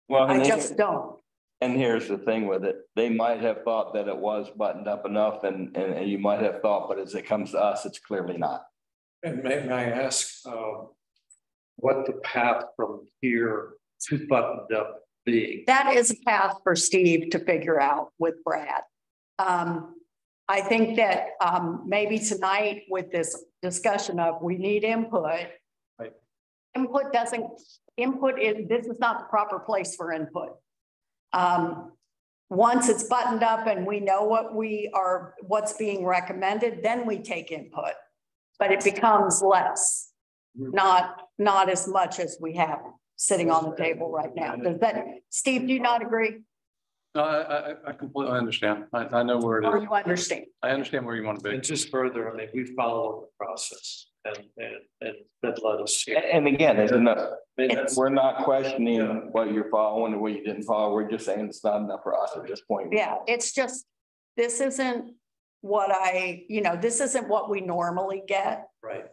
Well,
I just
here-
don't.
and here's the thing with it, they might have thought that it was buttoned up enough and, and, and you might have thought, but as it comes to us, it's clearly not.
And may, may I ask, um, what the path from here to buttoned up being?
That is a path for Steve to figure out with Brad. Um, I think that, um, maybe tonight with this discussion of we need input.
Right.
Input doesn't, input is, this is not the proper place for input. Um, once it's buttoned up and we know what we are, what's being recommended, then we take input. But it becomes less, not, not as much as we have sitting on the table right now. Does that, Steve, do you not agree?
No, I, I, I completely understand. I, I know where
Or
it is.
you understand?
I understand where you want to be.
And just further, I mean, we followed the process and, and, and that led us here.
and again, it's enough,
I mean, that's-
we're not questioning what you're following or what you didn't follow, we're just saying it's not enough for us at this point.
Yeah, it's just, this isn't what I, you know, this isn't what we normally get
Right.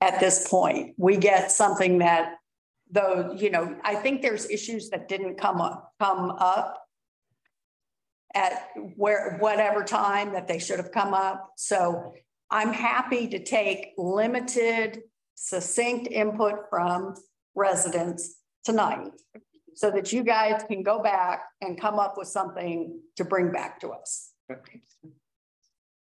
at this point. We get something that, though, you know, I think there's issues that didn't come up, come up at where, whatever time that they should have come up. So I'm happy to take limited succinct input from residents tonight. so that you guys can go back and come up with something to bring back to us.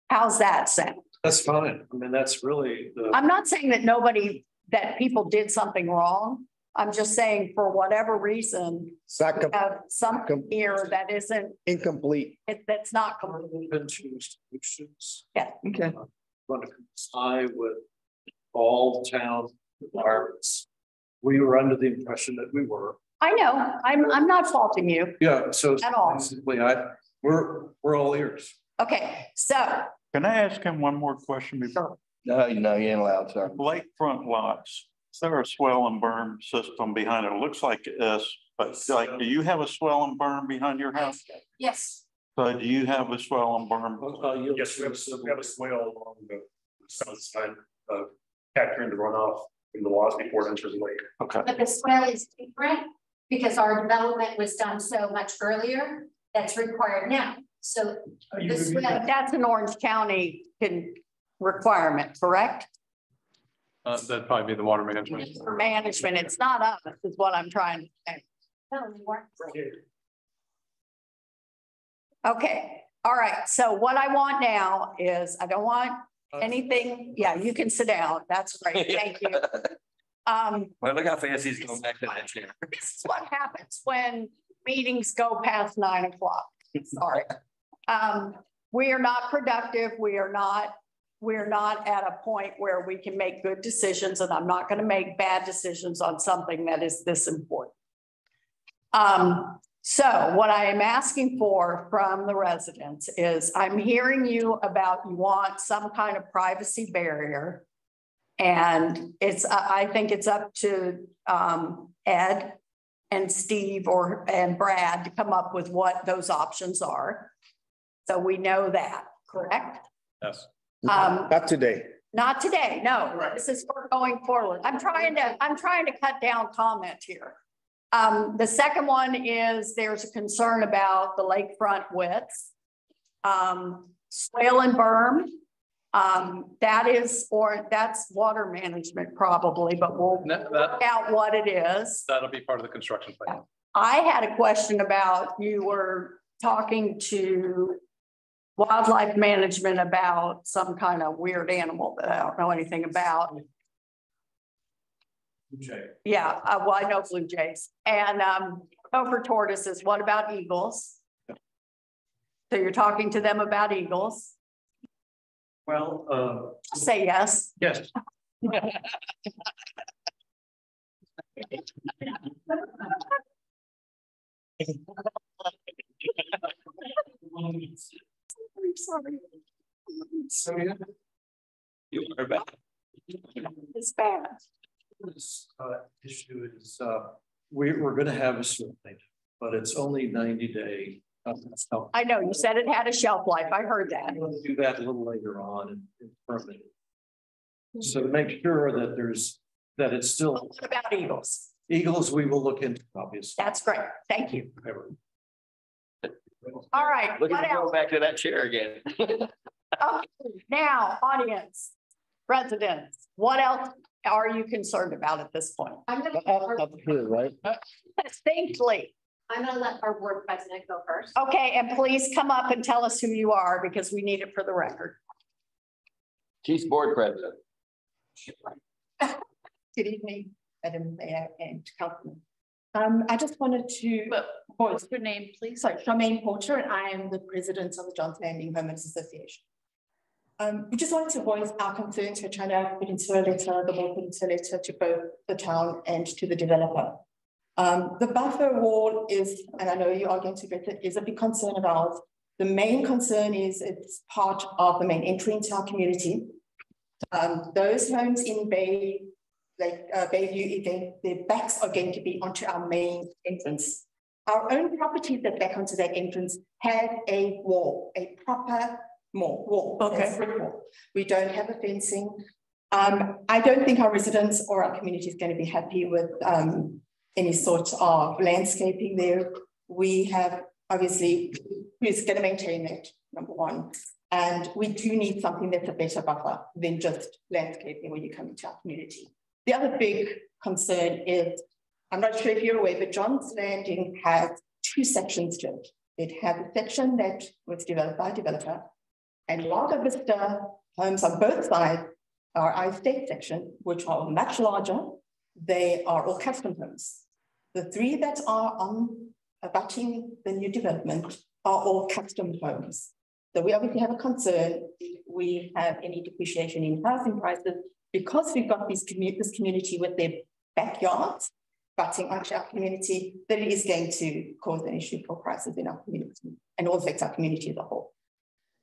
How's that sound?
That's fine. I mean, that's really the.
I'm not saying that nobody, that people did something wrong. I'm just saying for whatever reason,
It's not
we
com-
have something here that isn't,
incomplete.
it, that's not complete.
Pension solutions.
Yeah.
Okay.
Uh, Going to comply with all town requirements. We were under the impression that we were.
I know, I'm, I'm not faulting you.
Yeah, so.
At all.
Basically, I, we're, we're all ears.
Okay, so
Can I ask him one more question before?
No, no, you ain't allowed, sir.
Lakefront lots, is there a swale and berm system behind it? It looks like this, but like, do you have a swale and berm behind your house?
Yes.
So do you have a swale and berm?
Uh,
Yes, we have, a- we have a swale along the south side, uh, capturing the runoff in the laws before it enters the lake.
Okay.
But the swale is different because our development was done so much earlier. That's required now. So the
swale, that's an Orange County requirement, correct?
Uh, that'd probably be the water management.
For management, it's not us, is what I'm trying to say.
no.
Okay, all right, so what I want now is, I don't want anything, yeah, you can sit down, that's great, [laughs] thank you. Um,
Well, look how fast he's going back to that chair.
this is what happens when meetings go past nine o'clock, sorry. [laughs] Um, we are not productive, we are not, we're not at a point where we can make good decisions, and I'm not gonna make bad decisions on something that is this important. Um, so what I am asking for from the residents is, I'm hearing you about you want some kind of privacy barrier. And it's, I, I think it's up to, um, Ed and Steve or, and Brad to come up with what those options are. So we know that, correct?
Yes.
Um,
Not today.
not today, no, this is for going forward. I'm trying to, I'm trying to cut down comment here. Um, the second one is there's a concern about the lakefront widths. Um, swale and berm. Um, that is, or that's water management probably, but we'll
No, that-
work out what it is.
That'll be part of the construction plan.
I had a question about, you were talking to wildlife management about some kind of weird animal that I don't know anything about. Yeah, uh, well, I know blue jays and, um, gopher tortoises. What about eagles? So you're talking to them about eagles?
Well, uh,
Say yes.
yes. [laughs] [laughs]
I'm sorry.
So, yeah.
You are back.
It's bad.
This uh issue is uh, we we're gonna have a survey, but it's only ninety day. uh,
I know, you said it had a shelf life. I heard that.
I'm gonna do that a little later on in in permitting. So to make sure that there's, that it's still
What about eagles?
Eagles, we will look into, obviously.
That's great. Thank you. All right,
Look
what
at him
else?
go back to that chair again. [laughs]
Oh, Now, audience, residents, what else are you concerned about at this point?
I'm gonna,
Up, up here, right?
Distinctly.
I'm gonna let our board president go first.
Okay, and please come up and tell us who you are because we need it for the record.
Chief's board president. [laughs]
Good evening, Madam Mayor and Councilman. Um, I just wanted to, what's your name, please? Sorry, Charmaine Porter, and I am the president of the Johns Landing Homeowners Association. Um, we just wanted to voice our concerns. Trying to put into a letter, the board put into a letter to both the town and to the developer. Um, the buffer wall is, and I know you are going to get it, is a big concern of ours. The main concern is it's part of the main entry into our community. Um, those homes in Bay, like uh, Bayview, event, their backs are going to be onto our main entrance. Our own properties that back onto that entrance have a wall, a proper wall, wall.
Okay.
brick wall. We don't have a fencing. Um, I don't think our residents or our community is going to be happy with um, any sort of landscaping there. We have obviously who's going to maintain it, number one. And we do need something that's a better buffer than just landscaping when you come into our community. The other big concern is I'm not sure if you're aware, but John's Landing has two sections to it. It has a section that was developed by a developer and Lago Vista homes on both sides are our estate section, which are much larger. They are all custom homes. The three that are on abutting the new development are all custom homes. So we obviously have a concern if we have any depreciation in housing prices because we've got this, commu this community with their backyards butting onto our community, that it is going to cause an issue for prices in our community and also affect our community as a whole.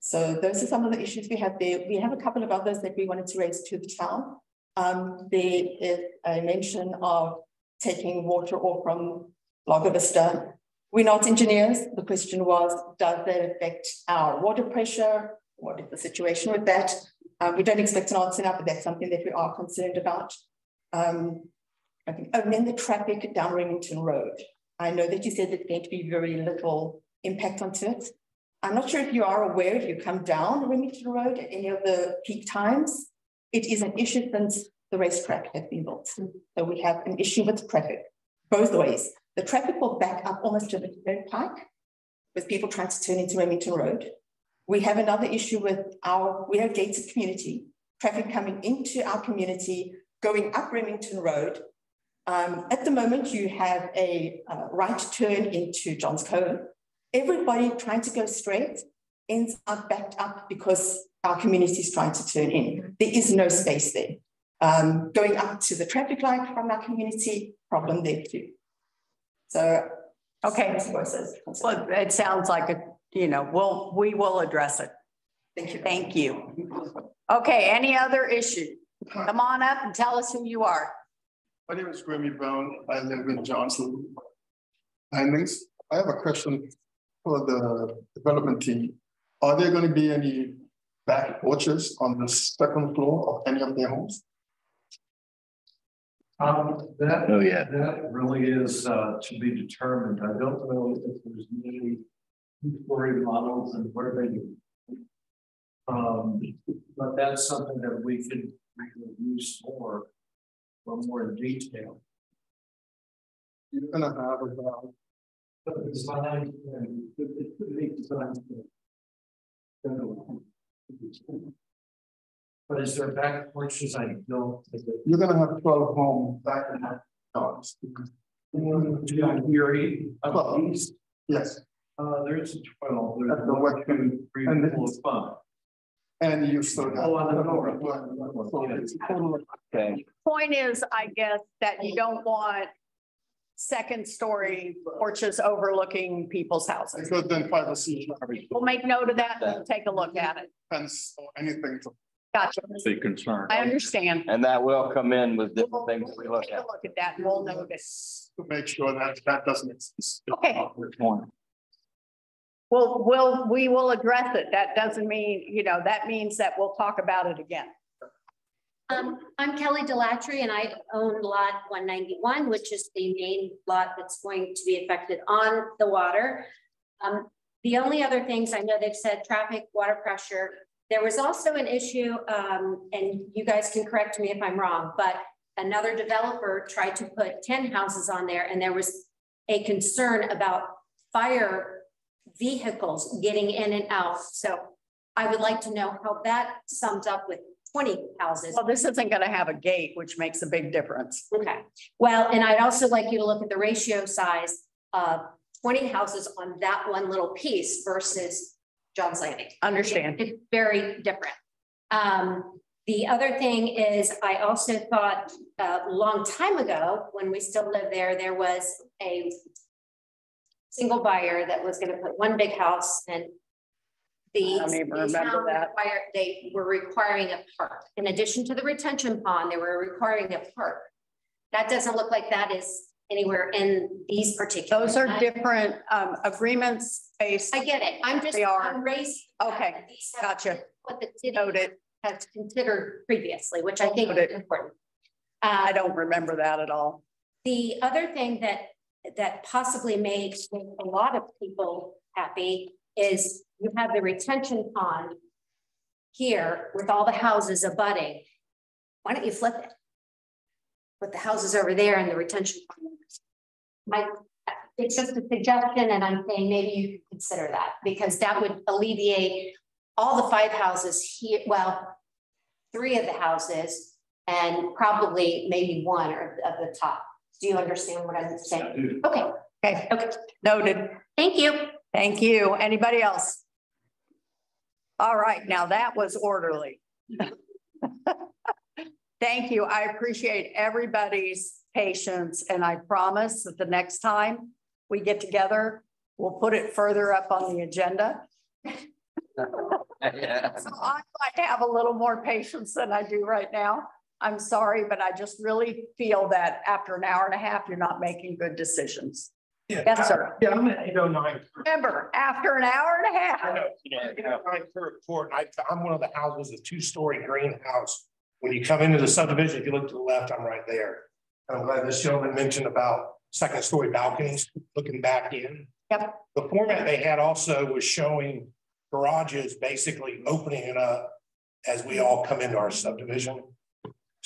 So those are some of the issues we have there. We have a couple of others that we wanted to raise to the town. Um, there is a mention of taking water off from Lago Vista. We're not engineers. The question was, does that affect our water pressure? What is the situation with that? Um, we don't expect an answer now, but that's something that we are concerned about. Um, I think, oh, and then the traffic down Remington Road. I know that you said there's going to be very little impact onto it. I'm not sure if you are aware, if you come down Remington Road at any of the peak times, it is an issue since the racetrack has been built. So we have an issue with traffic both ways. The traffic will back up almost to the turnpike with people trying to turn into Remington Road. We have another issue with our, we are gated community, traffic coming into our community, going up Remington Road. Um, at the moment, you have a uh, right turn into Johns Cove. Everybody trying to go straight ends up backed up because our community is trying to turn in. There is no space there. Um, going up to the traffic light from our community, problem there too. So,
okay. Well, it sounds like a, you know, we'll, we will address it.
Thank you.
Thank you. Okay, any other issue? Come on up and tell us who you are.
My name is Grammy Brown. I live in Johnson. Landings. I have a question for the development team. Are there going to be any back porches on the second floor of any of their homes?
Um, that.
Oh, yeah.
That really is, uh, to be determined. I don't know if there's many two-story models and where they do. Um, but that's something that we could, use more, or more in detail.
You're gonna have about.
But the design, and could be designed. But is there back porches? I don't.
You're gonna have twelve homes back in that dogs.
Erie, up east,
Yes,
uh, there's a twelve, there's
At the west
one,
end.
two, three,
And
four,
it's-
five.
and you still got.
Oh, on the north.
So it's total
Okay.
Point is, I guess, that you don't want second story porches overlooking people's houses.
Because then privacy,
We'll make note of that and take a look at it.
fence or anything to
Gotcha.
The concern.
I understand.
And that will come in with different
We'll
things we look
take a
at.
Look at that and we'll notice.
to make sure that that doesn't exist.
Okay. Well, we'll, we will address it. That doesn't mean, you know, that means that we'll talk about it again.
Um, I'm Kelly Delatry and I own lot one ninety-one, which is the main lot that's going to be affected on the water. Um, the only other things I know they've said traffic, water pressure. There was also an issue, um, and you guys can correct me if I'm wrong, but another developer tried to put ten houses on there and there was a concern about fire vehicles getting in and out. So I would like to know how that sums up with twenty houses.
Well, this isn't gonna have a gate, which makes a big difference.
Okay, well, and I'd also like you to look at the ratio size of twenty houses on that one little piece versus John's Landing.
Understand.
It's very different. Um, the other thing is, I also thought uh, a long time ago, when we still lived there, there was a single buyer that was gonna put one big house and the.
I
town required- They were requiring a park. In addition to the retention pond, they were requiring a park. That doesn't look like that is anywhere in these particular.
Those are different um agreements based.
I get it. I'm just,
They are.
I'm raising.
Okay, gotcha.
What the city
Noted.
has considered previously, which I think is
Noted.
important.
I
Uh,
don't remember that at all.
the other thing that, that possibly makes a lot of people happy is you have the retention pond here with all the houses abutting. Why don't you flip it? with the houses over there and the retention. pond. My, it's just a suggestion and I'm saying maybe you could consider that because that would alleviate all the five houses here, well, three of the houses and probably maybe one or of the top. Do you understand what I'm saying? Okay,
Okay,
okay.
noted.
Thank you.
Thank you. Anybody else? All right, now that was orderly. [laughs] Thank you. I appreciate everybody's patience and I promise that the next time we get together, we'll put it further up on the agenda. [laughs] So I'd like to have a little more patience than I do right now. I'm sorry, but I just really feel that after an hour and a half, you're not making good decisions. Yes, sir.
Yeah, I'm at eight oh nine.
Remember, after an hour and a half.
I know, yeah, eight oh nine Third Court, I, I'm one of the houses, a two-story greenhouse. When you come into the subdivision, if you look to the left, I'm right there. I'm glad this gentleman mentioned about second-story balconies looking back in.
Yep.
The format they had also was showing garages basically opening it up as we all come into our subdivision.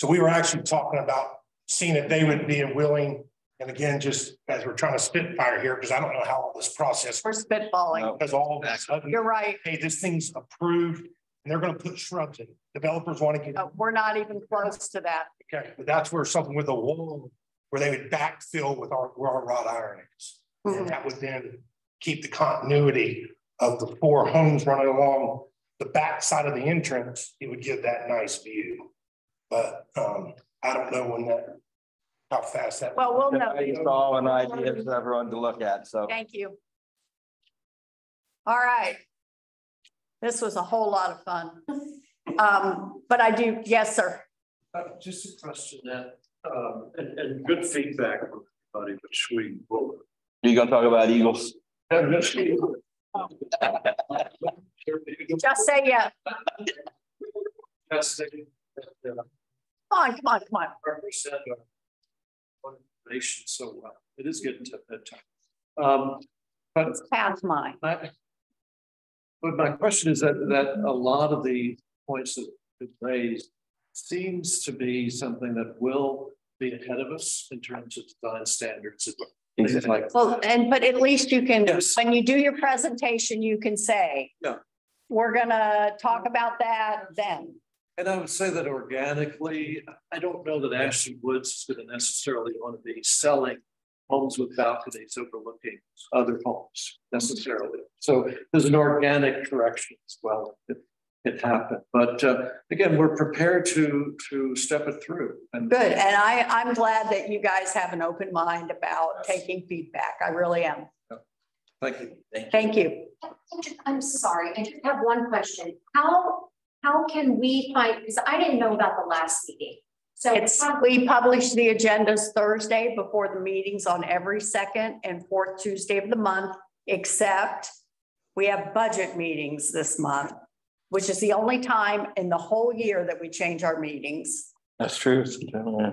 So we were actually talking about seeing if they would be willing, and again, just as we're trying to spitfire here, because I don't know how all this process.
We're spitballing.
Because all of a sudden.
You're right.
Hey, this thing's approved, and they're gonna put shrubs in. Developers want to get.
Uh, We're not even close to that.
Okay, but that's where something with a wall, where they would backfill with our, where our wrought iron is. And that would then keep the continuity of the four homes running along the back side of the entrance. It would give that nice view. But, um, I don't know when that, how fast that.
Well, we'll know.
It's all an idea for everyone to look at, so.
Thank you. All right. This was a whole lot of fun. Um, but I do, yes, sir.
Uh, just a question that, um, and, and good feedback from everybody, which we will.
You gonna talk about Eagles?
Just say yes.
That's
Come on, come on, come on.
Represent our Information so well. It is getting to bedtime. Um, but
It's past mine.
I. But my question is that, that a lot of the points that have been raised seems to be something that will be ahead of us in terms of design standards. and things like.
Well, and, but at least you can,
Yes.
when you do your presentation, you can say.
Yeah.
We're gonna talk about that then.
And I would say that organically, I don't know that Ashton Woods is going to necessarily want to be selling homes with balconies overlooking other homes necessarily. So there's an organic direction as well. It, it happened, but uh, again, we're prepared to, to step it through and.
Good, and I, I'm glad that you guys have an open mind about taking feedback. I really am.
Thank you.
Thank you. Thank you.
I'm sorry, I just have one question. How, how can we find, because I didn't know about the last meeting. So
It's, we publish the agendas Thursday before the meetings on every second and fourth Tuesday of the month, except we have budget meetings this month, which is the only time in the whole year that we change our meetings.
That's true.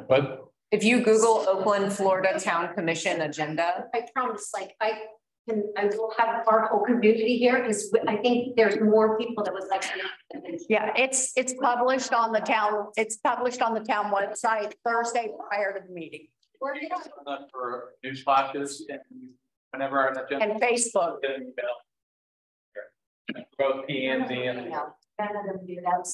But
If you Google Oakland, Florida Town Commission agenda,
I promise, like, I can, I will have our whole community here, because I think there's more people that was like.
Yeah, it's, it's published on the town, it's published on the town website Thursday prior to the meeting
For news flashes and whenever our agenda.
and Facebook.
Get an email. Both P and Z and.
None of them do that.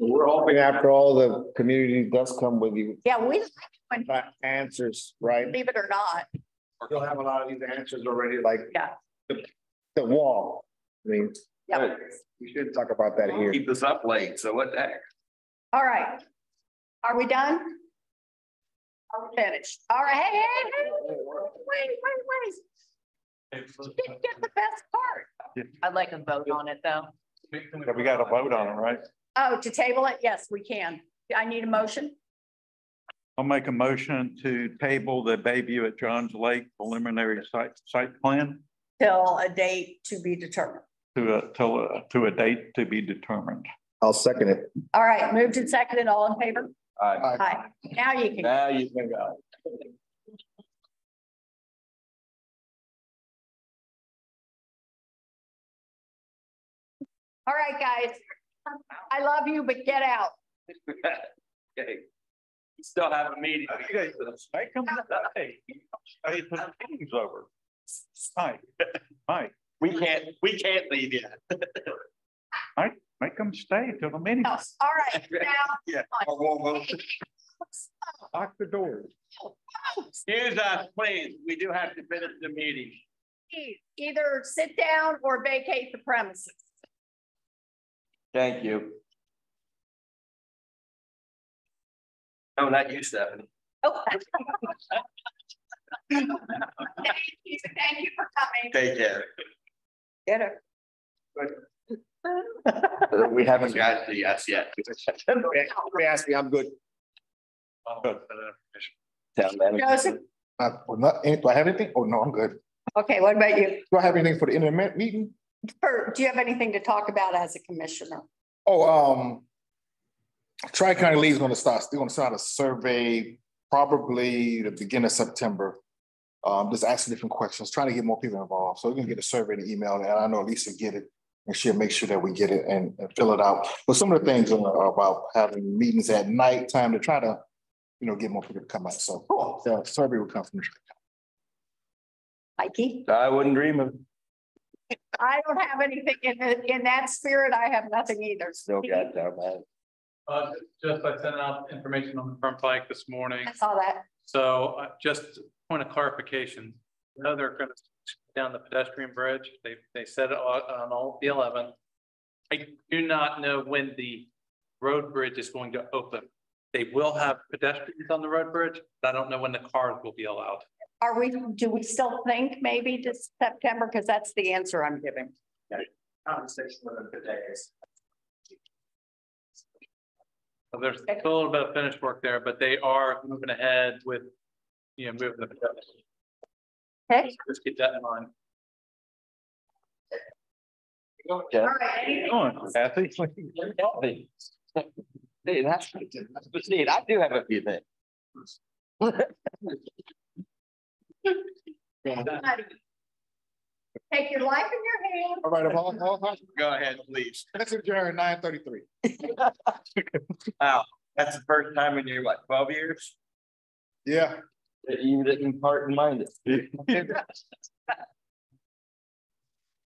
We're hoping after all the community does come with you,
Yeah, we,
uh, answers, right?
believe it or not,
You'll have a lot of these answers already, like
yeah,
the, the wall. I mean,
yeah.
we should talk about that here.
Keep us up late, so what the heck?
All right. Are we done? Are we finished? All right, hey, hey, hey, wait, wait, wait. Didn't get the best part.
I'd like a vote on it though.
Yeah, we got to vote on it, right?
Oh, to table it? Yes, we can. I need a motion.
I'll make a motion to table the Bayview at Johns Lake preliminary site, site plan
Till a date to be determined.
to a, till, a- to a date to be determined.
I'll second it.
All right, moved and seconded, all in favor?
All right,
Aye. Now you can.
now you can go.
All right, guys. I love you, but get out. [laughs]
Okay. Still have a meeting.
Make them stay. Hey, put the meetings over. Mike, Mike,
We can't, we can't leave yet.
Mike, make them stay till the meeting.
All right, [laughs] now.
Yeah.
Lock the doors.
Excuse us, please. We do have to finish the meeting.
Either sit down or vacate the premises.
Thank you. No, not you, Stephanie.
Oh. [laughs] Thank you, thank you for coming.
Take care.
Get it.
We haven't got the yes yet. [laughs]
We asked me, I'm good.
Town manager.
Joseph,
Uh, well, not, do I have anything? Oh, no, I'm good.
okay, what about you?
Do I have anything for the internet meeting?
Or do you have anything to talk about as a commissioner?
Oh, um. Tri-County League is gonna start, they're gonna start a survey probably the beginning of September. Um, just asking different questions, trying to get more people involved. So we're gonna get a survey and email, and I know Lisa get it. And she'll make sure that we get it and, and fill it out. But some of the things are about having meetings at night time to try to, you know, get more people to come out. So the survey will come from.
Mikey?
I wouldn't dream of.
I don't have anything in, the- in that spirit. I have nothing either.
Still got that, man.
Uh, just I sent out information on the front bike this morning.
I saw that.
So uh, just point of clarification, no, they're gonna down the pedestrian bridge. They, they said it on, on all the eleventh. I do not know when the road bridge is going to open. They will have pedestrians on the road bridge, but I don't know when the cars will be allowed.
Are we, do we still think maybe to September? Because that's the answer I'm giving.
Conversation with them today is.
So There's still a little bit of finished work there, but they are moving ahead with, you know, moving the. pedestrian.
Okay.
Just keep that in mind.
Okay.
All right, anything
Going, Kathy.
Kathy. [laughs] Hey, that's, that's neat. I do have a few things. [laughs]
Take your life in your hands.
All right, all, all, all,
Go ahead, please.
that's adjourned nine thirty-three. [laughs]
Wow, that's the first time in your, what, twelve years?
Yeah.
That you didn't part in mind it. [laughs]